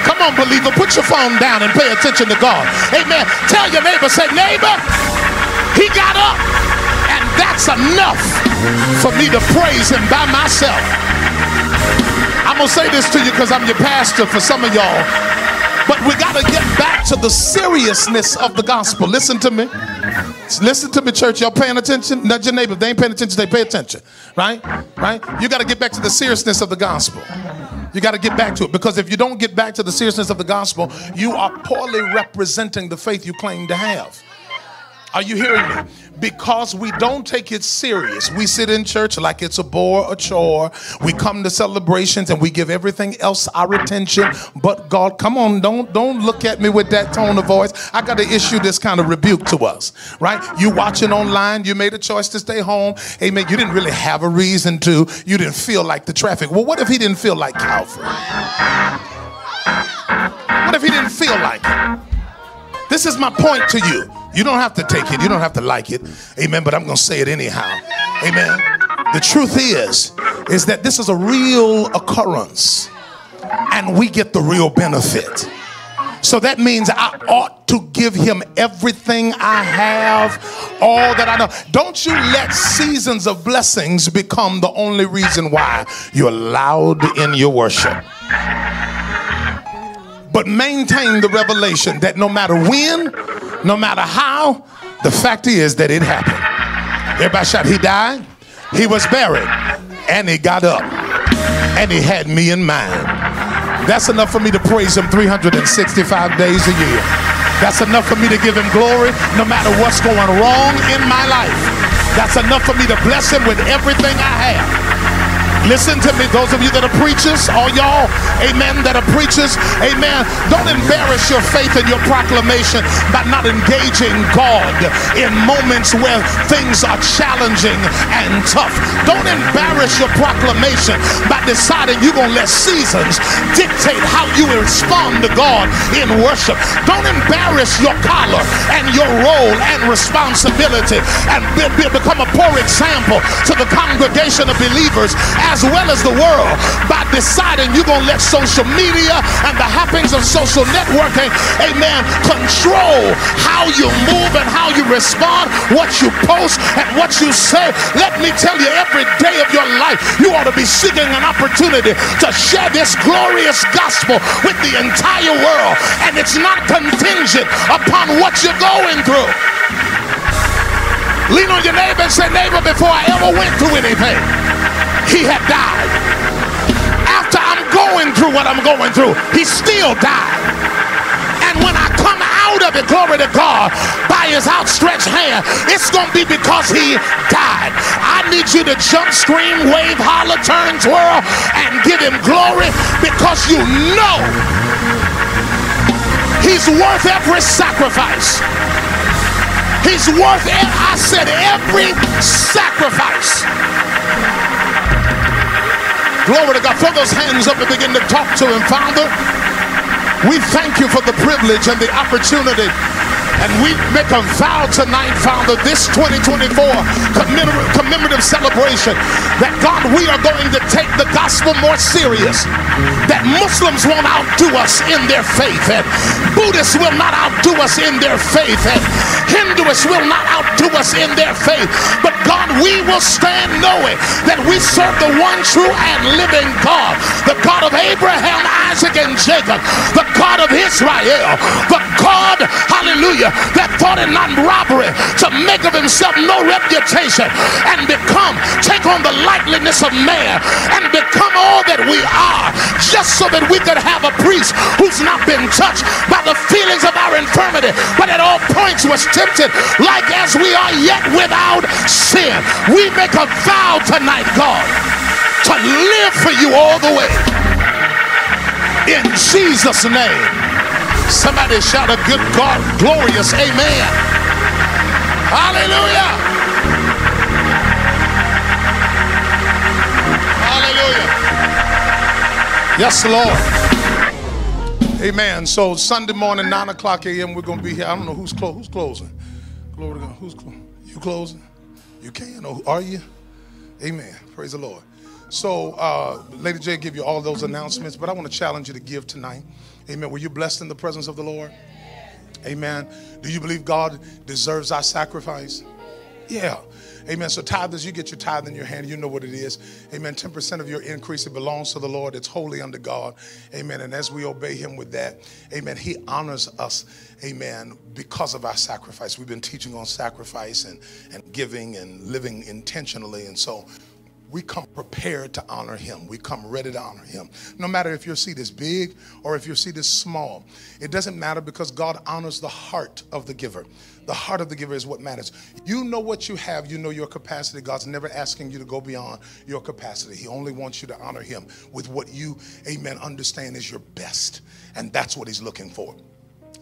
Come on, believer, put your phone down and pay attention to God. Amen. Tell your neighbor, say, Neighbor, he got up, and that's enough for me to praise him by myself. I'm going to say this to you because I'm your pastor for some of y'all. But we got to get back to the seriousness of the gospel. Listen to me. Listen to me, church. Y'all paying attention? Nudge your neighbor. If they ain't paying attention, they pay attention. Right? Right? You got to get back to the seriousness of the gospel. You got to get back to it because if you don't get back to the seriousness of the gospel, you are poorly representing the faith you claim to have. Are you hearing me? Because we don't take it serious. We sit in church like it's a bore, a chore. We come to celebrations and we give everything else our attention. But God, come on, don't don't look at me with that tone of voice. I got to issue this kind of rebuke to us, right? You watching online, you made a choice to stay home. Amen. You didn't really have a reason to. You didn't feel like the traffic. Well, what if he didn't feel like Calvary? What if he didn't feel like it? This is my point to you. You don't have to take it. You don't have to like it. Amen. But I'm going to say it anyhow. Amen. The truth is, is that this is a real occurrence and we get the real benefit. So that means I ought to give him everything I have, all that I know. Don't you let seasons of blessings become the only reason why you're loud in your worship but maintain the revelation that no matter when, no matter how, the fact is that it happened. Everybody shout, He died, He was buried, and He got up, and He had me in mind. That's enough for me to praise Him 365 days a year. That's enough for me to give Him glory no matter what's going wrong in my life. That's enough for me to bless Him with everything I have. Listen to me, those of you that are preachers, all y'all, amen, that are preachers, amen. Don't embarrass your faith and your proclamation by not engaging God in moments where things are challenging and tough. Don't embarrass your proclamation by deciding you're going to let seasons dictate how you respond to God in worship. Don't embarrass your collar and your role and responsibility and be, be, become a poor example to the congregation of believers as well as the world by deciding you're going to let social media and the happenings of social networking, amen, control how you move and how you respond, what you post and what you say. Let me tell you, every day of your life, you ought to be seeking an opportunity to share this glorious gospel with the entire world. And it's not contingent upon what you're going through. Lean on your neighbor and say, neighbor, before I ever went through anything, he had died. After I'm going through what I'm going through, he still died. And when I come out of it, glory to God, by his outstretched hand, it's going to be because he died. I need you to jump, scream, wave, holler, turn, twirl, and give him glory because you know he's worth every sacrifice. He's worth, it. I said, every sacrifice. Glory to God. Throw those hands up and begin to talk to him, Father. We thank you for the privilege and the opportunity. And we make a vow tonight, Father, this 2024 commemor- commemorative celebration, that God, we are going to take the gospel more serious. That Muslims won't outdo us in their faith, and Buddhists will not outdo us in their faith, and Hindus, will not outdo us in their faith. But God, we will stand knowing that we serve the one true and living God, the God of Abraham, Isaac, and Jacob, the God of Israel, the God, hallelujah, that thought it not robbery to make of himself no reputation and become, take on the likeness of man and become all that we are just so that we could have a priest who's not been touched by the feelings of our infirmity, but at all points was tempted like as we are yet without sin. We make a vow tonight, God, to live for you all the way. In Jesus' name. Somebody shout a good God, glorious amen. Hallelujah. Hallelujah. Yes, Lord. Amen. So Sunday morning, 9 o'clock a.m., we're going to be here. I don't know who's, clo- who's closing. Glory to God. Who's? You closing? You can. Or are you? Amen. Praise the Lord. So, uh, Lady J give you all those announcements, but I want to challenge you to give tonight. Amen. Were you blessed in the presence of the Lord? Amen. Do you believe God deserves our sacrifice? Yeah. Amen. So tithers, you get your tithe in your hand. You know what it is. Amen. 10% of your increase, it belongs to the Lord. It's holy under God. Amen. And as we obey him with that, amen, he honors us. Amen. Because of our sacrifice. We've been teaching on sacrifice and, and giving and living intentionally. And so we come prepared to honor him. We come ready to honor him. No matter if your seat is big or if your seat is small, it doesn't matter because God honors the heart of the giver. The heart of the giver is what matters. You know what you have, you know your capacity. God's never asking you to go beyond your capacity. He only wants you to honor him with what you, amen, understand is your best. And that's what he's looking for.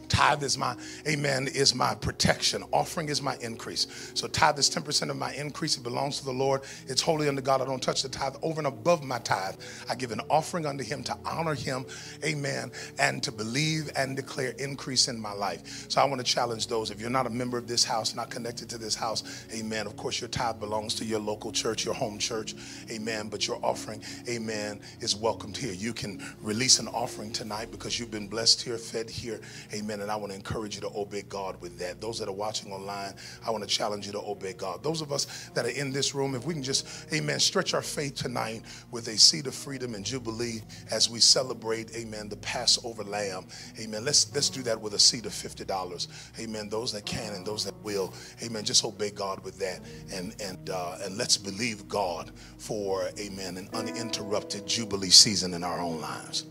Tithe is my, amen, is my protection. Offering is my increase. So tithe is 10% of my increase. It belongs to the Lord. It's holy unto God. I don't touch the tithe over and above my tithe. I give an offering unto him to honor him, amen, and to believe and declare increase in my life. So I want to challenge those. If you're not a member of this house, not connected to this house, amen. Of course, your tithe belongs to your local church, your home church, amen. But your offering, amen, is welcomed here. You can release an offering tonight because you've been blessed here, fed here, amen. And I want to encourage you to obey God with that. Those that are watching online, I want to challenge you to obey God. Those of us that are in this room, if we can just, amen, stretch our faith tonight with a seed of freedom and jubilee as we celebrate, amen, the Passover lamb. Amen. Let's let's do that with a seed of $50. Amen. Those that can and those that will, amen. Just obey God with that. And and uh, and let's believe God for, amen, an uninterrupted jubilee season in our own lives.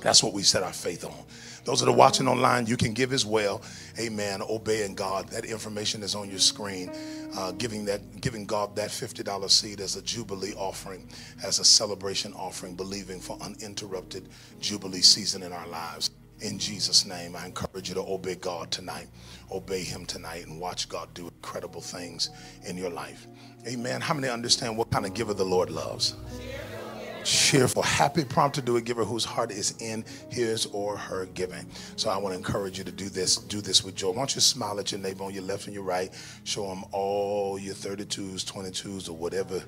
That's what we set our faith on. Those that are watching online, you can give as well. Amen. Obeying God. That information is on your screen. Uh, giving that, giving God that $50 seed as a jubilee offering, as a celebration offering, believing for uninterrupted jubilee season in our lives. In Jesus' name, I encourage you to obey God tonight. Obey Him tonight and watch God do incredible things in your life. Amen. How many understand what kind of giver the Lord loves? Cheerful, happy, prompt to do it giver whose heart is in his or her giving. So I want to encourage you to do this. Do this with joy. Why don't you smile at your neighbor on your left and your right? Show them all your 32s, 22s, or whatever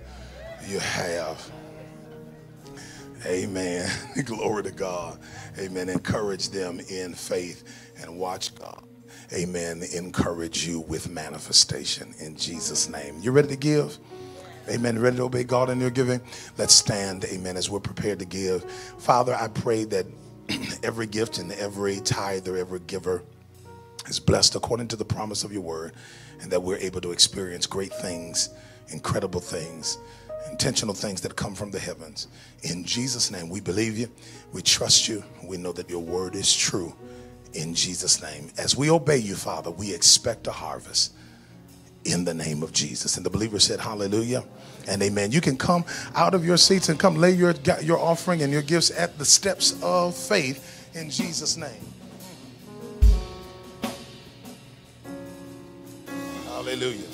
you have. Amen. Glory to God. Amen. Encourage them in faith and watch God. Amen. Encourage you with manifestation in Jesus' name. You ready to give? Amen. Ready to obey God in your giving? Let's stand, amen, as we're prepared to give. Father, I pray that every gift and every tither, every giver is blessed according to the promise of your word, and that we're able to experience great things, incredible things, intentional things that come from the heavens. In Jesus' name, we believe you, we trust you, we know that your word is true. In Jesus' name. As we obey you, Father, we expect a harvest in the name of Jesus. And the believer said, Hallelujah and amen. You can come out of your seats and come lay your, your offering and your gifts at the steps of faith in Jesus' name. Hallelujah.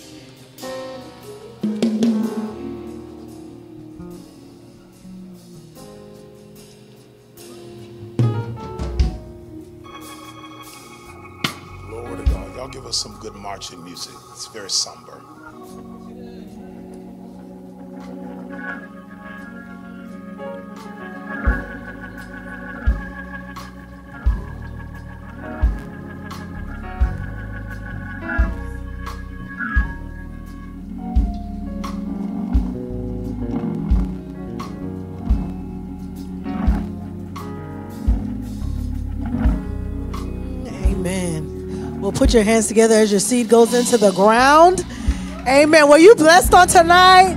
Give us some good marching music. It's very somber. Put your hands together as your seed goes into the ground. Amen. Were you blessed on tonight?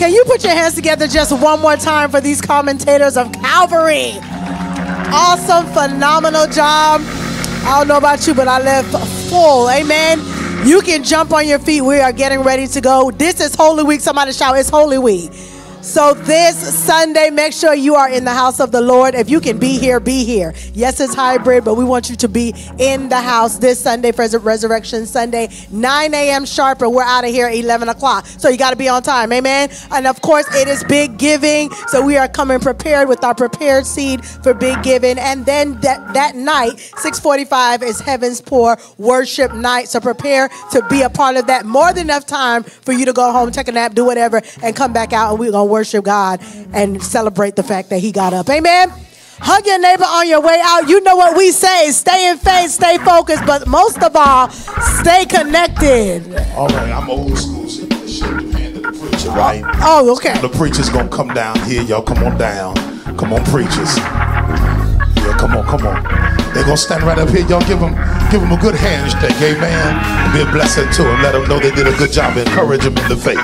Can you put your hands together just one more time for these commentators of Calvary? Awesome, phenomenal job. I don't know about you, but I left full. Amen. You can jump on your feet. We are getting ready to go. This is Holy Week. Somebody shout, It's Holy Week. So this Sunday, make sure you are in the house of the Lord. If you can be here, be here. Yes, it's hybrid, but we want you to be in the house this Sunday Resurrection Sunday, 9 a.m. sharp, and we're out of here at 11 o'clock. So you got to be on time, amen. And of course, it is big giving, so we are coming prepared with our prepared seed for big giving. And then that that night, 6:45 is Heaven's Pour Worship Night. So prepare to be a part of that. More than enough time for you to go home, take a nap, do whatever, and come back out, and we're gonna worship God and celebrate the fact that He got up. Amen. Hug your neighbor on your way out. You know what we say stay in faith, stay focused, but most of all, stay connected. All right, I'm old school, so shake your hand to the preacher, right? Oh, okay. The preacher's gonna come down here. Y'all come on down. Come on, preachers. Yeah, come on, come on. They're gonna stand right up here. Y'all give them, give them a good handshake, amen. Be a blessing to them. Let them know they did a good job. Encourage them in the faith.